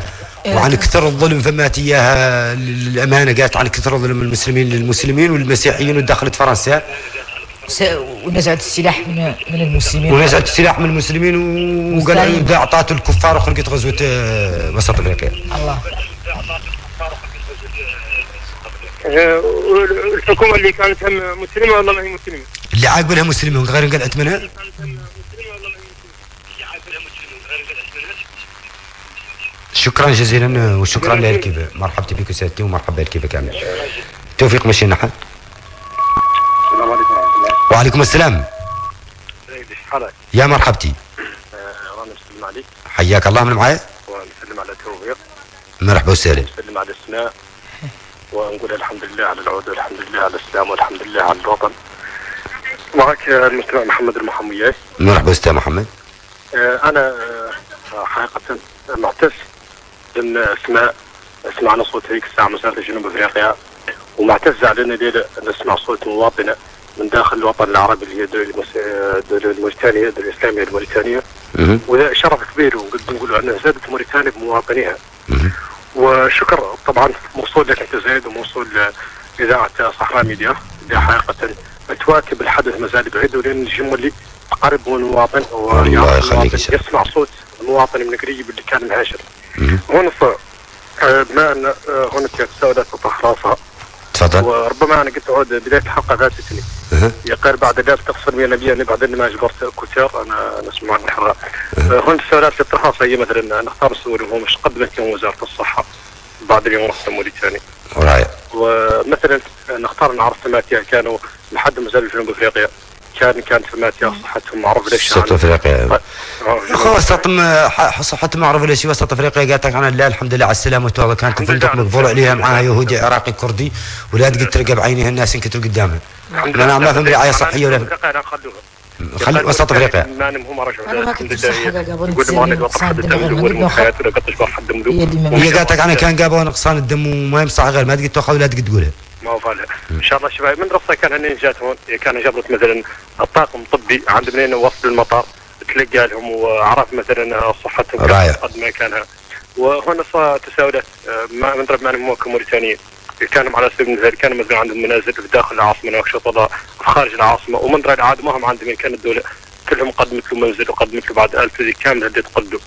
S3: وعن كثر الظلم فمات إياها للأمانة. قالت عن كثر ظلم المسلمين للمسلمين والمسيحيين ودخلت فرنسا.
S4: ونزعت السلاح من من المسلمين.
S3: ونزعت السلاح من المسلمين وقال اعطاته الكفار وخرجت غزوة آه، وسط إفريقيا.
S4: الله.
S8: آه، والحكومة اللي كانت هم مسلمة والله ما هي مسلمة.
S3: اللي عاقب لها مسلمين غير انقلعت منها. شكرا جزيلا وشكرا لك. مرحبا بك سيدتي ومرحبا بك كامل توفيق مشي نحن
S10: السلام عليكم الله.
S3: وعليكم السلام.
S10: حالك؟
S3: يا مرحبتي.
S10: رانا نسلم عليك.
S3: حياك الله من معايا؟
S10: ونسلم على توفيق.
S3: مرحبا وسهلا.
S10: نسلم على السماء ونقول الحمد لله على العود والحمد لله على السلام والحمد لله على الوطن. معك المستمع محمد المحميات
S3: مرحبا أستاذ محمد.
S10: آه، أنا آه، حقيقة معتز. إن اسماء سمعنا صوت هيك الساعة مسافة جنوب أفريقيا. ومعتز على ان نسمع صوت مواطنة من داخل الوطن العربي اللي هي الدولة المس- آه، الدولة الموريتانية الدولة الإسلامية الموريتانية. وهذا شرف كبير ونقدر نقولوا انها زادت موريتانيا بمواطنيها. وشكر طبعا موصول لك أنت زايد وموصول لإذاعة صحراء ميديا اللي حقيقة تواكب الحدث ما زال بعيد ولأن الجمهور قريب من المواطن
S3: الله يخليك.
S10: يسمع صوت المواطن من قريب اللي كان
S3: مهم.
S10: هون آه، بما أن آه، هون تساؤلات تطرح راسها
S3: تفضل.
S10: وربما أنا قلت عود بداية الحلقة فاتتني
S3: أها.
S10: يقال بعد ذلك تقصر بي نبيا بعدين ما جبرت كتير أنا نسمع عن الحراء هون السؤالات اللي تطرحها هي مثلا نختار السؤال وهو مش قدمت يوم وزارة الصحة. بعد اليوم وقت موريتاني ومثلا نختار نعرف ثماتيا كانوا لحد ما زالوا في جنوب إفريقيا. كان كان ثماتيا صحتهم معروف ليش
S3: وسط افريقيا اخو وسط م- ح- صحتهم معروف ولا شيء وسط أفريقيا؟ قالت لك أنا لا الحمد لله على السلامة والله كانت
S10: الحمد
S3: فندق
S10: لله.
S3: مقبول عليها معاها يهودي عراقي كردي. ولا تقدر تلقى بعينها الناس ينكتوا قدامها أنا ما فهم رعاية صحية ولا خلي وسط أفريقيا.
S10: ما هم رجعوا.
S4: أنا ما كنت
S10: الحمد لله.
S3: وهي قالت لك أنا كان قابوا نقصان الدم وما يمسح غير. ما تقدر تأخذ ولا تقدر تقولها.
S10: ما هو فالها إن شاء الله شباب من رصة كان هني جات هون كان جابت مثلا الطاقم الطبي عند منين وصل المطار تلقى لهم وعرف مثلا صحتهم. قد ما كانها وهنا صار تساؤلات آه، ما من رب معنا مو كموريتانيين. كانوا على سبيل المثال كانوا مثلا عندهم منازل في داخل العاصمة نواكشوط ولا في خارج العاصمة. ومن رأي العادة ما هم عندهم كان الدولة كلهم قدمت له منزل وقدمت له بعد ألف كامل هديت قدم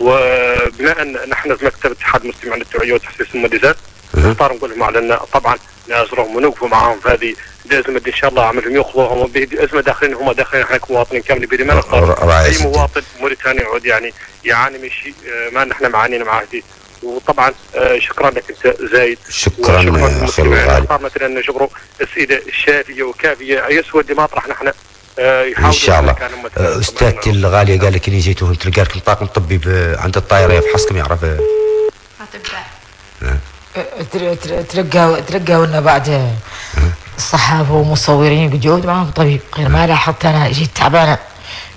S10: وبناء أن نحن في مكتب اتحاد المسلمين عن التوعيه وتحسيس المميزات نختار نقول لهم على أن طبعا نازرهم ونوقفوا معاهم في هذه الأزمة دي إن شاء الله. عملهم يخضوهم بهذه ازمه داخلين هم داخلين إحنا كمواطنين كاملين بدي ما نختار اي. مواطن موريتاني يعود يعني يعاني من شيء آه، ما نحن معانين معاه دي. وطبعا آه، شكرا لك أنت زايد.
S3: شكراً،.
S10: نختار مثلا نجبروا اسئله شافيه وكافيه يسوى اللي مطرح نحن آه،
S3: إن شاء الله. استاذتي الغاليه قال لك إني جيت لكم طاقم طبي ب- عند الطائرة. يفحصكم يعرف آه،
S4: تر- تر- تلقاوا تلقاوا لنا بعد الصحافه ومصورين قعود معهم طبيب. غير ما لاحظت أنا جيت تعبانة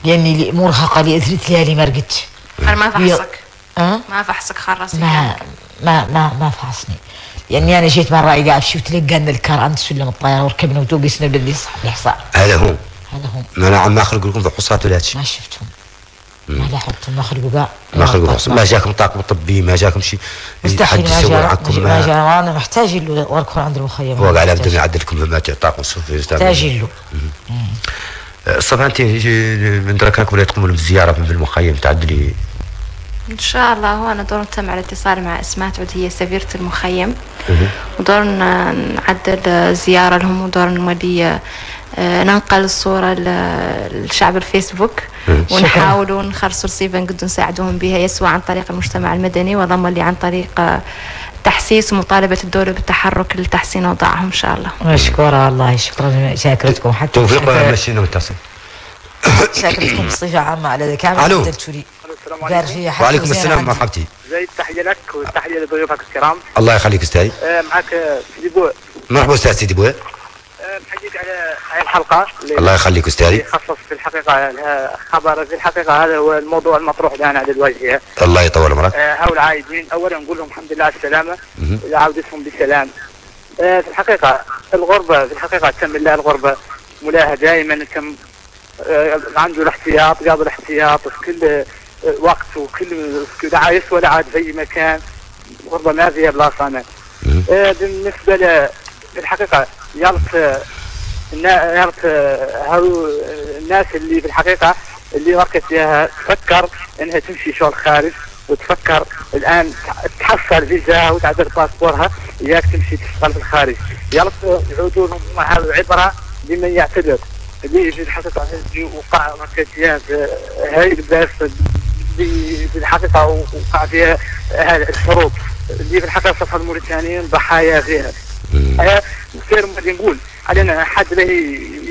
S4: لأني لي- مرهقة لي ثلاث ليالي ما رقدتش.
S9: أنا ما فحصك.
S4: أه؟
S9: ما فحصك خرصي
S4: ما ما ما ما فحصني. لأني أنا جيت مرة قاعد شفت لقانا الكار عند سلم الطيارة وركبنا وتوقسنا بالذي صح الاحصاء
S3: هذا هو.
S4: هذا هم
S3: ما أنا عم أخرج لكم فحوصات ولا شيء
S4: ما شفتهم. ما لاحظتهم ما خرجوا قاع.
S3: ما. ما جاكم طاقم طبي ما جاكم شيء
S4: مستحيل ما
S3: معكم
S4: ما
S3: ما-
S4: جاء أنا محتاج له وركون عند المخيم.
S3: هو قاعد
S4: محتاج-
S3: ابدا يعدلكم بما تعطاكم صفر
S4: محتاج له.
S3: صباح أنت من دركاك ولا تقوموا بالزياره في المخيم؟ تعدلي
S9: إن شاء الله. هو أنا دور تم على اتصال مع اسماء تعود هي سفيرة المخيم. ودور نعدل زيارة لهم ودور نولي ننقل الصورة ل- لشعب الفيسبوك ونحاولوا نخرصوا الصيفة نقدر نساعدوهم بها يسوى عن طريق المجتمع المدني وضم اللي عن طريق آه، تحسيس ومطالبة الدولة بالتحرك لتحسين أوضاعهم إن شاء الله.
S4: مشكورة والله شكرا شاكرتكم. حتى
S3: توفيق مشينا متصل
S4: شاكرتكم بصفة عامة على. عدلتوا لي
S11: السلام
S4: حتى
S3: وعليكم السلام. مرحبتي.
S11: زي التحية لك والتحية لضيوفك الكرام.
S3: الله يخليك استاذي
S11: آه، معك آه، سيدي بو
S3: مرحبا أستاذ سيدي بوي.
S11: نحييك على الحلقة اللي
S3: الله يخليك استاذي
S11: خصص في الحقيقة لها خبر في الحقيقة هذا هو الموضوع المطروح الآن على الواجهة
S3: الله يطول عمرك.
S11: آه، هؤلاء العايدين أولا نقول لهم الحمد لله على السلامة
S3: مهم.
S11: لعودتهم بسلام. آه، في الحقيقة الغربة في الحقيقة تم الله الغربة مولاها دائما تم آه، عنده الاحتياط قاضي الاحتياط في كل وقت وكل كل عايش ولا عاد في أي مكان. الغربة ما فيها بلاصة أنا آه، بالنسبة ل في الحقيقة يارت آه، آه، الناس اللي في الحقيقة اللي وقت فيها تفكر إنها تمشي شغل خارج وتفكر الآن تحصل فيزا وتعدل باسبورها اياك تمشي تشتغل في الخارج يارت يعودوا لهم مع عبرة لمن يعتذر. اللي الحقيقة اللي وقع مركزيات هاي الباس في الحقيقة وقع فيها الحروب. اللي في الحقيقة صف الموريتانيين ضحايا فيها. سير ما نقول. علينا حد له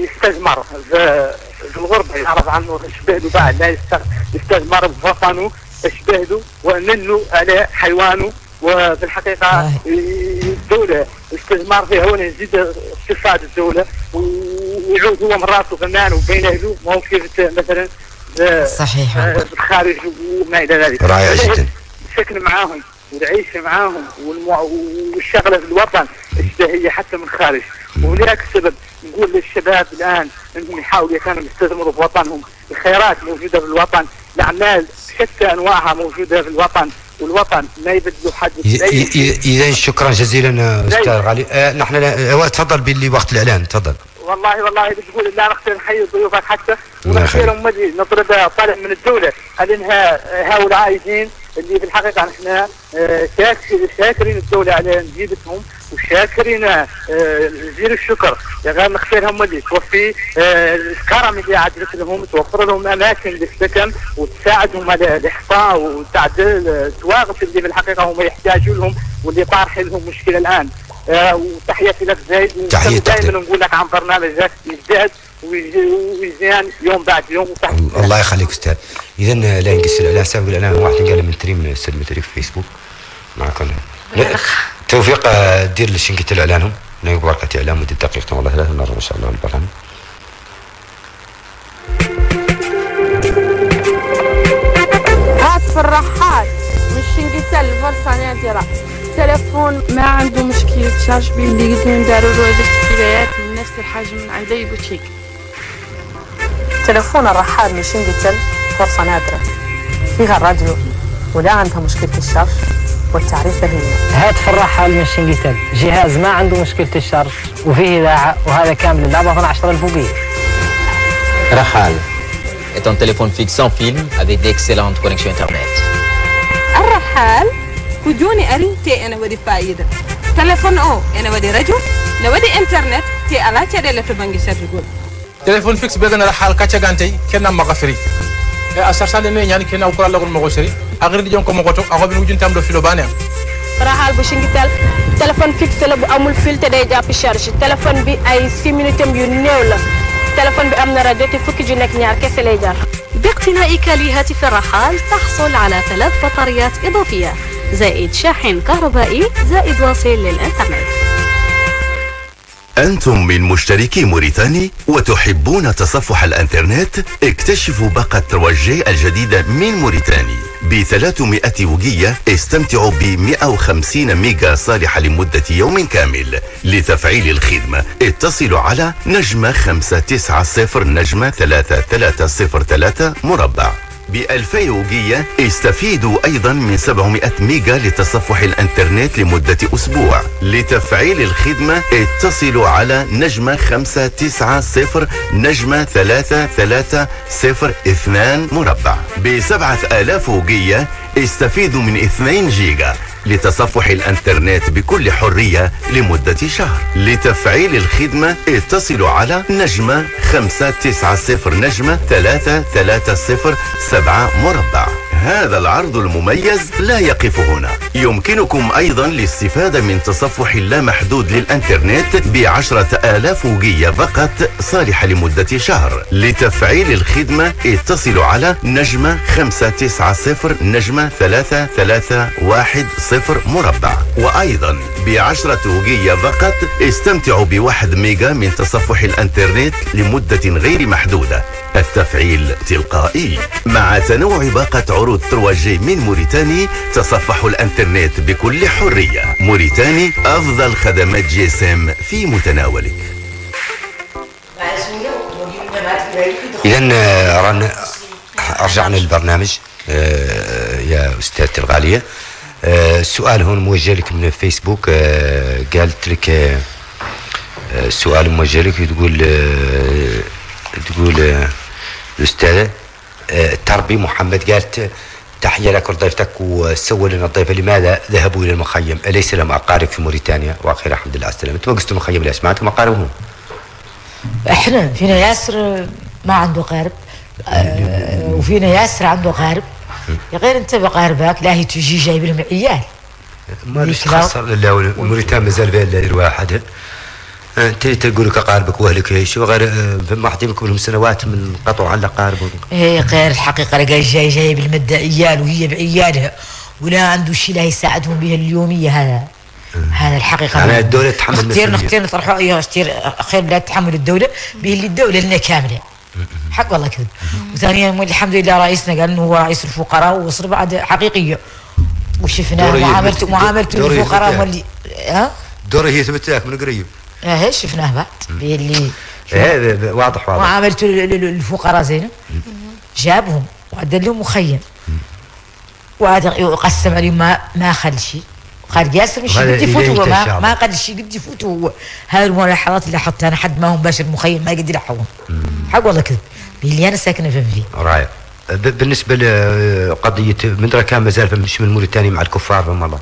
S11: يستثمر في في الغربة يعرف عنه اشبهده بعد لا يست- يستثمر بوطنه اشبهده ومنه على حيوانه وفي الحقيقة الدولة استثمار فيها هو يزيد اقتصاد الدولة ويعود هو من راسه فنان وبين أهله ما هو كيف مثلا آه،
S4: صحيح.
S11: آه، في الخارج وما إلى ذلك.
S3: رائع جدا.
S11: السكن معاهم والعيش معاهم. والشغلة في الوطن. اشتهيه حتى من الخارج وهناك السبب نقول للشباب الآن إنهم يحاولوا كانوا يستثمروا في وطنهم الخيرات موجودة في الوطن الأعمال شتى أنواعها موجودة في الوطن والوطن ما يبدلوا حد
S3: إذا شكرا جزيلا أستاذ غالي. آه، نحن لا- هو تفضل باللي وقت الإعلان تفضل.
S11: والله والله بتقول لا نختار نحيي ضيوفك حتى. ونختار مدي نطلب طلب من الدولة انها هؤلاء العايشين اللي في الحقيقة نحن آه، شاك- شاكرين الدولة على نجيبتهم وشاكرين آه، جزيل الشكر. يا غير نختارهم مدي توفي آه، الكرم اللي عدلت لهم توفر لهم أماكن للسكن وتساعدهم على الإحصاء وتعديل التواغط اللي في الحقيقة هم يحتاجوا لهم واللي طارح لهم مشكلة الآن. وتحياتي لك زايد
S3: تحية
S11: دائما نقول لك عن برنامجك يزداد ويز- ويزيان يوم بعد يوم.
S3: الله يخليك أستاذ. اذا لا ينقص الاعلان سابق الاعلان واحد قال من تريم السلمة تريك في فيسبوك معكم توفيق آه، دير لشنقة الاعلانهم نقول بركة اعلان مدة دقيقة والله ثلاث مرة إن شاء الله البرنامج.
S12: هاتف الرحال من شنقيتال الفرصة نادرة تلفون ما عنده مشكلة شارج بيه اللي يقدروا نداروا له الاستكبايات من نفس الحجم من عند أي بوتيك
S2: تلفون الرحال من شنقتل فرصة نادرة. فيها الراديو ولا عندها مشكلة الشرش
S13: والتعريف بالهمة
S2: هاتف الرحال من شنجيتل جهاز ما عنده مشكلة الشارج وفيه إذاعة وهذا كامل. اللعبة 12000 وبيه
S14: Rahal est un téléphone fixe sans fil avec d'excellentes connexions Internet.
S15: الرحال كجوني أرين تي أنا ودي فايدة. تلفون أو أنا ودي رجل نودي إنترنت تي ألا شرجول
S16: téléphone fixe be gana hal kacha gante kenna maga feri
S17: باقتناء لهاتف الرحال تحصل على ثلاث بطاريات إضافية. زائد شاحن كهربائي زائد واصل للإنترنت.
S1: أنتم من مشتركي موريتاني وتحبون تصفح الأنترنت. اكتشفوا باقة 3G الجديدة من موريتاني. ب 300 وجية استمتعوا ب 150 ميجا صالحة لمدة يوم كامل. لتفعيل الخدمة اتصلوا على نجمة 590 نجمة 3303 مربع. ب 2000 وجية استفيدوا أيضا من 700 ميجا لتصفح الأنترنت لمدة أسبوع. لتفعيل الخدمة اتصلوا على نجمة 590 نجمة 3302 مربع. ب 7000 وجية استفيدوا من 2 جيجا. لتصفح الانترنت بكل حرية لمدة شهر. لتفعيل الخدمة اتصلوا على نجمة 590 نجمة 3307 مربع. هذا العرض المميز لا يقف هنا. يمكنكم أيضا الاستفادة من تصفح اللامحدود للأنترنت بعشرة آلاف وجية فقط صالحة لمدة شهر. لتفعيل الخدمة اتصلوا على نجمة 590 نجمة 3310 مربع. وأيضا بعشرة وجية فقط استمتعوا بواحد ميجا من تصفح الأنترنت لمدة غير محدودة. التفعيل تلقائي. مع تنوع باقة عروض 3G من موريتاني تصفحوا الانترنت بكل حرية. موريتاني أفضل خدمات GSM في متناولك.
S3: إذا آه، رانا رجعنا للبرنامج. آه، يا أستاذتي الغالية. آه، السؤال هون موجه لك من الفيسبوك آه، قالت لك آه، آه، السؤال موجه لك تقول آه، تقول آه، الأستاذة آه، التربي محمد قالت تحية لك ولضيفتك وسوى لنا الضيفة لماذا ذهبوا إلى المخيم؟ أليس لهم أقارب في موريتانيا؟ وأخيرا الحمد لله على السلامة. أنتم وقفتوا المخيم ليش ما عندكم أقاربهم
S4: إحنا فينا ياسر ما عنده قارب آه وفينا ياسر عنده قارب يا غير أنت بقاربك لا هي تجي جايب لهم عيال.
S3: ما ليش. خاصة موريتانيا مازال الا الواحد أنت تقول لك اقاربك وأهلك إيش وغير آه، فما حد يمكن لهم سنوات من قطع على الاقارب
S4: إيه غير الحقيقة لقى جاي جايب المدة عيال وهي بعيالها ولا عنده شيء لا يساعدهم بها اليومية هذا. هذا الحقيقة.
S3: يعني الدولة تتحمل
S4: نختار
S3: مسؤولية.
S4: نختار نطرحوا أيوه نختار خير لا تحمل الدولة به اللي الدولة لنا كاملة. حق والله كذب. وثانيا الحمد لله رئيسنا قال إنه هو رئيس الفقراء وصر بعد حقيقية. وشفناه
S3: دوري
S4: معاملته معاملته للفقراء
S3: يثبت
S4: واللي ها؟
S3: دوره هي ثبت لك من قريب.
S4: إيه شفناه بعد. اللي
S3: ب- واضح واضح.
S4: لل- للفقراء زينب جابهم وعدل لهم مخيم. وهذا يقسم عليهم ما ما خل شيء قال ياسر مش قد يفوت هو ما. ما قال شيء قد يفوت هو هاي الملاحظات اللي حطها. أنا حد ما هو مباشر مخيم ما يقدر يلحقهم. حق والله كذب. اللي أنا ساكنة في فيه؟
S3: رايح ب- بالنسبة لقضية مدرى كان مازال في- مش من موريتانيا مع الكفار فهم الله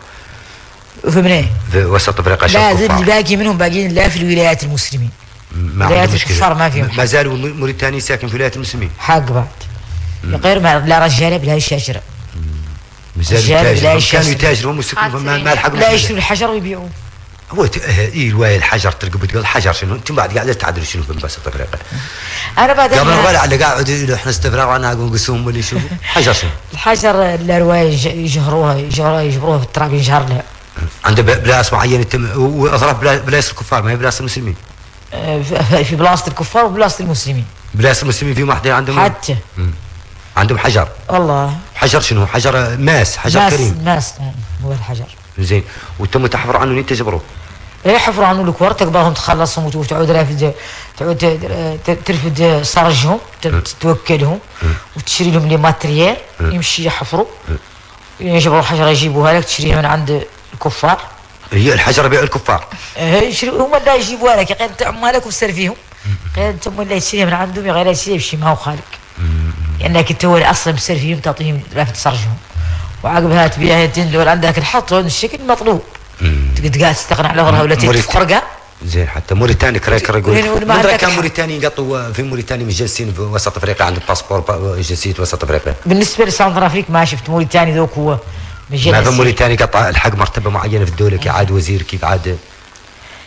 S3: في وسط افريقيا
S4: لا
S3: كفار
S4: باقي منهم باقيين لا في الولايات المسلمين.
S3: ما
S4: ولايات. الكفار ما فيهم.
S3: ما زالوا مو- موريتاني ساكن في ولاية المسلمين.
S4: حق بعد غير ما لا رجاله بلا شجره
S3: ما زالوا
S4: رجال
S3: يتاجروا.
S4: لا
S3: هم
S4: يشتري.
S3: كانوا يتاجروا ويسكنوا ما ما لحقوا
S4: لا يشتروا الحجر ويبيعوه.
S3: هو اي الواي الحجر تلقى بتقول الحجر شنو؟ أنتم بعد قاعدين تعدلوا شنو في وسط افريقيا
S4: أنا بعد
S3: قبل الربع على قاعد إحنا استفراغ أنا أقول قسوم ولا شو حجر شنو؟
S4: الحجر الرواية يج- يجهروها يجهروها يجبروها في التراب ينجهر لها.
S3: عنده بلاس معين يتم واضرب بلا- بلاس الكفار ما هي بلاس المسلمين.
S4: آه، في- بلاصة الكفار وبلاصة المسلمين.
S3: بلاس المسلمين في واحدة عندهم
S4: حتى.
S3: عندهم حجر.
S4: والله.
S3: حجر شنو؟ حجر ماس حجر
S4: ماس
S3: كريم.
S4: ماس هو الحجر.
S3: زين. وتم تحفر عنه انت تجبروه
S4: إيه حفروا عنه الكور تقبلهم تخلصهم وت- وتعود رافد تعود ترفد صرجهم ت- توكلهم وتشري لهم les matériels يمشي يحفروا. يجيبوا حجره يجيبوها لك تشريها من عند الكفار.
S3: هي الحجر بيع الكفار.
S4: إيه، يشري هم اللي يجيبوها لك غير أنت عمالك وسر فيهم غير أنت اللي تشتريها من عندهم غير يشتريها بشي ما هو خالق. لأنك أنت هو اللي أصلا مسر فيهم تعطيهم لا تسرجهم وعقبها تبيعها تندور عندك الحط الشكل المطلوب تقعد تستغنى على غيرها ولا تفرقها
S3: زين حتى موريتاني كريكر يقول
S4: عندك
S3: كان. موريتاني يقطوا في موريتاني مجلسين في وسط أفريقيا عندهم passeport با- جنسيه وسط أفريقيا.
S4: بالنسبة لساوث افريقيا ما شفت موريتاني ذوك هو.
S3: ما في
S4: مجلس
S3: موريتاني قطع الحق مرتبة معينة في الدولة كي عاد وزير كيف عاد؟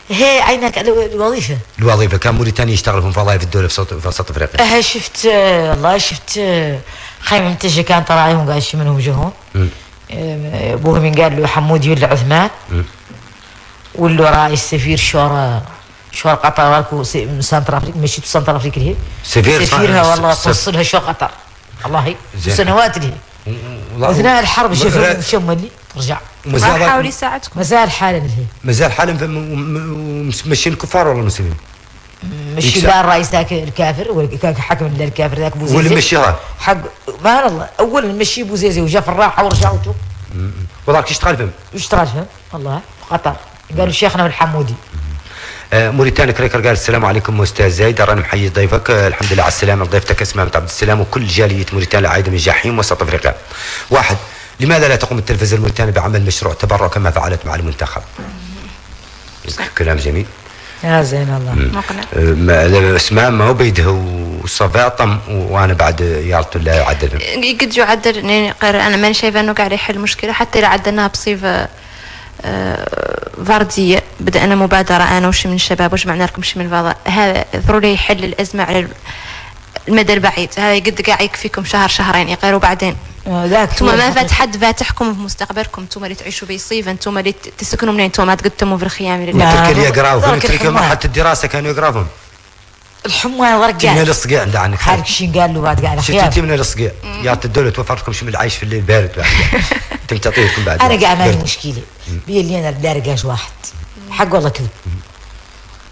S4: هي عينك الوظيفة.
S3: الوظيفة. كان موريتاني يشتغل في وظائف الدولة في وسط في وسط إفريقيا.
S4: آه شفت آه، والله شفت آه، خيمة منتجة كان طلع عليهم قاعد يشي منهم جهون
S3: مم.
S4: آه، ابوه من قال له حمودي ولا عثمان. ولا رئيس سفير شورى شور قطر راكو سنتر أفريقيا مشيت سنتر أفريقيا لهي
S3: سفير
S4: سفيرها والله توصلها شور قطر. الله. سنوات لهي
S3: والله-
S4: أثناء الحرب شوف
S3: م-
S4: شم اللي رجع.
S3: ومازال-
S9: ما حاول يساعدكم.
S4: مازال حالا
S3: مازال حالا في- م- م- م- ماشيين الكفار ولا المسلمين؟
S4: مشي. بقى الرئيس ذاك الكافر وكان حكم الكافر ذاك بوزيزي.
S3: واللي مشيها
S4: حق ما الله. أول نمشي بوزيزي وجا في الراحة ورجع وتو
S3: وذاك يشتغل فيهم
S4: اشتغل فهم والله في قطر. قالوا شيخنا من الحمودي.
S3: آه، موريتاني كريكر قال السلام عليكم أستاذ زايد أنا محيي ضيفك آه، الحمد لله على السلامة ضيفتك اسمها عبد السلام وكل جالية موريتانيا العائده من جحيم وسط أفريقيا. واحد لماذا لا تقوم التلفزيون الموريتاني بعمل مشروع تبرع كما فعلت مع المنتخب؟ كلام جميل.
S4: يا زين الله
S9: مقنع
S3: آه، اسماء ما هو بيده وصفاطم وأنا بعد يالته لا يعدل
S9: قد يعدل يعني أنا ماني شايفة إنه قاعد يحل المشكلة حتى إذا عدلناها بصيغة آه، فرديه بدأنا مبادرة أنا وشي من الشباب وجمعنا لكم شي من الفضاء؟ هذا ضروري يحل الأزمة على المدى البعيد. هذا قد قاعد يكفيكم شهر شهرين غير وبعدين؟
S4: ذاك
S9: أنتم
S4: هو
S9: ما. فات حد فاتحكم في مستقبلكم. أنتم اللي تعيشوا بيصيف أنتم اللي تسكنوا منين؟ أنتم ما تقدموا في الخيام. لله
S3: تركيا اللي يقراوا في تركيا. مرحله الدراسة كانوا يقراوهم
S4: الحمى ورق
S3: تي من الصقيع عند عنك
S4: حالك شين قال له بعد قاعد.
S3: شفت
S4: خيال
S3: انت من الصقيع يا الدولة توفر لكم شو من العيش في الليل بارد بعد. أنتم تعطيكم بعد.
S4: أنا قاعد عندي. مشكلة. بي اللي أنا رقاش واحد حق والله كذب.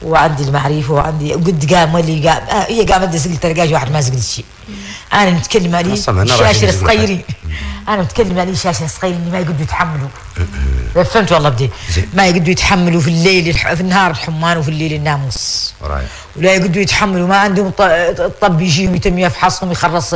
S4: وعندي المعرفة وعندي وقد قام اللي قام. آه هي قامت سقلت رقاش واحد ما سقلت شيء. أنا متكلم عليه
S3: يزقل
S4: الصغيرين أنا متكلم عليه شاشة صغيرين اللي ما يقدروا يتحملوا. فهمت والله بدي. ما يقدروا يتحملوا في الليل الح- في النهار الحمان وفي الليل الناموس. ولا يقدروا يتحملوا. ما عندهم الطب يجيهم يتم يفحصهم يخلص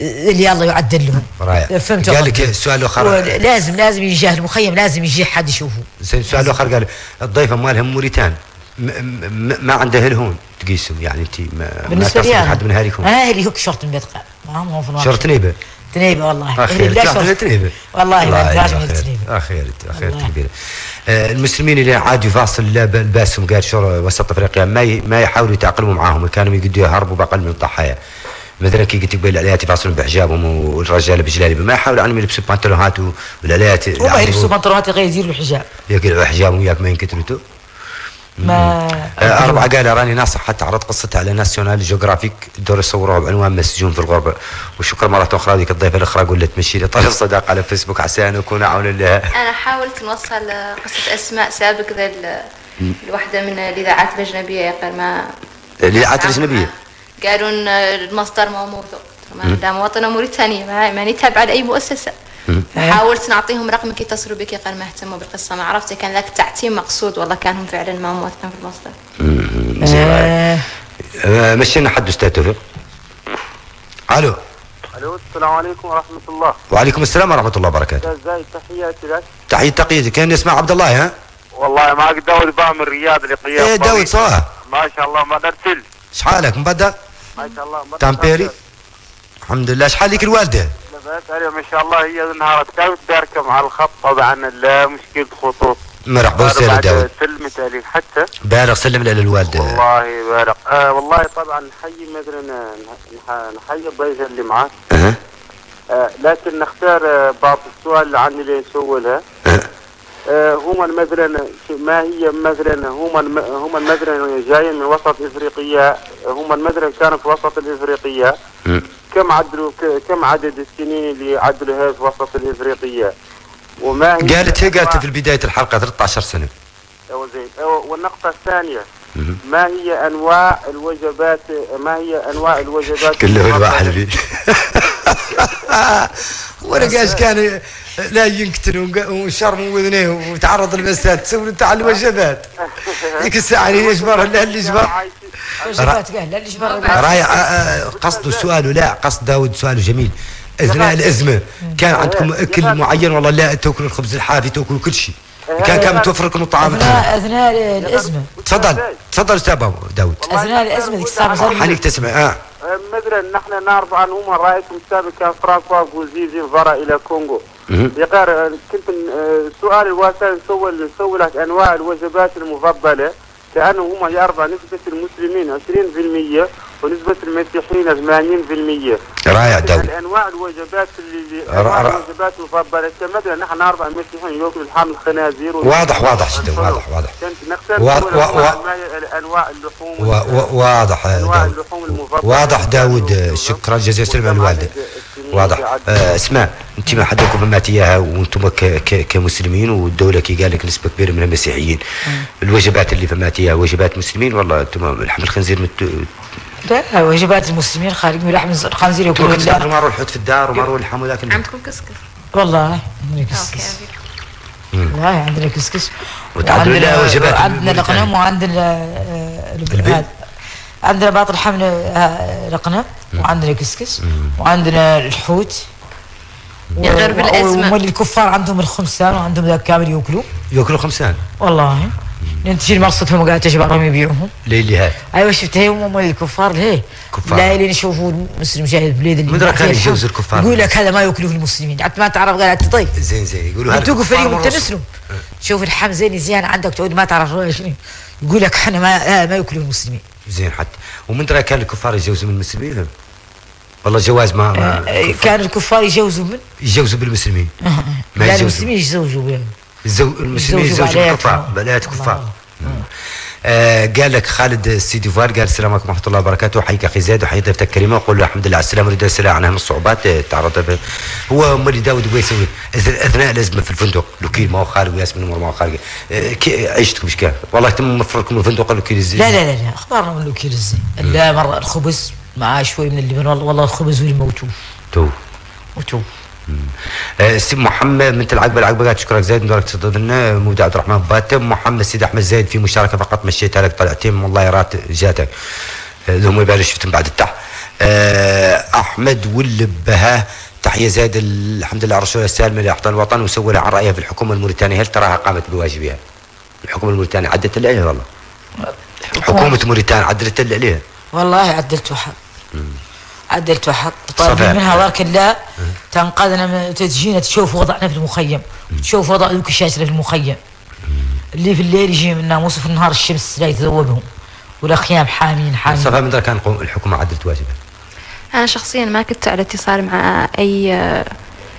S4: اللي الله يعدل لهم.
S3: رايح.
S4: فهمت
S3: قال. لك السؤال الآخر
S4: لازم لازم يجي المخيم لازم يجي حد يشوفه.
S3: زين السؤال الآخر قال الضيفة مالهم موريتان. ما عنده هلهون تقيسهم يعني انت ما, ما
S4: بالنسبة لي
S3: تصل حد من
S4: أهلي هوك شرط من بيت قاع. ما هم.
S3: شرط نيبة؟
S4: تنيبة والله.
S3: اخير. تنيبة.
S4: والله ما تنيبه
S3: اخير اخير آه، المسلمين اللي عاد يفاصل لا ب- باسهم قال شو وسط أفريقيا. ما ما يحاولوا يتاقلموا معاهم. كانوا يقدروا يهربوا بأقل من الضحايا. مثلا كي قلت قبل العليات يفاصلون بحجابهم والرجال بجلاليب ما يحاولوا عنهم يلبسوا بنطلونات والعليات
S4: هم يلبسوا بنطلونات غير يديروا الحجاب.
S3: يقلعوا حجابهم وياك ما ينكتروا
S4: ما
S3: آه، أربعة قال راني ناصح حتى عرض قصتها على National Geographic دور يصوروها بعنوان مسجون في الغربة. وشكرا مرة أخرى ذيك الضيفة الأخرى قلت تمشي لي طلب صداقة على فيسبوك عسى أن أكون عونا لها
S9: أنا حاولت نوصل قصة أسماء سابق ذا من الإذاعات الأجنبية يا قال ما
S3: للعات الأجنبية؟
S9: قالوا إن المصدر مو موثوق.
S3: مم.
S9: طبعا ده مواطنة موريتانية ما ماني تابعة لأي مؤسسة.
S3: مم.
S9: حاولت نعطيهم رقمك يتصلوا بك قال ما اهتموا بالقصة ما عرفت كان ذاك تعتيم مقصود والله كان هم فعلا ما موثقين في المصدر.
S3: زين. آه، مشينا حد أستاذ توفيق؟ ألو.
S18: ألو السلام عليكم ورحمة الله.
S3: وعليكم السلام ورحمة الله وبركاته.
S18: أستاذ زايد تحياتي لك.
S3: تحية تقييدي كان اسمه عبد الله ها؟
S18: والله معك داود بقى من الرياض لقيام
S3: إيه داود صواه
S18: ما شاء الله ما درتل
S3: شحالك مبدأ؟
S18: ما شاء الله ما
S3: تامبيري الحمد لله. شحال لك الوالدة؟
S18: لباس عليها ما شاء الله هي نهار كانت داركم على الخط. طبعا لا مشكله خطوط.
S3: مرحبا وسهلا داود
S18: سلمت عليك حتى
S3: بالغ سلم لها للوالدة
S18: والله بارك. آه والله طبعا نحيي مثلا نح- نحيي الضيفه اللي معك
S3: أه.
S18: آه لكن نختار آه بعض السؤال اللي عندي اللي نسولها. آه هم مثلا ما هي مثلا هم الم- هم مثلا جايين من وسط إفريقيا. هم مثلا كانوا في وسط الإفريقيا. كم عدلوا كم عدد السنين اللي عدلوها في وسط الافريقيا وما هي
S3: قالت هي قالت في بداية الحلقة 13 سنة.
S18: أو زين أو- والنقطة الثانية ما هي أنواع الوجبات ما هي أنواع الوجبات
S3: كله؟ الواحد فيه وأنا قاش كان لا ينقتل ونق- وشرم وذنيه وتعرض للمسات تسوي انت على الوجبات. ذيك الساعة اللي يجبر لا اللي يجبر
S4: وجبات قال لا اللي جبر.
S3: رايع آه، آه، قصده سؤاله لا قصد داود سؤاله جميل. اثناء الازمه كان عندكم أكل معين والله لا؟ تاكلوا الخبز الحافي تاكلوا كل شيء. كان كان متوفر لكم الطعام.
S4: اثناء أثناء الازمه
S3: تفضل. تفضل أستاذ داود.
S4: أثناء الازمه ذيك الساعة
S3: حنيك تسمع. آه.
S18: مثلا نحن نعرف عنهم رأيكم سابقا فرانكوا بوزيزي فرا إلى كونغو. بقار كنت آه، سؤال الواسع سوى سوى لك أنواع الوجبات المفضلة. كأنه هم يعرف عن نسبة المسلمين 20% ونسبة المسيحيين 80%
S3: رائع داود
S18: الأنواع الوجبات اللي
S3: را-
S18: الوجبات المفضلة كمثلا نحن نعرف عن المسيحيين يأكلوا لحم الخنازير
S3: واضح واضح جدا واضح واضح.
S18: كانت نختار
S3: وا-
S18: نقول
S3: وا-
S18: أنواع-
S3: وا-
S18: ما هي أنواع اللحوم
S3: و- و- واضح آه،
S18: أنواع
S3: داود.
S18: اللحوم المفضلة.
S3: واضح داود آه، شكرا جزيلا على الوالده واضح. آه، اسمع أنت ما حدكم فهمت إياها وأنتم ك- ك- كمسلمين والدولة كي قال لك نسبة كبيرة من المسيحيين. الوجبات اللي فهمت اياها وجبات مسلمين والله أنتم لحم الخنزير مت...
S4: لا وجبات المسلمين خارج من لحم الخنزير
S3: كتستخدموا
S4: لا.
S3: ما الحوت في الدار وما روح اللحم ولكن
S9: عندكم كسكس؟
S4: والله عندنا كسكس. والله عندنا كسكس.
S3: وتعدوا
S4: وعندنا-
S3: وجبات
S4: عندنا. القنم وعندنا آه،. هذا. عندنا باطل حمل آه، القنم وعندنا كسكس. وعندنا الحوت.
S9: غير.
S4: ومولي الكفار عندهم الخمسان وعندهم ذاك كامل ياكلوا
S3: يأكلوا خمسان.
S4: والله. لأن تجي مرصتهم وقاعد تجبرهم يبيعوهم
S3: ليلي هاد
S4: أيوه شفت هي هم مال الكفار ليه
S3: كفار.
S4: لا اللي يشوفوا المسلم جاي البلاد اللي
S3: من درا كان يجوز الكفار.
S4: يقول لك هذا ما ياكلوه المسلمين. حتى ما تعرف قال تطيب
S3: زين زين. يقولوا هذا
S4: توقف
S3: كفار
S4: فريق وانت
S3: والرسول.
S4: مسلم. شوف اللحم زين زين عندك تعود ما تعرف شنو. يقول لك إحنا ما هذا ما ياكلوه المسلمين.
S3: زين حتى. ومن درا كان الكفار يتجوزوا من المسلمين؟ والله جواز ما, ما
S4: آه، كان الكفار يجوزوا من؟
S3: يتجوزوا بالمسلمين. ما
S4: لا المسلمين يتزوجوا بهم.
S3: الزو... المسلمين
S4: بناتهم.
S3: بالكفار بنات. كفار آه قال لك خالد السيديفوار قال السلام عليكم ورحمة الله وبركاته. حيك أخي زيد وحيي ضيفتك الكريمه وقول له الحمد لله. على السلامه ونريد السلام عن اهم الصعوبات آه، تعرض له. هو مولي داود يسوي أثناء الأزمة في الفندق لوكيل ما هو خارج وياسمين ما هو خارج آه، عيشتكم إيش كان؟ والله تم مفركم الفندق لوكيل الزين.
S4: لا لا لا لا أخبارنا من الوكيل الزين. لا مرة الخبز معاه شوي من اللبن والله والله الخبز والموتو
S3: تو.
S4: موتو
S3: آه، سي محمد من العقبه العقبه قالت شكرا زايد مبارك تضلنا مودع عبد الرحمن باتم محمد سيد أحمد زايد في مشاركة فقط مشيتها لك طلعتين والله رات جاتك. آه، لهم يبالي شفتهم بعد التح آه، أحمد والبها تحية زايد الحمد لله على الرسول السالمه لاحضان الوطن وسوى عن رأيها في الحكومة الموريتانية. هل تراها قامت بواجبها؟ الحكومة الموريتانية عدت اللي عليها والله حكومة موريتانيا عدلت اللي عليها.
S4: والله عدلت عدلت
S3: صفاء.
S4: طالبين منها بارك الله تنقذنا من تجينا تشوف وضعنا في المخيم. تشوف وضع ذوك الشاشرة في المخيم. اللي في الليل يجي من الناموس وفي النهار الشمس لا يتذوبهم. والأخيام حامين حامين.
S3: صفاء من ذا كان الحكومة عدلت واجبها
S9: أنا شخصيا ما كنت على اتصال مع أي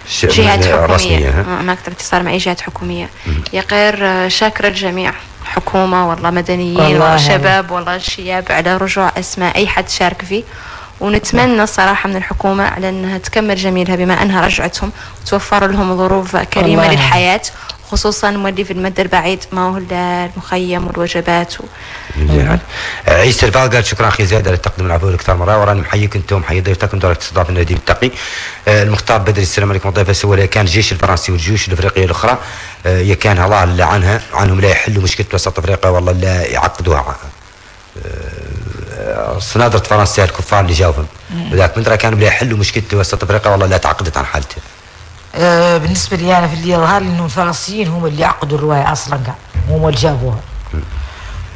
S3: ش-
S9: جهات
S3: ها؟
S9: آه، ما كنت على اتصال مع أي جهات حكومية. يا غير آه، شاكرة الجميع. حكومة والله مدنيين
S4: والله.
S9: شباب والله الشياب على رجوع أسماء أي حد شارك فيه. ونتمنى الصراحة من الحكومة على أنها تكمل جميلها بما أنها رجعتهم وتوفر لهم ظروف كريمة
S4: والله.
S9: للحياة خصوصا مولي في المدى البعيد ما هو المخيم والوجبات و...
S3: آه، عيسى الفال قال شكرا أخي زياد على التقديم العفو أكثر مرة وراني محييك أنتم محيي ضيفتكم دورة استضافه النادي التقي آه، المختار بدري السلام عليكم. ضيفه سوى كان الجيش الفرنسي والجيوش الإفريقية الأخرى آه، يا كان الله اللي عنها عنهم لا يحلوا مشكلة وسط إفريقيا والله لا يعقدوها. آه، صنادرة فرنسا الكفار اللي جاوبهم. وذاك من درا كانوا لا يحلوا مشكلة وسط أفريقيا والله لا تعقدت عن حالته.
S4: آه بالنسبة لي أنا في اللي يظهر لي إنه الفرنسيين هم اللي عقدوا الرواية أصلا قاع هم اللي جابوها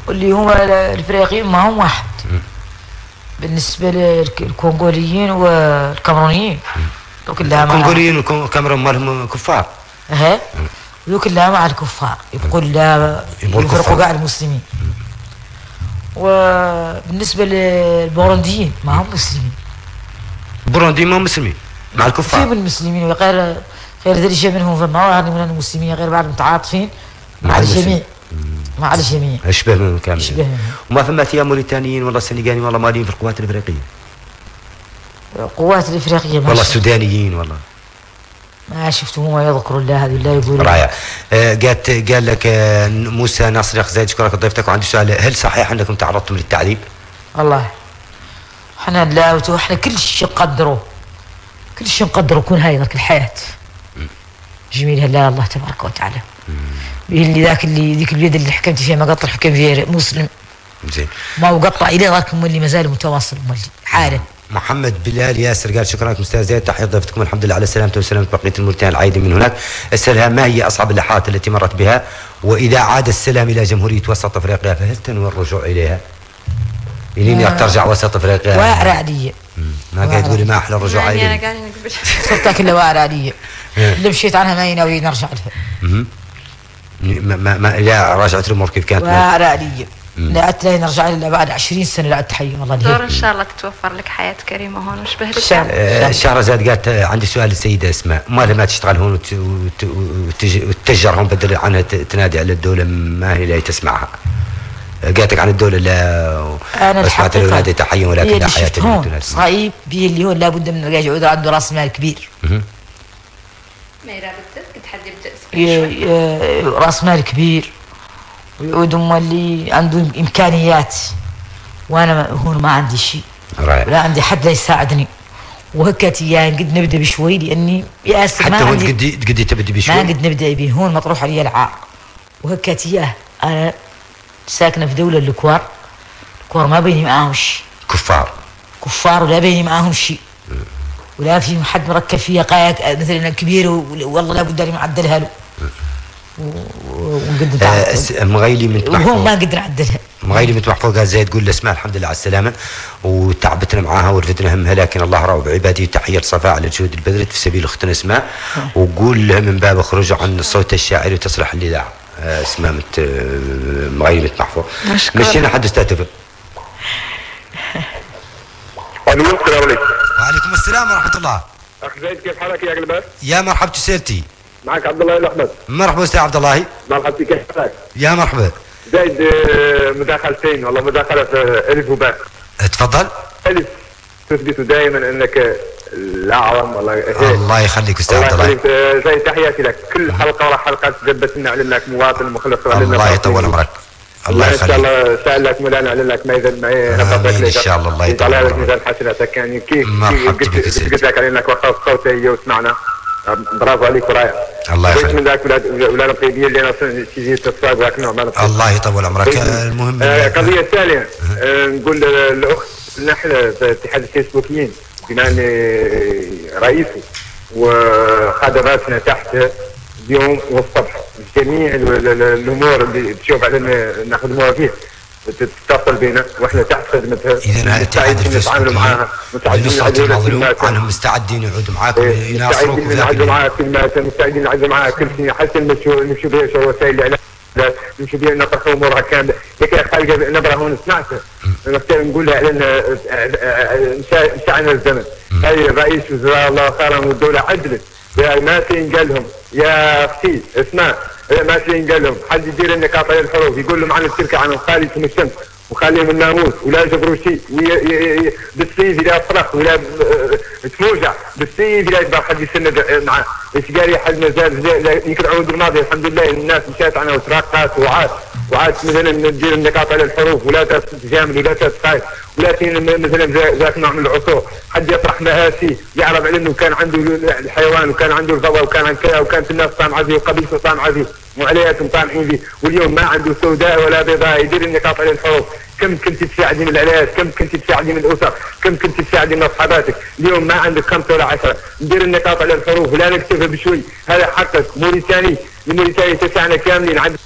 S4: واللي هم ال- الإفريقيين ما هم واحد. بالنسبة للكونغوليين والكامرونيين.
S3: الكونغوليين والكاميرون مالهم كفار.
S4: ها ذو كلها مع الكفار. يبقوا لا يفرقوا. كاع المسلمين. وبالنسبة للبورونديين ما هم مسلمين.
S3: بوروندي ما مسلمين. مع
S4: في
S3: الكفار.
S4: من المسلمين؟ وغير غير درجة منهم فما يعني من المسلمين غير بعض متعاطفين مع. الجميع. مع الجميع.
S3: أشبه منهم كامل.
S4: أشبه منهم.
S3: وما فما فيها موريتانيين والله سنغاليين والله مالين في القوات الإفريقية؟
S4: القوات الإفريقية
S3: والله
S4: شفت-
S3: سودانيين والله.
S4: ما شفتهم هم يذكروا الله هذا الله يقول
S3: رائع. آه، قالت قال لك آه، موسى ناصر اخ زايد شكرا ضيفتك. وعندي سؤال. هل صحيح أنكم تعرضتم للتعذيب؟
S4: والله إحنا لا إحنا كل شيء نقدره كل شيء نقدره يكون هاي ذاك الحياة. جميلها لا الله تبارك وتعالى. اللي ذاك اللي ذيك البلاد اللي حكمت فيها ما قطر حكم فيها مسلم.
S3: زين.
S4: ما هو قطع إلى ذاك اللي ما زال متواصل مولي حالا
S3: محمد بلال ياسر قال شكرا لكم أستاذ زيد تحية ضيفتكم الحمد لله على سلامته وسلامة بقية الموريتان العايدين من هناك. أسألها ما هي أصعب اللحظات التي مرت بها؟ وإذا عاد السلام إلى جمهورية وسط أفريقيا فهل تنوي الرجوع إليها؟ الين
S4: آه.
S3: ترجع وسط أفريقيا.
S4: واعرة عادية
S3: ما قاعد تقولي ما أحلى الرجوع
S9: يعني
S3: اليه
S9: أنا قبل
S4: صرت كلها واعرة عادية. اللي مشيت عنها ما يناوي نرجع لها.
S3: ما ما ما لا راجعت الأمور كيف كانت؟
S4: واعرة عادية لا أتلاقي نرجع لها بعد 20 سنة لا تحيي والله
S9: دور إن شاء الله تتوفر لك حياة كريمة هون وشبه لك
S3: شهرزاد قالت عندي سؤال للسيدة اسماء. ما تشتغل هون وتتجر هون بدل عنها تنادي على الدولة ما هي لا تسمعها. آه، قالتك عن الدولة لا
S4: أنا
S3: وسمعت
S4: الحقيقة
S3: الأولاد تحية
S4: هي
S3: ولكن لا
S4: هون
S3: الأسماء.
S4: صعيب بيه اللي هون لابد من الرجاج يعود عنده راس مال كبير.
S3: مهم.
S9: ميرا بنتك تحدي
S4: ي- ي- راس مال كبير. ويعود أم اللي عنده إمكانيات وأنا ما- هون ما عندي شيء. ولا عندي حد لا يساعدني. وهكت يعني قد نبدأ بشوي لأني ياسر
S3: حتى
S4: ما
S3: هون قدي قدي تبدي
S4: ما
S3: بشوي؟
S4: قد نبدأ به. هون مطروح علي العار. وهكت اياه أنا ساكنة في دولة الكوار. الكوار ما بيني معاهم شيء.
S3: كفار.
S4: كفار ولا بيني معاهم شيء. ولا في حد مركب فيها قاية مثلا كبير والله لابد اني معدلها له. ونقدر
S3: آه، مغيلي من محفوظ
S4: ما قدر اعدلها
S3: مغيلي من محفوظ قال زيد قول لاسماء الحمد لله على السلامة. وتعبتنا معاها ورفدنا همها لكن الله راو بعباده تحية صفاء على الجهود اللي بذلت في سبيل اختنا اسماء. وقول لها من باب خروج عن الصوت الشاعري وتصلح الاذاعة آه، اسماء مت آه، مغيلي من محفوظ. مشينا حد استهدف
S19: ألو السلام عليكم.
S3: وعليكم السلام ورحمة الله.
S19: أخ زيد كيف حالك يا قلبات؟
S3: يا مرحبا سيرتي
S19: معك عبد الله الأحمد.
S3: مرحبا أستاذ عبد الله
S19: مرحبا بك. كيف حالك؟
S3: يا مرحبا.
S19: آه، مداخلتين والله مداخلة في ألف وباء.
S3: تفضل.
S19: ألف. تثبت دائما أنك الأعظم والله.
S3: الله يخليك أستاذ عبد
S19: الله يخليك. زي تحياتي لك. كل حلقة ورا حلقة تثبت لنا علم لك مواطن مخلص
S3: الله يطول عمرك. الله
S19: إن شاء
S3: يخليك
S19: الله سأل لك مولانا علم لك ما إذا ما
S3: آمين إن شاء الله، الله يطول عمرك.
S19: ميزان حسناتك. يعني كيف قلت لك علم لك وقف صوتي وسمعنا برافو عليك ورايح
S3: الله يخليك.
S19: من ذاك ولاد ولاد الطيبيه اللي أنا تيجي تصفى ذاك نوع من
S3: الله يطول عمرك. آه، المهم
S19: آه، قضية ثانية. آه، نقول للأخت نحن في اتحاد الفيسبوكيين بما أني رئيسه وخدماتنا تحت اليوم والصبح. جميع ال- ال- الأمور اللي تشوف علينا نخدموها فيه تتصل بنا وإحنا تحت خدمتها.
S3: إذا اتحاد
S19: مستعدين نتعامل معاها.
S3: لنصرة
S19: نعدل
S3: المظلوم. عنهم مستعدين يعودوا معاكم يناصروكم
S19: مستعدين
S3: اليوم.
S19: معاها كلمات مستعدين نعدل معاها كل شيء حتى نمشوا بها وسائل الإعلام. لا، نمشي بها نطرح امورها كاملة. لك يا خالد نبره هون سمعتها نختار نقول لها لأن انشاءنا الزمن. هاي رئيس وزراء الله خيرا والدولة عدلت. يا ما تنقل لهم يا أختي اسمع. يا ما تنقل لهم حد يدير النقاط على الحروف يقول لهم عن الشركة عن خالي في الشمس وخليهم الناموس ولا يجبروا شيء بالسيف لا يصرخ ولا ب- تفوجع بالسيف لا يقدر حد يسند معاه. إيش قال حد مازال يمكن العود الماضي الحمد لله الناس مشات عنها وترقت وعاد. وعاد مثلا ندير النقاط على الحروف ولا تتجامل ولا تتخايف ولا مثلا ذا- ذاك نوع من العصور. حد يطرح مآسي يعرف على إنه كان عنده الحيوان وكان عنده الفضاء وكان عن كذا وكانت الناس طامعه فيه وقبيلته طامعه فيه وعلياتهم طامعين فيه واليوم ما عنده سوداء ولا بيضاء يدير النقاط على الحروف. كم كنت تساعدي من العائلات كم كنت تساعدي من الأسر؟ كم كنت تساعدي من أصحاباتك؟ اليوم ما عندك خمسة ولا عشرة. ندير النقاط على الحروف ولا نكتفي بشوي. هذا حقك موريتاني. الموريتاني تسعنا كاملين عند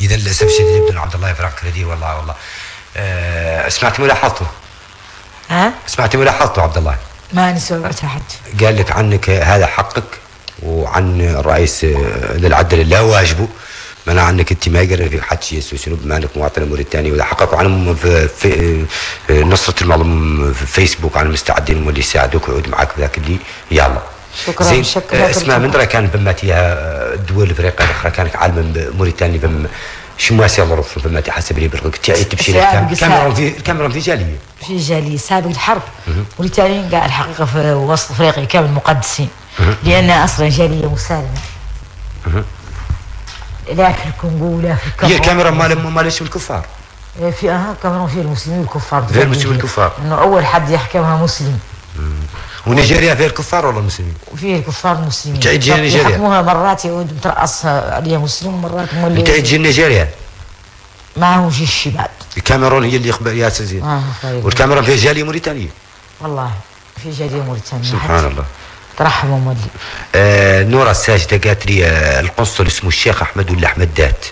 S3: إذا للأسف الشديد إن عبد الله يفرح كردي والله والله. آه، سمعت ملاحظته؟
S4: ها؟
S3: سمعت ملاحظته عبد الله؟
S4: ما نسمعتها حد
S3: قال لك عنك هذا حقك وعن الرئيس آه، للعدل لا واجبه منع عنك أنت ما يقرر في حد شيء شنو بما انك مواطن موريتاني وإذا حققوا عنهم في, في آه، نصرة المظلوم في فيسبوك عن المستعدين واللي يساعدوك ويعود معك ذاك اللي يلا.
S4: شكرا
S3: زين
S4: شكرا.
S3: آه، اسمع من درا كان بماتيها الدول الافريقيه الاخرى كانت عالما موريتاني بم شو ما سير ظروف بماتي حسب لي بالرق تمشي لك.
S4: ساعة
S3: كام-
S4: بقى
S3: كاميرون
S4: ساعة.
S3: في الكاميرون في جالية.
S4: في جالية سابق الحرب. موريتانيين قاعد الحقيقة في وسط أفريقيا كامل مقدسين. لأنها أصلا جالية مسالمة. لا في الكونغو لا في الكاميرون
S3: هي الكاميرون مال مال اسم الكفار.
S4: في أها كاميرون فيه المسلمين والكفار.
S3: غير المسلمين والكفار.
S4: إنه أول حد يحكمها مسلم.
S3: ونيجيريا فيها الكفار ولا المسلمين؟
S4: وفيه الكفار المسلمين.
S3: تعيد جينا نيجيريا.
S4: يحكموها مرات يعود مترأس عليها مسلم ومرات مولي
S3: انت تجي نيجيريا؟
S4: معهم شي الشي بعد
S3: الكاميرون هي اللي يخبر ياسر زين.
S4: آه خير.
S3: والكاميرون فيها جالية موريتانية.
S4: والله في جالية موريتانيا
S3: سبحان الله.
S4: ترحبوا مولي
S3: آه نورة الساجدة قالت لي آه القنصل اسمه الشيخ أحمد ولا أحمد دات؟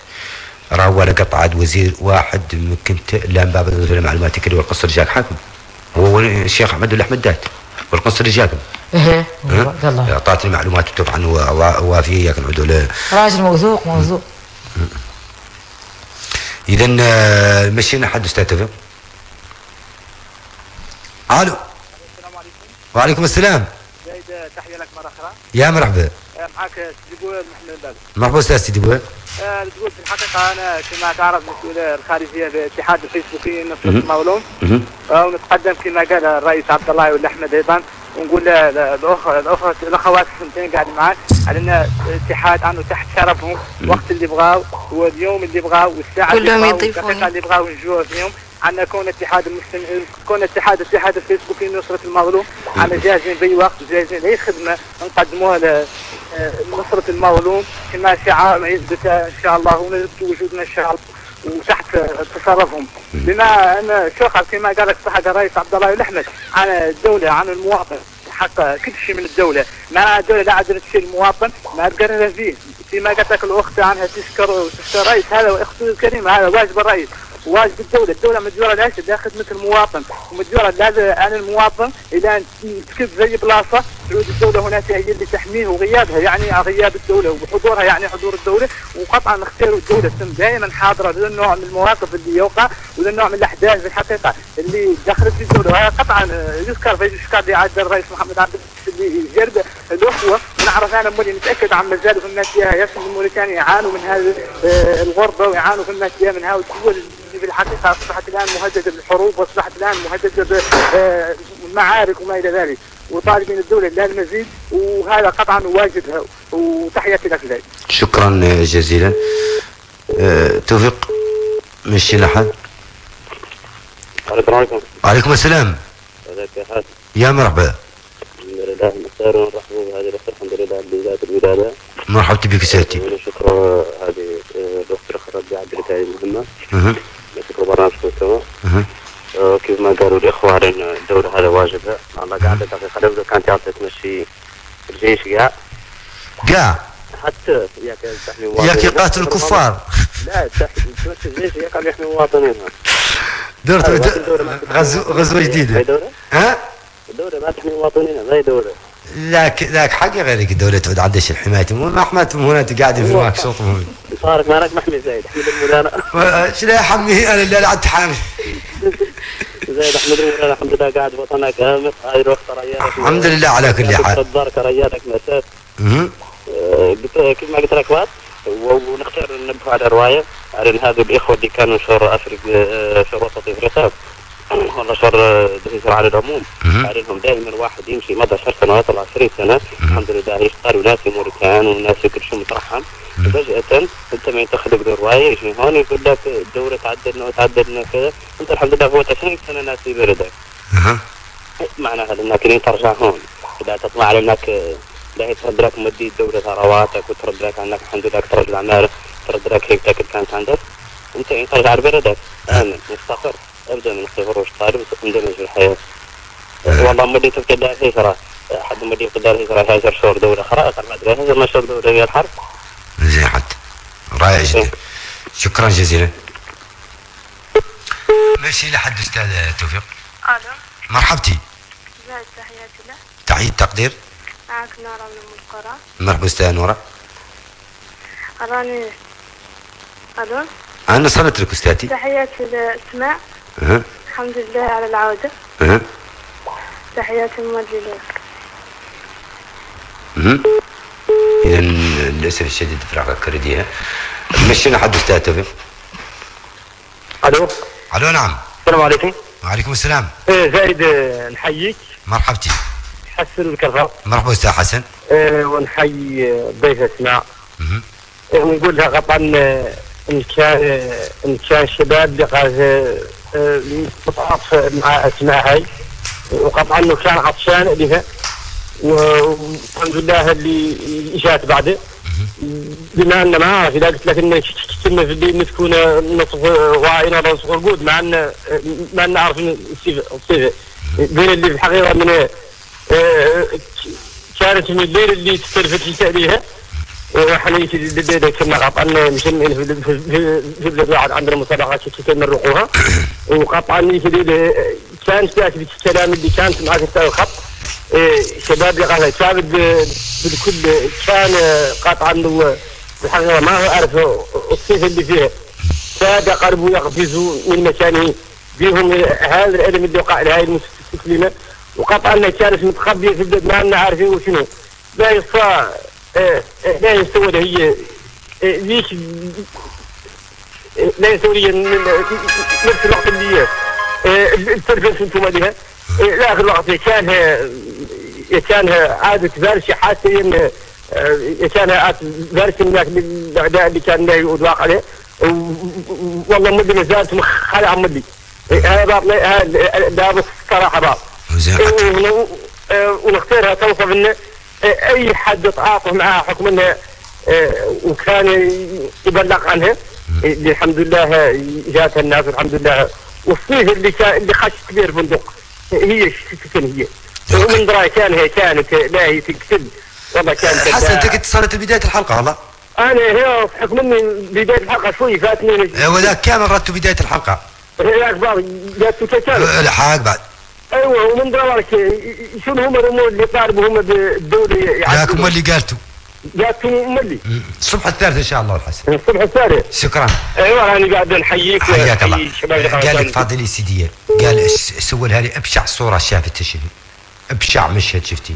S3: راه ولا قطع عاد وزير واحد ممكن لا باب المعلومات كده والقنصل جاك حاكم هو الشيخ أحمد ولا أحمد دات؟ والقنصل جاكم إيه؟
S4: والله
S3: أعطاتني معلومات طبعا هو- وافية ياك نعودوا له
S4: راجل موثوق موثوق.
S3: إذا آه، مشينا حد أستاذ توفيق ألو. وعليكم السلام.
S11: زايد تحية لك مرة أخرى.
S3: يا مرحبا.
S11: معك سيدي بويل محمد.
S3: مرحبا أستاذ سيدي
S11: آه، تقول في الحقيقة أنا كما تعرف مسؤول الخارجية باتحاد الفيسبوكي نصر
S3: مهم.
S11: المولون آه، ونتقدم كما قال الرئيس عبد الله ولا أحمد أيضا. ونقول الاخوه الأخوات السنتين قاعدين معك على إن الاتحاد عنده تحت شرفهم وقت اللي بغاو واليوم اللي بغاو والساعة اللي بغاو. والدقيقة اللي بغاو نجوع فيهم. عندنا كون اتحاد المسلم كون اتحاد اتحاد الفيسبوكي نصرة المظلوم. عندنا جاهزين بأي وقت وجاهزين لاي خدمة نقدموها ل- آه، المظلوم. كما شعار يثبت إن شاء الله ونثبت وجودنا إن شاء الله وتحت تصرفهم. بما أن شوخ كما قال لك صح الرئيس عبد الله الأحمد عن الدولة عن المواطن حق كل شيء من الدولة. ما الدولة لا عدلت شيء المواطن ما تقرر فيه. فيما قالت لك الأخت عنها تشكر وتشكر الرئيس هذا أختي الكريمه هذا واجب الرئيس. واجب الدولة، الدولة مديورة لاش؟ لا خدمة المواطن، ومديورة لا عن المواطن إذا تكب زي بلاصة تعود الدولة هناك هي اللي تحميه وغيابها. يعني غياب الدولة وحضورها يعني حضور الدولة. وقطعا نختار الدولة. تكون دائما حاضرة لذا النوع من المواقف اللي يوقع وذا النوع من الأحداث في الحقيقة اللي دخلت في الدولة. وهذا قطعا يذكر في يذكر اللي عاد الرئيس محمد عبد اللي جرب الأخوة. ونعرف أنا مولي نتأكد عن مازالوا في الناس ياسر من موريتانيا يعانوا من هذه آه، الغربة ويعانوا في الناس من هذه الدول في الحقيقة أصبحت الآن مهددة بالحروب وأصبحت الآن مهددة بالمعارك وما إلى ذلك وطالب من الدولة لا المزيد وهذا قطعا واجبها وتحياتي لك زيد.
S3: شكرا جزيلا. آه، توفيق مشي لحد.
S20: السلام. عليكم
S3: وعليكم السلام.
S20: يا حاج
S3: يا مرحبا.
S20: الحمد لله ونرحب بهذه الاخت الحمد لله بدايه الولاده
S3: مرحبا بك سيدتي
S20: ونشكر هذه آه، الأخت اللي عدلت هذه المهمه سوا
S3: أها.
S20: آه، كيف ما قالوا على ان الدولة هذا واجبها الله قاعدة دقيقه لو كانت تعطي تمشي الجيش قاع.
S3: قاع.
S20: حتى ياك تحمي
S3: ياك. يقاتل الكفار
S20: لا تمشي الجيش ياك عم يحمي مواطنينها
S3: دورت
S20: هذا
S3: د-
S20: الدولة ما تحمي
S3: غزو. غزوة
S20: جديدة.
S3: ها؟
S20: الدولة ما تحمي مواطنينها ما هي دولة؟
S3: ذاك ذاك حق غيرك الدولة تعود عندها الحماية. ما حماتهم هنا قاعدين في ماك
S20: صارك مالك محمي زايد أحمد المولانا
S3: شنو يا حمي أنا اللي عاد حامي
S20: زايد أحمد المولانا الحمد لله قاعد وطننا كامل. هاي روح ريالك
S3: الحمد لله على كل حال.
S20: الدار ريالك مسات
S3: مهم.
S20: قلت كيف ما قلت لك وقت و- ونختار ننبه على روايه على ان هذول الإخوة اللي كانوا شر أفريقيا آه، شر وسط أفريقيا. والله شر على العموم. على إنهم دائما واحد يمشي مدى 10 سنوات ولا 20 سنة. الحمد لله وناس في موريتان وناس شيء مترحم. فجأة أنت ما لك رواية يجي هون يقول لك الدولة تعدلنا وتعدلنا كذا أنت الحمد لله فوت 20 سنة ناس في بلدك. معناها إنك لين ترجع هون. إذا تطلع على إنك لا هي ترد لك مدي الدولة ثرواتك وترد لك انك الحمد لله ترد الأعمال ترد لك هيبتك اللي كانت عندك. أنت ترجع على بلدك. امن مستقر. ابدا من الصفر واشتغل واندمج في الحياة. والله مدي لها هي ترى حد مدي لها هي ترى هاجر شهور دولة خلاص ما أدري هاجر ما شهور دولة هي الحرب.
S3: زين حتى رائع جدا. شكرا جزيلا. ماشي لحد أستاذ توفيق.
S15: ألو.
S3: مرحبتي.
S15: زايد تحياتي له.
S3: تحية تقدير.
S15: معك نورة من القرى.
S3: مرحبا أستاذ نورة
S15: راني ألو.
S3: أنا صلت لك استاذتي
S15: تحياتي لأسماء.
S3: أها،
S15: الحمد لله على العودة.
S3: أها،
S15: تحياتي موجهة لك.
S3: أها. إذا للاسف الشديد فراغ كرديها مشينا حد توفيق.
S19: ألو؟
S3: ألو نعم.
S19: السلام عليكم.
S3: وعليكم السلام.
S19: إيه زايد نحييك.
S3: مرحبتي.
S19: حسن الكرفة
S3: مرحبا أستاذ حسن.
S19: إيه، ونحيي آه، ضيف أسماء. ونقول لها قطعا آه، إن كان إن كان شباب اللي متعاطف مع أسماء هاي. وقطعا إنه كان عطشان لها
S21: والحمد لله اللي جات بعده بما أن ما اعرف اذا قلت لك ان كنا في الليل تكون نصف ولا نصف رقود مع ان ما نعرف الصفه بين اللي في الحقيقة من آه، كانت من الليل اللي تستلفت في الليلة كنا قطعنا مشمين في في في- في بلاد واحد عندنا مسابقة كي نروحوها. وقطعني في الكلام اللي كانت معك الخط. إيه، شباب كان ب- بالكل كان قطعا إنه الحقيقة ما هو أعرف الصيف اللي فيه كاد قلبه يقفز من مكانه بهم هذا العلم اللي وقع لهذه المستسلمة وقطعا كانت متخبية في البلاد ما عارفين وشنو. لا يصفى آه، آه، لا يستوى له هي آه، ليش؟ آه، لا لي نفس الوقت اللي التلفزيون أنتم آه، لا الوقت كان كان عادة فارشة حاسة إن آه، كان عادة فارشة من ذاك الأعداء اللي كان لا واقع عليه. والله مدي ما زالت خلع مدي هذا بعض هذا صراحة بعض ون- ونختارها توصف ان آه، أي حد تعاطف معها حكم إنه آه، وكان يبلغ عنها اللي الحمد لله جاتها الناس الحمد لله. والصيف اللي كان اللي خش كبير بندق. هي شكل هي. ومن دراي كان هي كانت لا هي تقتل والله كانت
S3: حسن أنت كنت صارت بداية الحلقة والله.
S21: أنا هي حكم إني بداية الحلقة شوي فاتني.
S3: آه، وذاك كامل ردتوا بداية الحلقة؟
S21: هي
S3: الحاق بعد.
S21: أيوه ومن دراك شنو هم الأمور اللي طالبوا هم بالدولة
S3: ذاك هم اللي قالتوا
S21: جاتهم ملي.
S3: الصبح الثالث إن شاء الله الحسن.
S21: الصبح الثالث.
S3: شكرا.
S21: أيوه أنا قاعد نحييك
S3: حياك الله. قال لك. فاضل سيدي. قال س- سولها لي. أبشع صورة شافتها شنو أبشع مشهد شفتي؟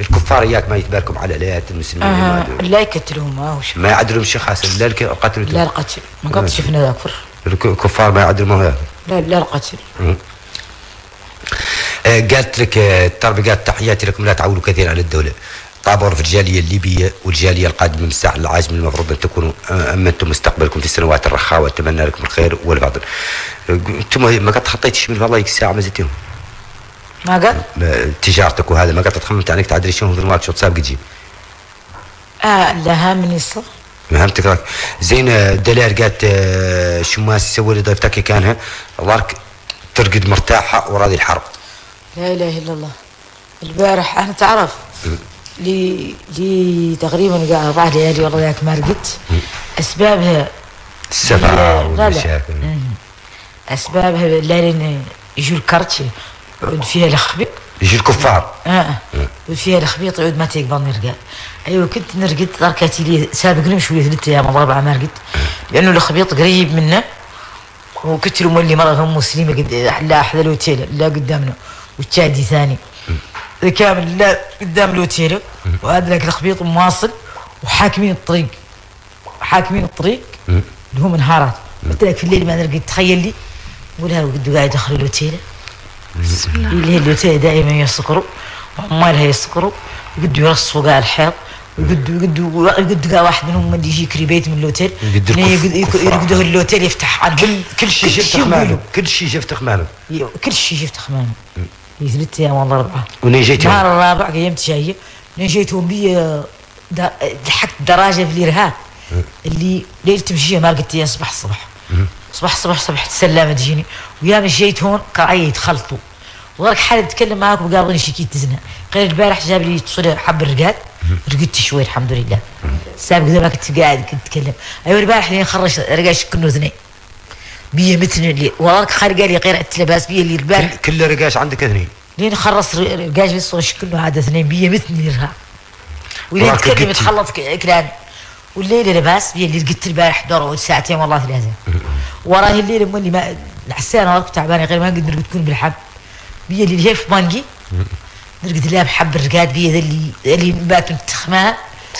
S3: الكفار إياك ما يتباركم على الايات المسلمين
S4: آه لا يقتلهم ما شيء.
S3: ما يعدلهم شيخ حسن لا القتل
S4: لا القتل. ما قد شفنا ذاك فر
S3: الك- الكفار ما يعدلهم
S4: لا لا القتل.
S3: قالت لك آه، التربي قالت تحياتي لكم لا تعولوا كثيرا على الدولة. طابور في الجالية الليبية والجالية القادمة من الساحل العاجم المفروض أن تكونوا آه، أمنتم مستقبلكم في السنوات الرخاء وأتمنى لكم الخير والفضل آه، أنتم ما قد خطيتش من والله ساعة ما زدتهم
S4: ما
S3: ما- تجارتك وهذا ما قد تخممت عنك تعدري شنو في المارك شو تصاب تجيب
S4: آه لها من يصل
S3: فهمتك. راك زين آه، دلال قالت آه، شو ما سوى لي ضيفتك كانها ظهرك ترقد مرتاحة وراضي الحرب.
S4: لا إله إلا الله. البارح أنا تعرف لي لي تقريبا قاعد أربع ليالي والله ذاك ما رقدت. أسبابها
S3: السفر والمشاكل
S4: الليل إن يجوا الكرتش يعود فيها الخبيط.
S3: يجي الكفار.
S4: آه. يعود فيها الخبيط يعود ما تقبل نرقد. أيوه كنت نرقد تركتي لي سابق لهم شوية ثلاث أيام اربعه ما رقدت. لأنه الخبيط قريب منا وكنت له مولي مرة هم مسلمة قد لا أحد الاوتيل لا قدامنا. والتشادي ثاني. كامل لا قدام الاوتيل وهذا لك الخبيط مواصل وحاكمين الطريق. حاكمين الطريق اللي هم نهارات قلت لك في الليل ما نرقد تخيل لي ولا قد قاعد الاوتيل اللي هي الاوتيل دائما يسكروا وعمالها يسكروا يقدوا يرصوا قاع الحيط يقدوا يقدوا قاع واحد منهم اللي يجي يكري بيت من الأوتيل.
S3: كفار.
S4: يرقدوا الأوتيل يفتح. عنهم
S3: كل شيء شفت
S4: يقولوا.
S3: خمانه كل شيء شفت خمانه
S4: يو- كل شيء شفت خمانه في ثلاث أيام والله اربعه
S3: ونين جيت
S4: النهار الرابع قيمت جاية لين جيتهم بي دا- لحقت دراجة في الإرهاب. اللي ليلة تمشي ما لقيت إياه صباح صباح. صباح صباح صبحت السلامه تجيني. ويا مش جيت هون كراعي يتخلطوا. وغير حد يتكلم معاك وقابلني شكيت تزنى غير البارح جاب لي تصل حب الرقاد رقدت شوي الحمد لله. سابق زي ما كنت قاعد كنت اتكلم أيوه البارح لين خرج رقاش كنه اثنين بيا مثل اللي وراك خارج قال لي غير التلباس بيا اللي البارح
S3: كل رقاش عندك اثنين
S4: لين خلص رقاش بس شكله عاد اثنين بيا مثل الارهاب ولين
S3: وراك
S4: تكلم ك- كلام. والليلة لباس بيا اللي رقدت البارح دور ساعتين والله ثلاثة وراي الليلة مولي ما الحسان وراك تعبانة. غير ما قد نرقد تكون بالحب. بيا اللي هي في بانجي نرقد لها بحب الرقاد بيا ذا اللي اللي بات التخمام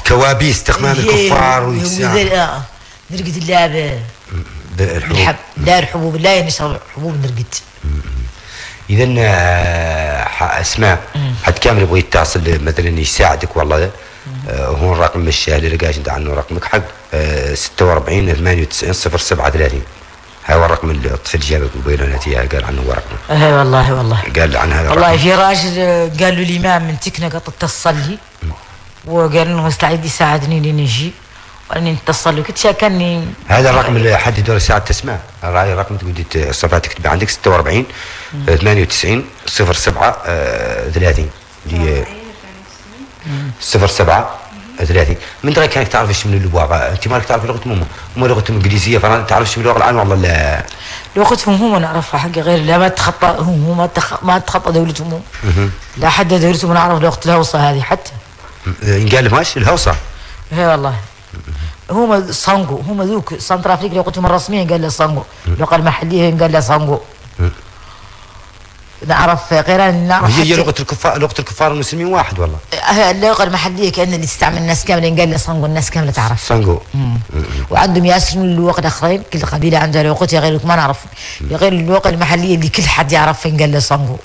S3: كوابيس تخمام الكفار والساعة.
S4: آه. نرقد لها
S3: بالحب
S4: لا الحبوب لا نشرب حبوب نرقد.
S3: اذا آه، ح- اسماء حد كامل يبغى يتصل مثلا يساعدك والله. آه، هو الرقم مش اللي لقاش أنت عنه رقمك حق آه، 46 98 07 30 هاي هو الرقم اللي الطفل جابك وبينونات اياه قال عنه هو رقم
S4: أي والله والله.
S3: قال عنها هذا
S4: والله. في راجل قال له الامام من تكنا قط اتصل لي وقال له مستعد يساعدني لين نجي وإني نتصل قلت شاكني
S3: هذا الرقم اللي حد دور الساعة تسمع هذا الرقم تقول دي الصفات تكتب عندك 46 آه، 98 07 آه، 30 دي 07 30 من دراك كانك تعرف من الابواب أنت مالك تعرف لغه امه هم لغتهم إنجليزية فرنسا تعرف من اللغة العامه والله لا.
S4: لغتهم هم نعرفها حق غير لا ما تخطى هم ما تخ... ما تخطى دولتهم. لا حد دولتهم نعرف لغة الهوصة هذه حتى.
S3: قال ماشي الهوصة.
S4: اي والله. هم صانجو هم ذوك سنتر أفريقيا لغتهم الرسمية قال له صانجو اللغة المحلية قال له صانجو نعرف غير نعرف
S3: هي لغة الكفار لغة الكفار المسلمين واحد والله.
S4: آه، اللغة المحلية كان اللي تستعمل الناس كامله قال له صانجو الناس كاملة تعرف.
S3: سانجو
S4: وعندهم ياسر من اللغة الاخرين كل قبيلة عندها لغتها غير ما نعرف غير اللغة المحلية اللي كل حد يعرف فين قال له صانجو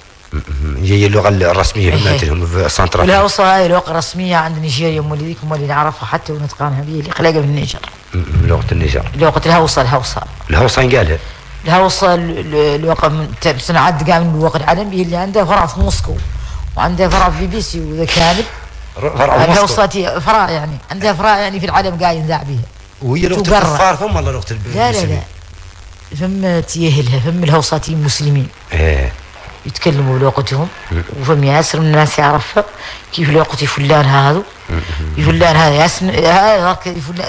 S3: هي اللغة الرسمية
S4: إيه.
S3: هم في سنترال
S4: الهوصه هاي لغة رسمية عند نيجيريا هم اللي ذيك نعرفها حتى ونتقانها هي اللي خلاقها في النيجر
S3: لغة النيجر.
S4: لغة الهوصه الهوصه
S3: الهوصه قالها.
S4: الهوصه ال- ال- الوقت صناعات قام الوقت العالمي اللي عندها فرع في موسكو وعندها فرع في بي بي سي وذا كامل.
S3: فرع في موسكو.
S4: الهوصة فرع يعني عندها فرع يعني في العالم قاعد ينذاع بها
S3: وهي
S4: تقرر.
S3: الكفار ثم لغة الب-
S4: لا لا لا. فم تيهلها فم الهوصاتي مسلمين
S3: إيه.
S4: يتكلموا بلغتهم. وفم ياسر من الناس يعرفها. كيف لغة فلان هذا فلان هذا ياسر هذا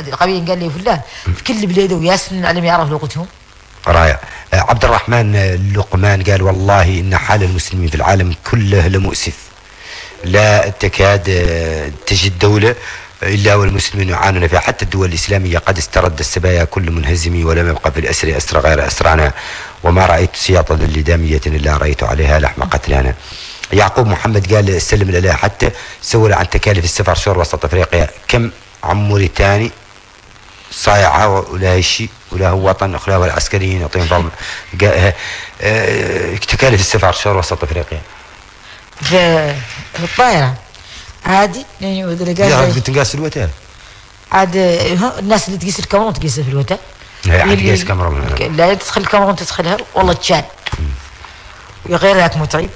S4: القبيل قال لي فلان. في كل بلاده وياسر من العلم يعرف لغتهم.
S3: رائع آه، عبد الرحمن آه، لقمان قال والله إن حال المسلمين في العالم كله لمؤسف. لا تكاد آه، تجد دولة إلا والمسلمين يعانون فيها. حتى الدول الإسلامية قد استرد السبايا كل منهزم ولم يبقى في الأسر اسرى غير أسرانا. وما رأيت سياطة لدامية إلا رأيت عليها لحم قتلانا يعقوب محمد قال سلم الاله حتى سول عن تكاليف السفر شور وسط أفريقيا. كم عن موريتاني؟ صايعة ولا شيء ولا هو وطن أخلاق والعسكريين يعطيهم فضل آه، آه، تكاليف السفر شهر وسط أفريقيا
S4: في الطائرة عادي يعني
S3: رجل تنقاس الوتر
S4: عاد الناس اللي تقيس الكاميرون تقيسها في الوتر اللي-
S3: تقيس كاميرون.
S4: لا تدخل الكاميرون تدخلها والله تشال غير ذاك متعب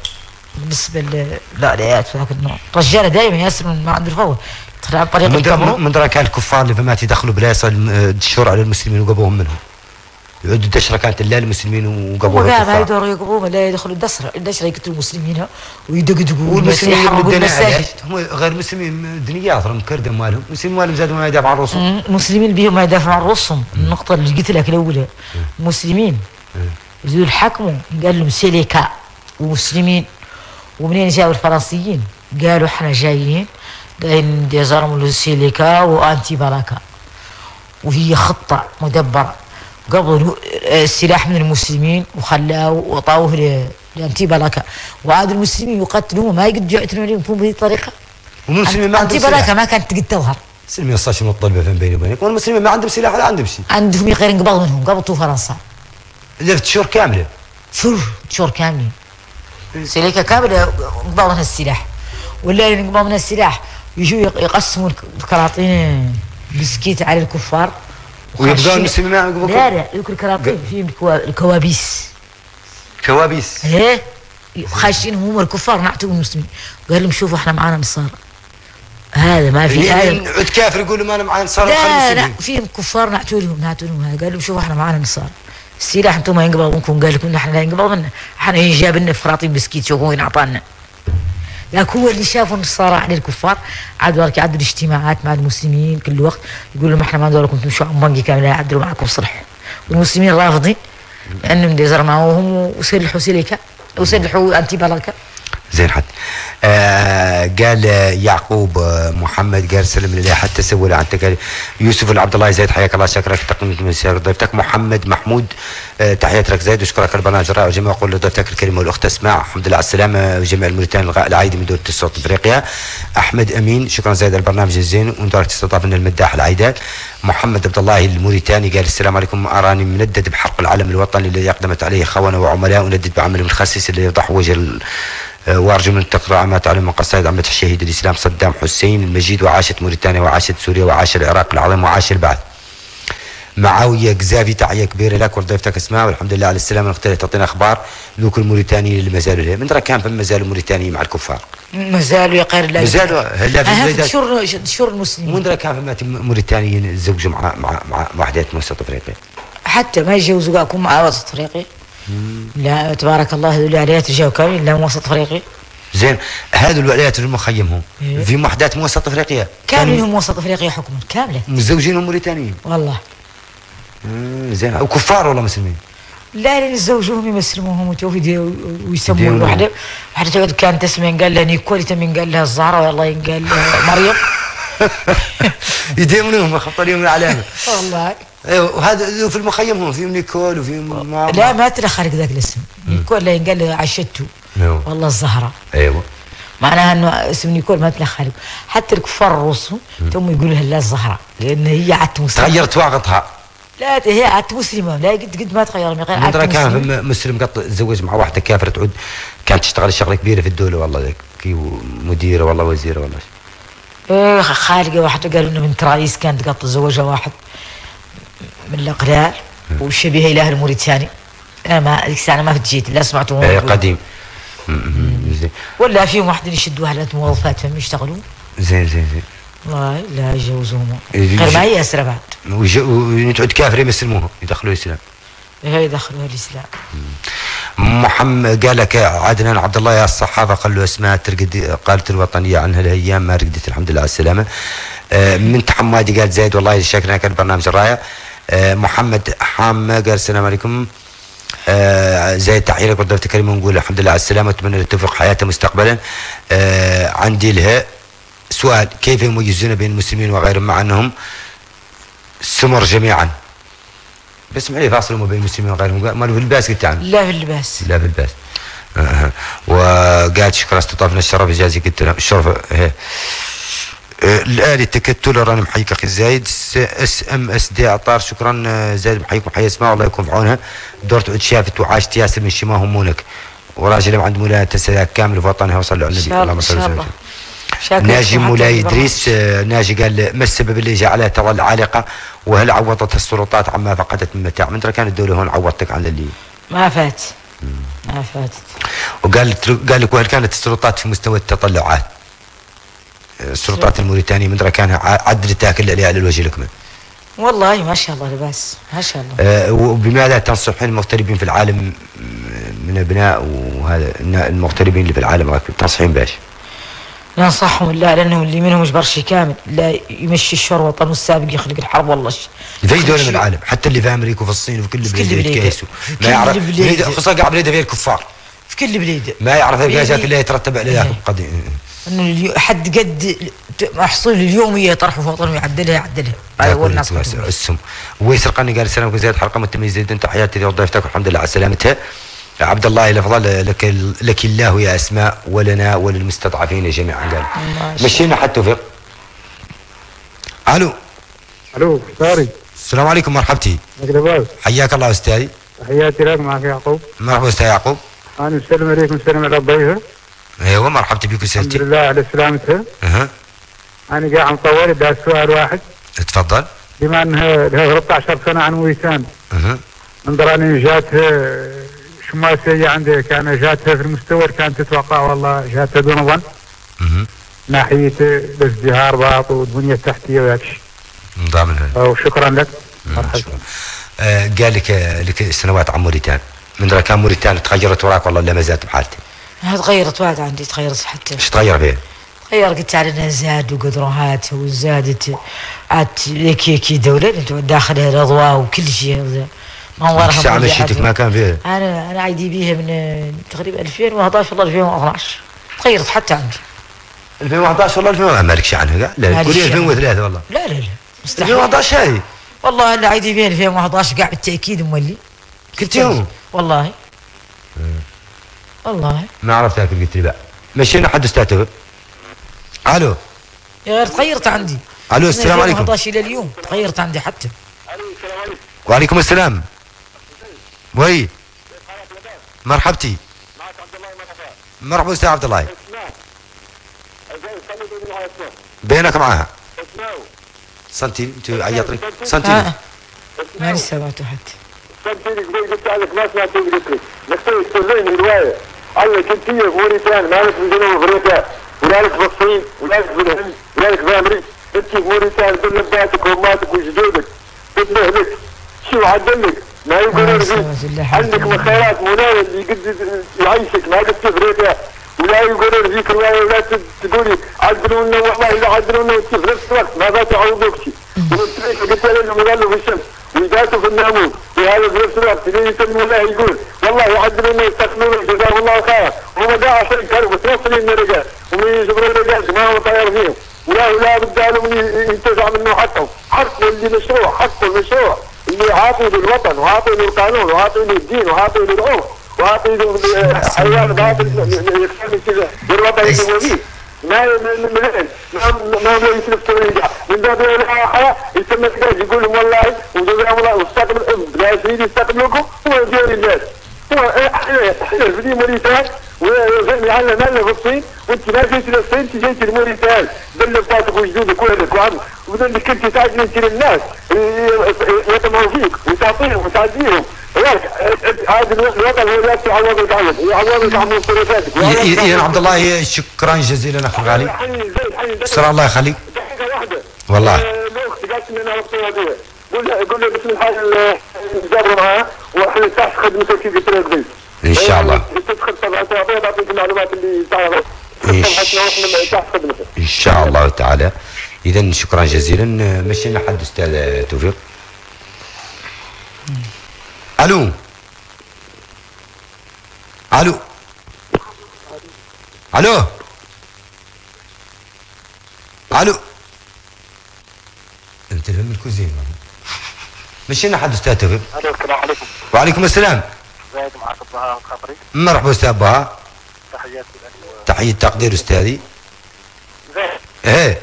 S4: بالنسبة ل- لا لا في ذاك النوع رجاله دائما ياسر ما عنده الفور يدخل عن طريق
S3: من من درا كان الكفار اللي فمات يدخلوا بلايص الم- الدشور على المسلمين وقبوهم منهم. يعدوا الدشرة كانت لا المسلمين وقبوها
S4: وقام
S3: الكفار
S4: يدوروا يقوموا لا يدخلوا الدسرة الدسرة يقتلوا المسلمين ويدقدقوا
S3: والمسلمين
S4: يحرقوا المساجد.
S3: هم غير المسلمين دنياتهم كردم مالهم. المسلمين مالهم زادوا ما يدافع عن رؤوسهم
S4: مم، المسلمين بيهم ما يدافعوا عن رؤوسهم النقطة اللي قلت لك الأولى. مسلمين ذو الحكموا قال لهم سيليكا. ومسلمين. ومنين جاوا الفرنسيين؟ قالوا إحنا جايين داين désarmer سيليكا وانتي بالاكا وهي خطة مدبرة. قبضوا السلاح من المسلمين وخلاه وطاوه لأنتي باراكا وعاد المسلمين يقتلوهم ما يقدروا يعتنوا عليهم بهذه الطريقة.
S3: والمسلمين ما أنتي
S4: باراكا ما كانت تقد تظهر
S3: المسلمين صار شنو الطلبة فين بيني وبينك؟ والمسلمين ما عندهم سلاح ولا عندهم شيء.
S4: عندهم غير انقباض منهم قبضوا فرنسا
S3: لفت شهور كاملة.
S4: شهور شهور كاملين. سيليكا كاملة انقباض منها السلاح. ولا انقباض منها السلاح. يجوا يق- يقسموا الك- الكراطين بسكيت على الكفار
S3: ويبقون
S4: وخاشين-
S3: المسلمين يقبضوا
S4: لا لا ذوك الكراطين فيهم الكوا- الكوابيس.
S3: كوابيس؟
S4: إيه؟ خاشين هم الكفار نعتوا المسلمين. قال لهم شوفوا إحنا معانا نصارى هذا ما في هذا
S3: عد كافر يقول له ما أنا معي نصارى
S4: لا لا فيهم كفار نعتوا لهم نعتوا لهم هذا. قال لهم شوفوا إحنا معانا نصارى السلاح أنتم ما ينقبض منكم. قال لكم إحنا لا ينقبض منا إحنا جاب لنا كراطين بسكيت شوفوا وين أعطانا. لكن هو اللي شافوا النصارى على الكفار عادوا ذلك يعدوا الاجتماعات مع المسلمين كل وقت يقول لهم إحنا ما ندوركم تمشوا عن بنقي كامل لا يعدلوا معكم صلح والمسلمين رافضين لانهم désarmer هم وسلحوا سيليكا وسلحوا انتي بالاكا
S3: زين حد آه قال يعقوب آه، محمد قال سلم لله حتى سوى له عن تكاليف. يوسف العبد الله زيد حياك الله شكرك تقدمت من سير ضيفتك محمد محمود تحياتي لك زيد وشكرك البرنامج الرائع وجميع أقول لضيفتك الكريمه والأخت اسماء الحمد لله على السلامة. وجميع الموريتان العايده من دوله وسط أفريقيا. أحمد أمين شكرا زيد على البرنامج الزين. وندرك تستضافنا المداح العايدات محمد عبد الله الموريتاني قال السلام عليكم. أراني مندد بحرق العلم الوطني الذي أقدمت عليه خونه وعملاء. وندد بعمل متخصص اللي يفضح وجه آه، وارجو من تقرأ ما تعلم من قصائد عمة الشهيد الإسلام صدام حسين المجيد وعاشت موريتانيا وعاشت سوريا وعاش العراق العظيم وعاش البعث. معاوية قزافي تحيه كبيرة. لك ولضيفتك اسماء والحمد لله على السلامة. نختار تعطينا أخبار. ذوك الموريتانيين اللي ما زالوا لها من كان فما زالوا موريتانيين مع الكفار؟
S4: ما زالوا يا قير الله
S3: ما زالوا هلا في البلاد
S4: شهور شهور المسلمين.
S3: من كان فما موريتانيين تزوجوا مع مع مع وحدات من وسط افريقيا
S4: حتى ما يجوزوا كاكم مع وسط افريقيا لا تبارك الله هذول العليات رجعوا كاملين لا من وسط افريقيا
S3: زين هذو الولايات اللي مخيمهم
S4: إيه.
S3: في وحدات من وسط افريقيا
S4: كاملين هم وسط افريقيا حكما كاملة.
S3: متزوجين موريتانيين.
S4: والله.
S3: زين. وكفار ولا مسلمين؟
S4: لا لين يتزوجوهم يمسلموهم وتوفي ويسموا
S3: يديروا.
S4: الوحده واحدة تقعد كانت اسمها قال لها نيكول تمين قال لها الزهرة والله قال لها مريم
S3: يديمونهم خط لهم العلامه
S4: والله.
S3: أيوه وهذا في المخيم هم فيهم نيكول وفيهم ما
S4: لا ما تدخل ذاك الاسم. نيكول لا قال لها عشته
S3: أيوه.
S4: والله الزهرة.
S3: أيوه.
S4: معناها إنه اسم نيكول ما تدخل حتى الكفار الروس ثم يقولوا لها لا الزهرة لأن هي عدت
S3: تغيرت واقطها
S4: لا هي عدت مسلمة. لا قد قد ما تغير من غير
S3: ترى كان مسلم قط تزوج مع واحدة كافرة تعود كانت تشتغل شغلة كبيرة في الدولة والله كي مديرة والله وزيرة والله.
S4: إيه خالقة واحدة قالوا إنه بنت رئيس كانت قط تزوجها واحد من الأقلال وشبيهة إلى أهل موريتاني أنا ما ذيك الساعة ما جيت لا سمعته
S3: إيه قديم.
S4: ولا فيهم واحد يشدوا موظفات فهم يشتغلوا.
S3: زين زين زين.
S4: لا يجوزوهم
S3: إيه،
S4: غير ما اسرى بعد
S3: وتعود كافره يمسلموها يدخلوا الإسلام.
S4: هي يدخلوها الإسلام.
S3: محمد قال لك عدنان عبد الله يا الصحافة قال له اسماء ترقد قالت الوطنية عن هالأيام ما رقدت الحمد لله على السلامة. آه، من حمادي قال زايد والله شكرا كان برنامج الرايه آه، محمد حامة قال السلام عليكم. آه، زايد تحية لك والضيف الكريم ونقول الحمد لله على السلامة اتمنى له توفيق حياته مستقبلا. آه، عندي لها سؤال كيف يميزون بين المسلمين وغيرهم مع أنهم سمر جميعا؟ بس معي فاصل ما بين المسلمين وغيرهم. ما في الباس قلت عنه
S4: لا في اللباس
S3: لا بالباس. آه. وقالت شكرا استضافنا الشرف يجازيك قلت لها الشرف هي. الآلي تكتل راني محييك أخي زايد. SMS دي عطار شكرا آه، زايد محييك محيي أسماء الله يكون في عونها. دور تعود شافت وعاشت ياسر من شما همونك وراجل عند مولانا تسعة كامل في وطنها وصلوا على النبي. اللهم صل وسلم.
S4: لكم
S3: مولاي إدريس آه، ناجي قال ما السبب اللي جعلها تظل عالقه وهل عوضت السلطات عما فقدت من متاع؟ من ترى كانت الدولة هون عوضتك عن اللي؟
S4: ما فات. ما فاتت.
S3: وقال قال لك وهل كانت السلطات في مستوى التطلعات؟ السلطات الموريتانية من كان عدل تاكل عليها على الوجه الأكمل
S4: والله ما شاء الله لباس ما شاء الله.
S3: آه، وبماذا تنصحين المغتربين في العالم؟ من أبناء وهذا المغتربين اللي في العالم تنصحين باش
S4: ننصحهم لا لأنهم اللي منهم مش برشي كامل. لا يمشي الشر وطن والسابق يخلق الحرب والله.
S3: في دولة من العالم حتى اللي في أمريكا وفي الصين وفي كل بلاد. يتكيسوا ما يعرف خصوصا قاعد بلاد فيها الكفار
S4: في كل بلاد.
S3: ما يعرف الجازات اللي يترتب عليها قضية.
S4: إنه اليو- حد قد محصول اليوميه يطرحه في وطنه يعدلها يعدلها. هذا هو الناس.
S3: السم ويسر قال السلام عليكم زياد حلقة متميزة جدا تحياتي لي وضيفتك والحمد لله على سلامتها. عبد الله الافضل لك لك الله يا أسماء ولنا وللمستضعفين جميعا. قال مشينا حتى توفيق ألو.
S19: ألو ساري
S3: السلام عليكم مرحبتي. حياك الله أستاذي.
S19: تحياتي لك معك يعقوب.
S3: مرحبا أستاذ يعقوب.
S19: أنا مسلم عليكم مسلم على الضيفه
S3: أيوه مرحبتي بك
S19: الحمد
S3: استاذتي
S19: لله على سلامتها
S3: أها.
S19: أنا قاعد مطول بدي سؤال واحد.
S3: تفضل.
S19: بما إنها لها 13 سنة عن موريتان
S3: أها.
S19: انظر اني جاتها شماسيه عندها كان جاتها في المستوى كانت تتوقع والله جاتها دون ظن.
S3: أها
S19: ناحية الازدهار باط والبنية التحتية وهذا الشيء وشكرا لك. مرحبا.
S3: آه قال لك لك سنوات عن موريتان. من ذا كان موريتان تغيرت وراك والله لا ما زالت بحالتي؟
S4: ها تغيرت واحد عندي تغيرت حتى.
S3: إيش تغير فيها؟
S4: غير قلت على إنها زاد وقدرات وزادت عاد لك كي دولة داخلها الأضواء وكل شيء. مريحة.
S3: مشيتك ما كان فيها
S4: أنا أنا عايدي بيها من تقريبا 2011 ولا 2012 تغيرت حتى عندي.
S3: 2011 ولا 2000 ما لك شيء عنها قال لا قولي
S4: شي عنها.
S3: 2003 والله.
S4: لا لا لا مستحيل.
S3: 2011 هذه
S4: والله أنا عايدي بيها 2011 قاعد بالتأكيد مولي
S3: قلت يوم
S4: والله. والله.
S3: ما عرفت اكل قلت لي لا. مشينا حد أستاذ توفيق. ألو.
S4: يا غير تغيرت عندي. من
S3: السلام عليكم.
S4: 2011 إلى اليوم تغيرت عندي حتى.
S3: وعليكم السلام. وي. مرحبتي. مرحبا أستاذ عبد الله. بينك معاها سنتين أنت عيط لك سنتين
S4: آه. ماني سمعته حتى
S19: سبتي لك قلت لك ما سمعت قلت لك نختار تقولين روايه الله هي في موريتان مالك في جنوب افريقيا ولك في الصين ولك في الهند ولك في أمريكا انت في موريتان كل اباتك واماتك وجدودك تبنه لك شو عدلك؟ ما يقولون فيك عندك من خيرات منايا اللي قد يعيشك ما قد تفريقيا ولا يقولون فيك ولا تقولي عدلونا والله إذا عدلونا وانت في نفس الوقت ما بتعوضوك شيء قلت لهم قالوا في الشمس؟ ويداتوا في الناموس. وهذا في نفس الوقت اللي يسمى الله يقول والله يعدلون ويستقبلون جزاهم الله خيرا. هم جاء عشان متوصلين من الرجال ومن يجبرون الرجال ما هو طاير فيهم ولا ولا بدالوا من ينتزع منه حقهم حقه اللي مشروع حقه المشروع. اللي عاطي للوطن وعاطي للقانون وعاطي للدين وعاطي للعرف وعاطي للحيوان كذا. بالوطن اللي هو فيه ما من ما ما ما يسلف طريقه من باب الحياة يسمى يقول لهم والله وجزاهم الله واستقبل لا يريد يستقبلكم هو دير الناس. إحنا في موريتان ويعلم لنا في الصين. وأنت ما جيت للصين أنت جيت لموريتان بلغتك وجدودك واهلك وعمك وبدك انت تعدي أنت للناس. يطمعوا فيك وتعطيهم وتعديهم لا تعوضك عنك يعوضك عن مصروفاتك
S3: يا عبد الله شكرا جزيلا أخي الغالي. سر الله يخليك والله.
S19: هذه قول له نجابر معاه. وإحنا تحت
S3: إن شاء الله.
S19: تدخل تعطيه بعطيك المعلومات اللي تعرف.
S3: إن شاء الله تعالى. اذا شكرا جزيلا. مشينا حد أستاذ توفيق. ألو. ألو. ألو. ألو. أنت فهم الكوزين مشينا حد أستاذ توفيق؟
S22: ألو السلام عليكم.
S3: وعليكم السلام.
S22: ازيك معك الضحى الخطري.
S3: مرحبا أستاذ بها
S22: تحياتي لك.
S3: تحية تقدير أستاذي.
S22: زين
S3: إيه.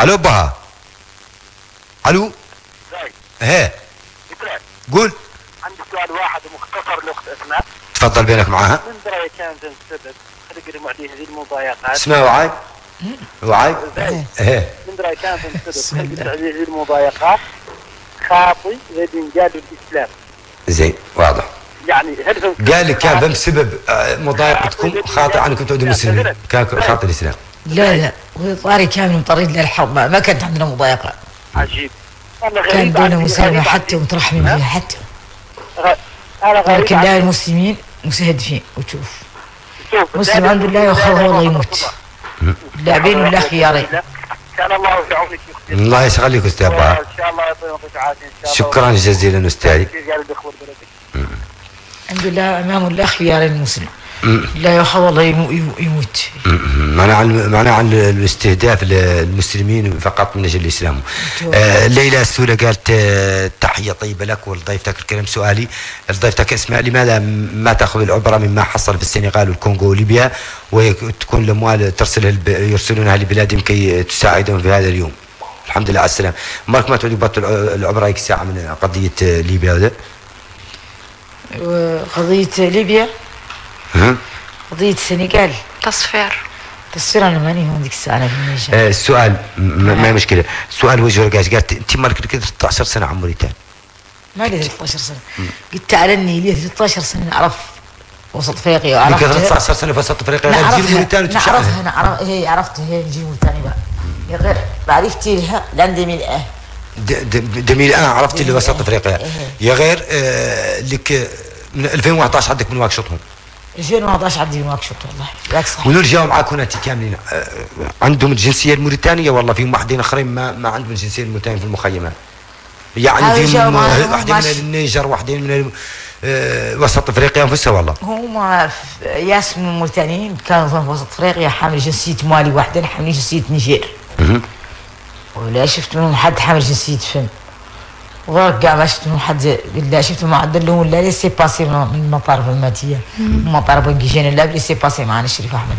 S3: ألو بها ألو.
S22: زين إيه.
S3: قول.
S22: عندي سؤال واحد مختصر لاخت أسماء.
S3: تفضل بينك معاها.
S22: من درى كان السبب خلق معديه هذه المضايقات
S3: اسمها وعاي. وعاي
S22: زين
S3: إيه
S22: من معديه هذه المضايقات خاطي للانجاد الاسلام
S3: زين واضح
S22: يعني
S3: قال لك كان بم سبب مضايقتكم خاطئ عنكم تعودوا مسلمين كان خاطئ الاسلام
S4: لا لا وطاري كان مضطرين للحرب ما كانت عندنا مضايقة
S22: عجيب
S4: كان مسالمة
S22: غريب
S4: حتى ومترحمين فيها حتى لكن لا المسلمين مستهدفين وتشوف
S22: شوف،
S4: مسلم عنده الله يخاف والله يموت لاعبين ولا خيارين
S22: الله أختي
S3: الله يشغلك أستاذ بها
S22: ان شاء الله يعطيك العافيه إن شاء الله.
S3: شكرا جزيلا
S22: أستاذي.
S4: الحمد لله إمام الله خيارين المسلم. لا يخاف يمو- يموت
S3: م- معناه عن الاستهداف للمسلمين فقط من أجل الإسلام. آه ليلى السولة قالت آه تحية طيبة لك ولضيفتك الكريم سؤالي لضيفتك اسماء لماذا ما تأخذ العبرة مما حصل في السنغال والكونغو وليبيا وتكون الأموال ترسلها يرسلونها لبلادهم كي تساعدهم في هذا اليوم. الحمد لله على السلامة. مالك ما تعودوا بطل العبرة هيك ساعة من قضية ليبيا هذا؟
S4: قضية ليبيا
S3: ها؟
S4: قضية السنغال.
S9: تصفير.
S4: تصفير أنا ماني هون ديك الساعة أنا في النيجر
S3: آه، السؤال م- ما هي مشكلة، السؤال وجه رقاش قالت أنت مالك كده 13 سنة عن موريتانيا.
S4: ما لي 13 سنة. قلت تعلني لي 13 سنة اعرف وسط افريقيا وعرفت
S3: 13 سنة في وسط افريقيا لا تجي موريتانيا
S4: نعرفها نعرفها هي عرفت هي نجي موريتانيا بقى. يا غير عرفتي لها لندن من آه
S3: جميل أنا عرفت اللي وسط افريقيا يا غير آه لك من 2011 عندك من واكشطهم
S4: 2011 عندي واكشوط والله. ذاك صح
S3: ونور جاوا معاك هنا كاملين آه عندهم الجنسية الموريتانية والله في واحدين آخرين ما ما عندهم الجنسية الموريتانية في المخيمات يعني
S4: هذا
S3: في
S4: جاوا معاهم
S3: واحدين من. النيجر واحدين من ال- آه وسط أفريقيا انفسها والله.
S4: هما ياس من الموريتانيين كانوا في وسط أفريقيا حامل جنسية مالي واحدين حاملين جنسية نيجير. ولا شفت منهم حد حامل جنسية فن. وغير كاع ما شفت حد لا شفت ما عدل لهم لا ليسي باسي من من المطار في الماتية من مطار بنكيجين لا ليسي باسي معنا الشريف
S3: أحمد.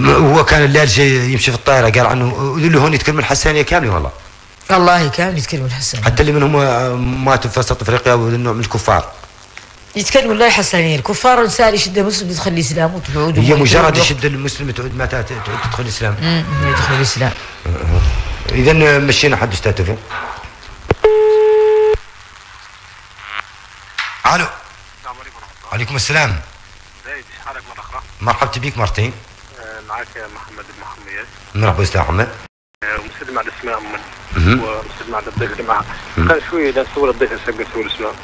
S3: هو كان الليل جاي يمشي في الطائرة قال عنه اللي هون يتكلم الحسانيه كامله والله.
S4: والله كان يتكلم الحسن.
S3: حتى اللي منهم ماتوا في وسط أفريقيا ونوع من الكفار.
S4: يتكلم والله حسانين الكفار نسال يشد مسلم يدخل الإسلام وتعود
S3: هي مجرد يشد المسلم تعود ما تعود تدخل الإسلام.
S4: يدخل الإسلام.
S3: اذا مشينا حد أستاذ توفيق ألو.
S10: السلام عليكم ورحمة الله.
S3: عليكم السلام.
S10: حالك مرة أخرى؟
S3: مرحبا بك مرتين.
S10: آه، معك محمد بن
S3: مرحبا أستاذ محمد.
S10: ومسلم على الاسماء من. ومسلم على الضيف اللي معها كان شوية إذا نسول الضيف هسه نسول اسماء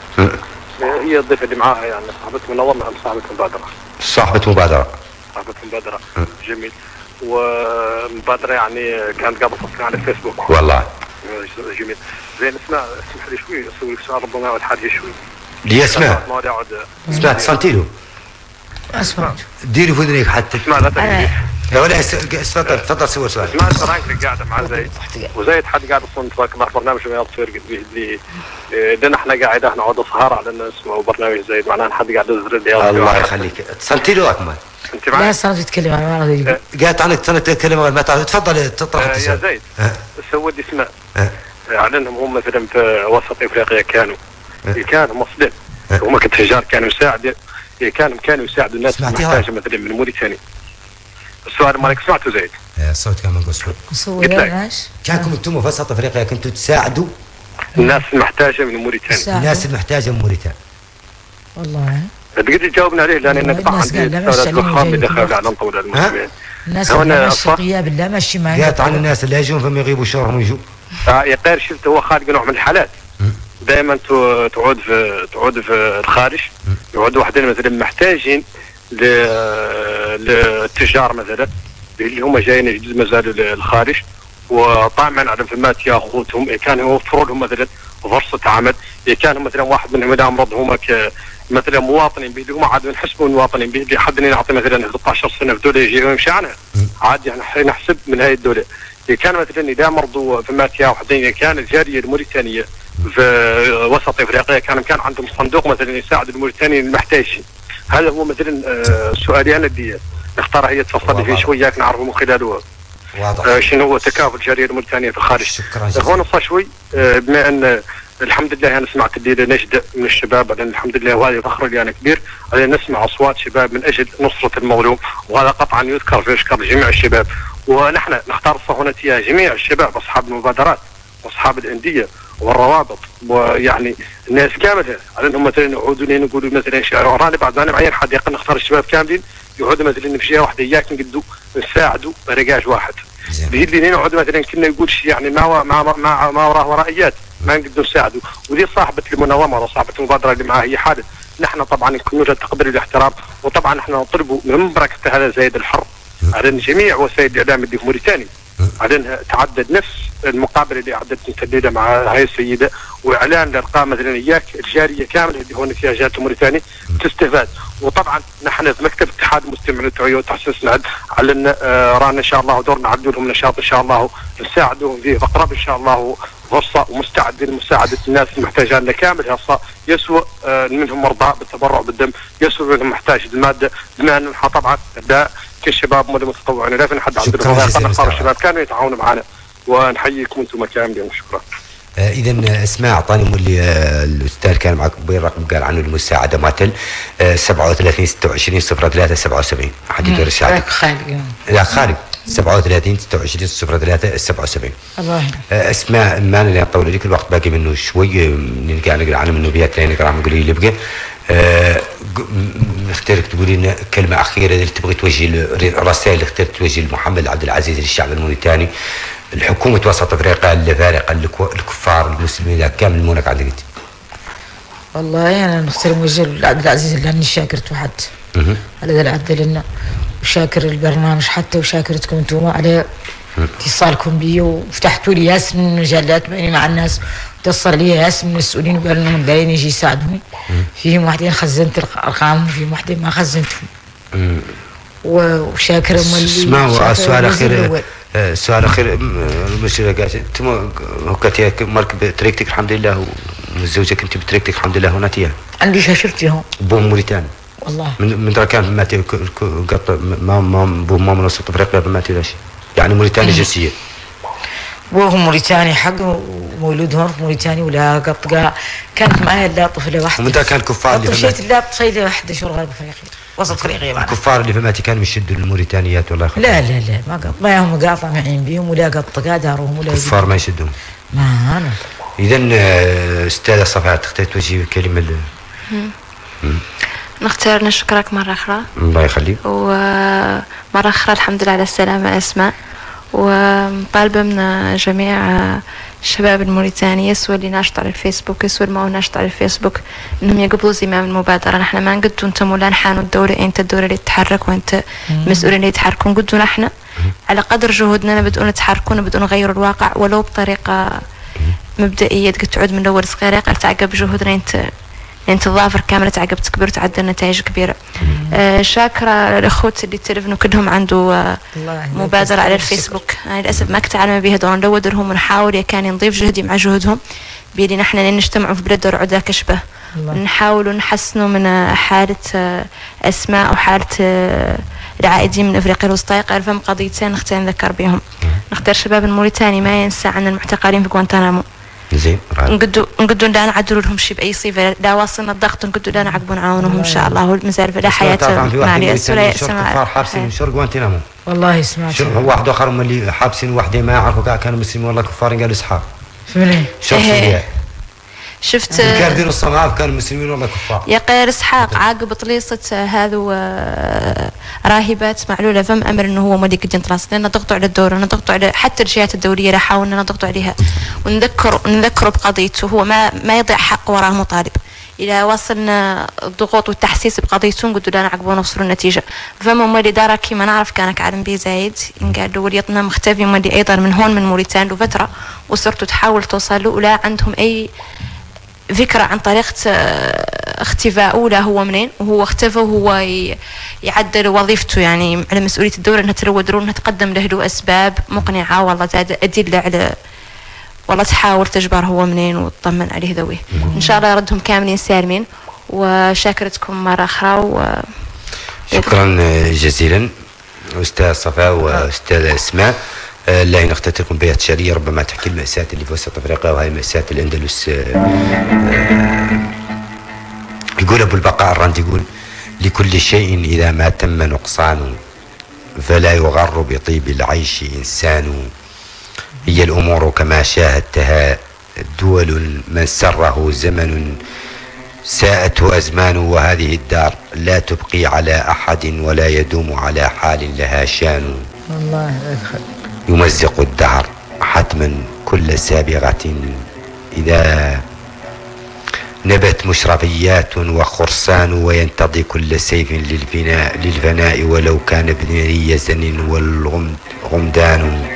S10: آه، هي الضيفه اللي معاها يعني صاحبة منظمة ام صاحبة مبادرة.
S3: صاحبة مبادرة.
S10: صاحبة مبادرة. جميل. ومبادرة يعني كانت قبل على الفيسبوك
S3: والله.
S10: آه، جميل. زين اسماء اسمح لي شوي أسوي لك سؤال ربما حاجة شوي.
S3: لي اسماء
S10: ما يعود
S3: اسماء اتصلتي له.
S4: أسمع.
S3: ديري في اذنك حتى.
S10: اسمع لا
S3: يا ولا تفضل تفضل سوي سؤال.
S10: اسمع رايك قاعدة مع زايد وزايد حد قاعد أصلا تبارك برنامج ما تصير اللي لأن إحنا قاعد إحنا نقعد سهر على الناس اسمه برنامج زايد معناها حد قاعد يزر لي
S3: الله يخليك. اتصلتي له أكمل.
S10: أنت
S4: لا
S10: معي
S4: صارت تتكلم عن ما راضي
S3: قالت عنك تتكلم ما تعرف تفضل تطرح
S10: آه، يا زايد
S3: آه.
S10: سود اسماء
S3: آه.
S10: اعلنهم هم مثلا في وسط إفريقيا كانوا. كانوا مصدر. هم كتجار كانوا يساعدوا كانوا كانوا يساعدوا الناس؟ المحتاجه مثلا من موريتانيا. السؤال مالك سمعته زايد
S3: الصوت كان منقص
S10: قلت
S3: كانكم أنتم في وسط أفريقيا كنتوا تساعدوا؟
S10: الناس المحتاجة من موريتانيا.
S3: الناس المحتاجة من موريتانيا.
S4: والله.
S10: تقدر تجاوبنا عليه لأن أنا طبعا اللي دخل
S4: وقت.
S10: على نطول المسلمين
S4: الناس اللي؟ قيا بالله ماشي معي
S3: قالت عن الناس اللي يجون فهم يغيبوا شهرهم ويجوا.
S10: آه، يا غير شفت هو خالق نوع من الحالات. دائما تعود في تعود في الخارج. يعودوا وحدين مثلا محتاجين للتجار مثلا اللي هم جايين جديد ما زالوا للخارج وطامعا على فمات ياخذهم كان يوفروا لهم مثلا فرصة عمل كان مثلا واحد منهم إذا أمرض هم ك- مثلا مواطنين به اللي هم عاد نحسبوا مواطنين به حد يعطي مثلا 13 سنة في دوله يجي ويمشي عنها. عاد حين نحسب من هاي الدولة. كان مثلا اذا مرضوا فمات يا وحدين كان الجاليه الموريتانية في وسط إفريقيا كان كان عندهم صندوق مثلا يساعد الموريتانيين المحتاجين هذا هو مثلا آه، سؤالي أنا اللي نختار هي تفصلي فيه شوي ياك نعرفه من خلاله.
S3: واضح.
S10: آه، شنو هو تكافل الجاليه الموريتانية في الخارج؟
S3: شكرا جزيلا.
S10: هون شوي آه، بما أن الحمد لله أنا سمعت الليلة نجد من الشباب لأن الحمد لله وهذه فخر لي أنا كبير على نسمع أصوات شباب من أجل نصرة المظلوم وهذا قطعا يذكر ويشكر جميع الشباب. ونحن نختار الصهيونيه جميع الشباب أصحاب المبادرات واصحاب الأندية والروابط ويعني الناس كاملة. على أنهم مثلا يقعدوا لين يقولوا مثلا شعر ورانا بعد ما معين حد يقل نختار الشباب كاملين يقعدوا مثلا في جهة واحدة اياك نقدوا نساعدوا رجاج واحد. به اللي نقعد مثلا كنا نقول شيء يعني ما و- ما ما ما وراه ورائيات ما نقدر نساعده ودي صاحبة المنظمة وصاحبه المبادرة اللي معها هي حاله نحن طبعا نكون لها التقدير والاحترام وطبعا نحن نطلبوا من بركة هذا زايد الحر. على جميع وسائل الإعلام اللي في موريتانيا على انها تعدد نفس المقابله اللي اعدت الليلة مع هاي السيدة وإعلان لارقام مثلا إياك الجارية كاملة اللي هون فيها جهات موريتانيا تستفاد. وطبعا نحن في مكتب اتحاد المستمعين التوعية وتحسيس نعد على أن آه، رانا إن شاء الله دورنا نعدوا لهم نشاط إن شاء الله نساعدهم فيه اقرب إن شاء الله فرصة ومستعدين لمساعدة الناس المحتاجين لنا كامل. هسه يسوى آه، منهم مرضى بالتبرع بالدم يسوى منهم محتاج الماده بما نحن طبعا كشباب مدى متطوعين لا في حد عنده
S3: شكراً جزيلاً.
S10: الشباب كانوا يتعاونوا معنا. ونحييكم أنتم كاملين شكرا.
S3: اذا اسماء أعطاني مولي آه، الأستاذ كان معك بين رقم قال عنه المساعدة ماتل آه، 37 26 03 77 حد يقدر يساعدك؟
S4: لك خالق
S3: لا خالد 37 26 03 77
S4: الله يهديك.
S3: آه، اسماء ما اللي أطول لك الوقت باقي منه شوي. آه، نلقى نقرأ عنه منه بيات لين نقرا قولي لي بقى نختارك تقولي لنا كلمة أخيرة اللي تبغي توجهي الرسائل اللي اخترت توجهي لمحمد عبد العزيز للشعب الموريتاني. الحكومة وسط افريقيا الفارقه الكفار المسلمين كامل المونك عندك أنت.
S4: والله أنا نحترم وجه عبد العزيز اللي اني شاكرته حتى. على ذا العدل لنا. وشاكر البرنامج حتى وشاكرتكم أنتم. على اتصالكم بي وفتحتوا لي ياس من المجلات مع الناس. اتصل لي ياس من المسؤولين وقالوا انهم دايرين يجي يساعدوني. فيهم واحدين خزنت ارقامهم وفيهم واحدين ما خزنتهم. وشاكر اللي
S3: اسمعوا السؤال الاخير
S4: الأول.
S3: آه، السؤال الاخير المشكلة قاعد أنتم هكا مالك بطريقتك الحمد لله وزوجك أنت بطريقتك الحمد لله هنا تيا
S4: عندي شاشرتي هون.
S3: بوم موريتاني.
S4: والله.
S3: من من كان ما تي- ك- ك- قط ما ما بوم ما من وسط افريقيا ما تي لا شيء. يعني موريتاني
S4: أيوة.
S3: جنسية.
S4: وهو موريتاني حق ومولودهم في موريتانيا ولا قطقة كانت معايا لا طفلة واحدة
S3: ومتى كان الكفار اللي في
S4: طفشت لا طفيلة واحدة شو غرب افريقيا وسط افريقيا معنا.
S3: الكفار اللي في ماتي كانوا يشدوا الموريتانيات والله يخليك
S4: لا لا لا ما قط ما هم قاطع معين بيهم ولا قطقة دارهم ولا
S3: الكفار ما يشدون
S4: ما أنا
S3: اذا آه، أستاذة صفاء تختار توجهي كلمه ل-.
S9: نختار نشكرك مرة أخرى.
S3: الله يخليك.
S9: ومرة أخرى الحمد لله على السلامة أسماء. ومطالبة من جميع الشباب الموريتاني يسوى اللي ناشط على الفيسبوك يسوى اللي ما هو ناشط على الفيسبوك إنهم يقبلوا زمام المبادرة نحن ما نقدوا أنتم ولا نحانوا الدولة أنت الدولة اللي تتحرك وأنت المسؤول اللي يتحركوا نقدوا نحن على قدر جهودنا نبدأوا نتحركوا نبدأوا نغيروا الواقع ولو بطريقة مبدئية تعود من الأول صغيرة تعقب جهودنا أنت. انت تضافر كاملة تعقب تكبر تعدل نتائج كبيرة. آه شاكرة الأخوت اللي تلفنوا كلهم عنده آه مبادرة على الفيسبوك. أنا للأسف ما كنت بها دور نلود لهم ونحاول يا كان نضيف جهدي مع جهدهم. بيدي نحن نجتمعوا في بلد رعدة كشبه نحاول نحسنوا من آه، حالة آه، أسماء وحالة آه، العائدين من أفريقيا الوسطى. فهم قضيتين نختار نذكر بهم. نختار شباب الموريتاني ما ينسى عن المعتقلين في غوانتنامو
S3: زين.
S9: نقدو نقدو لا نعدلوا لهم شيء باي صفه لا واصلنا الضغط نقدو لا نعقبوا نعاونهم ان شاء الله والمسار لا حياه
S3: تعرف في
S9: مع
S3: واحد
S9: الياس
S3: موريتاني
S9: ولا
S3: من
S9: يأس
S3: شرق
S9: مع
S3: كفار حابسين من شرق وانتنامو
S4: والله سمعت
S3: شرق واحد اخر هم اللي حابسين واحدين ما يعرفوا كاع كانوا مسلمين والله كفار قالوا اصحاب
S9: إيه.
S3: سوريا
S9: شفت
S3: الكاردين الصغار كانوا مسلمين والله كفار؟
S9: يا قير إسحاق عاقب طليصة هذو آه، راهبات معلولة فم أمر إنه هو مودي قد ينطلس لأن ضغطوا على الدورة نضغطوا على حتى الجهات الدولية لا حاولنا نضغطوا عليها. ونذكر نذكره بقضيته. هو ما ما يضيع حق وراه مطالب إذا وصلنا الضغوط والتحسيس بقضيته نقول لا نعقبوا نوصلوا النتيجة فما مولي دارا كيما نعرف كان كعلم بي زايد. إن قال له وليتنا مختفي مولي أيضا من هون من موريتان له فترة وصرتوا تحاول توصل له ولا عندهم أي فكرة عن طريقة اختفائه لا هو منين؟ وهو اختفى وهو يعدل وظيفته. يعني على مسؤولية الدولة إنها تروج له إنها تقدم له له أسباب مقنعة. والله أدلة على والله تحاول تجبر هو منين وتطمن عليه ذويه. إن شاء الله يردهم كاملين سالمين. وشاكرتكم مرة أخرى و
S3: شكرا جزيلا أستاذ صفاء وأستاذ أسماء. آه، الله نختتركم بيت شرية ربما تحكي المأساة اللي في وسط أفريقيا وهي مأساة الأندلس آه، آه، يقول أبو البقاء الرند يقول لكل شيء إذا ما تم نقصان فلا يغر بطيب العيش إنسان. هي الأمور كما شاهدتها دول من سره زمن ساءته أزمان وهذه الدار لا تبقي على أحد ولا يدوم على حال لها شان.
S4: والله أدخل
S3: يمزق الدهر حتما كل سابغة إذا نبت مشرفيات وخرسان وينتضي كل سيف للفناء, للفناء ولو كان ابن يزن والغمدان.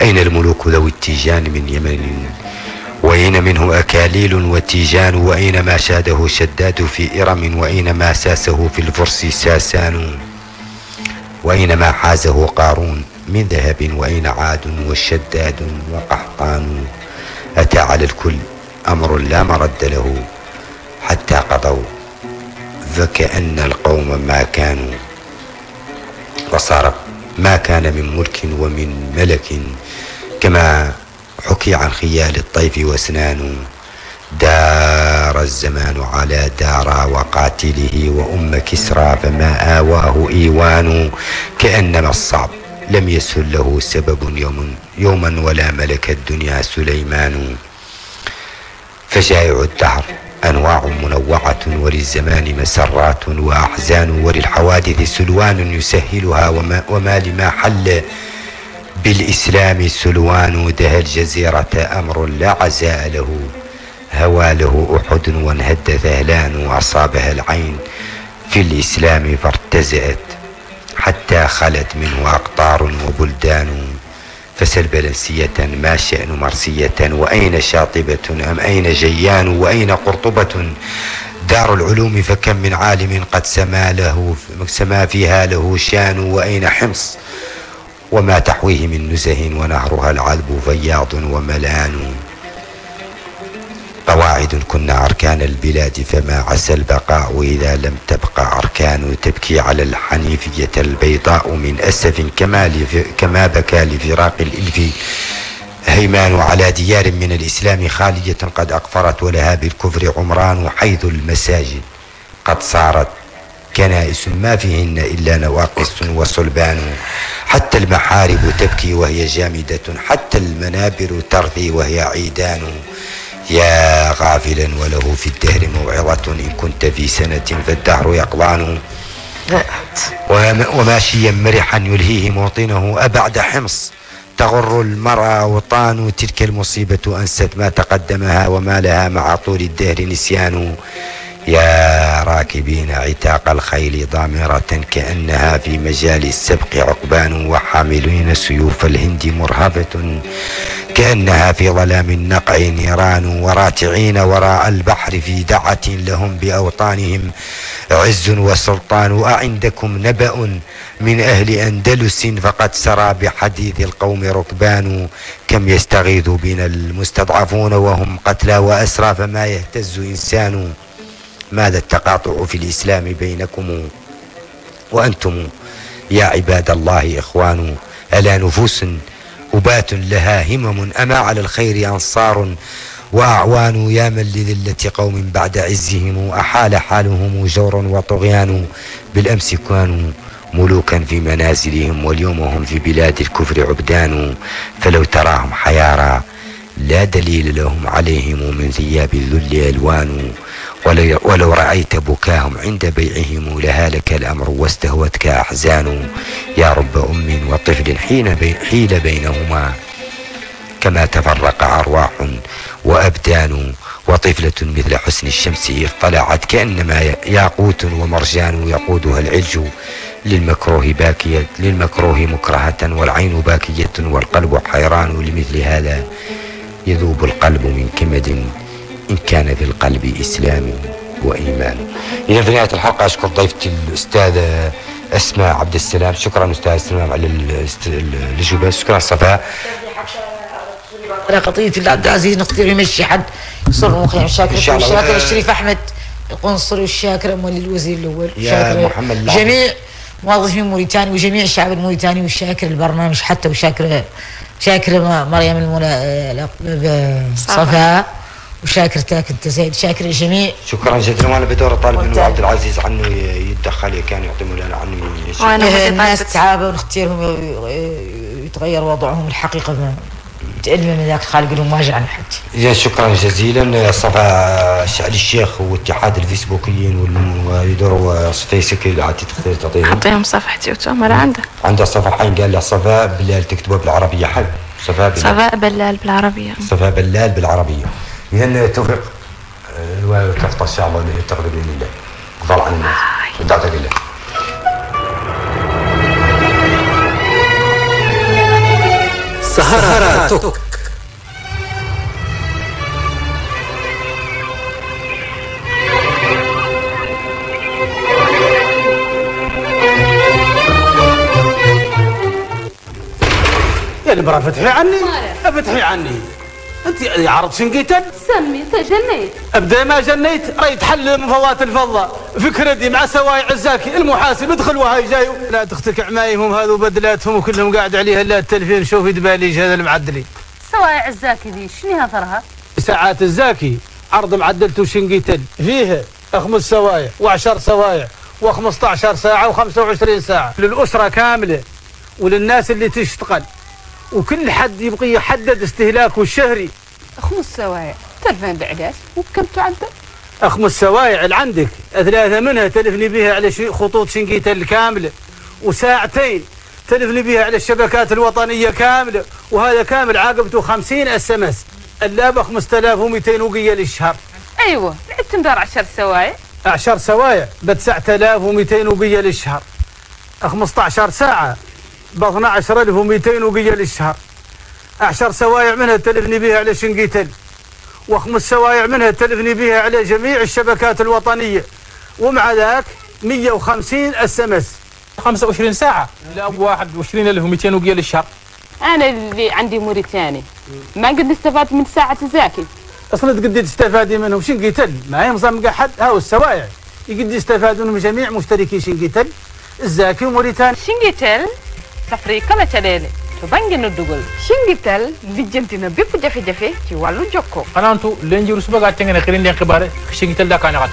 S3: أين الملوك ذوي التيجان من يمن؟ وأين منه أكاليل وتيجان؟ وأين ما شاده شداد في إرم؟ وأين ما ساسه في الفرس ساسان؟ وأين ما حازه قارون؟ من ذهب وأين عاد وشداد وقحطان. أتى على الكل أمر لا مرد له حتى قضوا. فكأن القوم ما كانوا. وصار ما كان من ملك ومن ملك كما حكي عن خيال الطيف وأسنان. دار الزمان على دار وقاتله وأم كسرى فما آواه إيوان. كأنما الصعب لم يسهل له سبب يوم يوما ولا ملك الدنيا سليمان. فجائع الدهر أنواع منوعة وللزمان مسرات وأحزان وللحوادث سلوان يسهلها وما, وما لما حل بالإسلام سلوان دها الجزيرة أمر لا عزاء له. هوى له أحد وانهد ذهلان وأصابها العين. في الإسلام فارتزأت حتى خلت منه أقطار وبلدان فسل بلنسية ما شأن مرسية وأين شاطبة أم أين جيان وأين قرطبة؟ دار العلوم فكم من عالم قد سما له سما فيها له شان وأين حمص؟ وما تحويه من نزه ونهرها العذب فياض وملان. قواعد كنا أركان البلاد فما عسى البقاء إذا لم تبقى أركان. تبكي على الحنيفية البيضاء من أسف كما, كما بكى لفراق الإلف. هيمان على ديار من الإسلام خالية قد أقفرت ولها بالكفر عمران حيث المساجد قد صارت كنائس. ما فيهن إلا نواقص وصلبان. حتى المحارب تبكي وهي جامدة حتى المنابر ترثي وهي عيدان. يا غافلا وله في الدهر موعظة إن كنت في سنة فالدهر يقضان. وم- وماشيا مرحا يلهيه موطنه أبعد حمص تغر المرأى وطان. تلك المصيبة أنست ما تقدمها وما لها مع طول الدهر نسيان. يا راكبين عتاق الخيل ضامرة كأنها في مجال السبق عقبان وحاملين سيوف الهند مرهبة كأنها في ظلام النقع نيران وراتعين وراء البحر في دعة لهم بأوطانهم. عز وسلطان وأعندكم نبأ من أهل أندلس فقد سرى بحديث القوم ركبان كم يستغيث بنا المستضعفون وهم قتلى وأسرى فما يهتز إنسان. ماذا التقاطع في الإسلام بينكم؟ وأنتم يا عباد الله إخوان ألا نفوس أبات لها همم أما على الخير أنصار وأعوان يا من لذلة قوم بعد عزهم أحال حالهم جور وطغيان؟ بالأمس كانوا ملوكا في منازلهم واليوم هم في بلاد الكفر عبدان فلو تراهم حيارى لا دليل لهم عليهم من ثياب الذل ألوان ولو- رأيت بكاهم عند بيعهم لهالك الأمر واستهوتك أحزان. يا رب أم وطفل حين بي حيل بينهما. كما تفرق أرواح وأبدان وطفلة مثل حسن الشمس إذ طلعت كأنما ياقوت ومرجان يقودها العلج. للمكروه باكية للمكروه مكرهة والعين باكية والقلب حيران لمثل هذا. يذوب القلب من كمد إن كان في القلب إسلام وإيمان. إذا في نهاية الحلقة أشكر ضيفتي الأستاذة أسماء عبد السلام. شكرا أستاذ السلام على الإجوبة شكرا صفاء.
S4: على قضية عبد العزيز نقدر يمشي حد. يصر مخيم شاكر. الشاكر الشريف أحمد. القنصل والشاكر مولي الوزير الأول.
S3: يا
S4: شاكر
S3: محمد.
S4: جميع موظفين موريتانيا وجميع الشعب الموريتاني والشاكر البرنامج حتى وشاكر شاكر مريم الملا صفاء وشاكر تاك انت زيد شاكر الجميع.
S3: شكرا جزيلا. وأنا بدور طالب انه عبد العزيز عنه يتدخل كان يعطي مولانا عنه
S4: إيه، الناس تعابوا ونختارهم ي- يتغير وضعهم الحقيقة ما تعلم من ذاك الخالق لهم ما جعل حد
S3: إذا شكرا جزيلا. صفا شعلي الشيخ واتحاد الفيسبوكيين والم- ويدوروا فيسك اللي عاد تختار تعطيهم.
S9: أعطيهم صفحتي وتؤمر عنده.
S3: عنده صفحين قال له صفاء بلال تكتبها بالعربية حل. صفاء بلال.
S9: صفاء بلال بالعربية.
S3: صفاء بلال بالعربية. إذا توفيق آه، وكفت إن شاء الله تغلب بإذن الله. قضاء عن الناس.
S23: سهراتك
S24: يا المرأة فتحي عني. فتحي عني. أنت عرض شنقيتن؟
S15: سمي تجنيت.
S24: ابدا ما جنيت راي تحل مفوات الفضة. فكردي مع سوايع الزاكي المحاسب ادخل وهاي جاي. لا تختك عمايمهم هذو بدلاتهم وكلهم قاعد عليها لا التلفين شوفي دباليج هذا المعدلي.
S15: سوايع الزاكي ذي شنو هضرها؟
S24: ساعات الزاكي عرض معدلته شنقيتن. فيه خمس سوايع وعشر سوايع و15 ساعة و25 ساعة. للأسرة كاملة وللناس اللي تشتغل. وكل حد يبغى يحدد استهلاكه الشهري.
S15: خمس سوايع. تلفين بعداش وبكم تعدل؟
S24: أخمس سوايع اللي عندك. ثلاثة منها تلفني بها على خطوط شنقيتة الكاملة وساعتين تلفني بها على الشبكات الوطنية كاملة. وهذا كامل عاقبته 50 SMS. إلا ب 5200 وقية للشهر.
S15: أيوه. بعد تندار عشر سوايع.
S24: 10 سوايع. ب 9200 وقية للشهر. 15 ساعة. ب 12200 وقية للشهر. 10 سوايع منها تلفني بها على شنقيتل وخمس سوايع منها تلفني بها على جميع الشبكات الوطنية. ومع ذاك 150 SMS.
S16: 25 ساعة. لا 21200 وقية للشهر.
S15: أنا اللي عندي موريتاني ما قد استفدت من ساعة زاكي.
S24: أصلا تقدر تستفادي منهم شنقيتل ما هي نظام حد هاو السوايع. يقد يستفاد منهم جميع مشتركي شنقيتل الزاكي وموريتاني.
S15: شنقيتل safre yi kala caɗeele to bange noddugal singitel lijjantina bépp jafe-jafe ci wàllu jokkoo.
S16: Hanantu lenjiru subaka tengene xirin den xibaare singitel da
S24: kaanaxat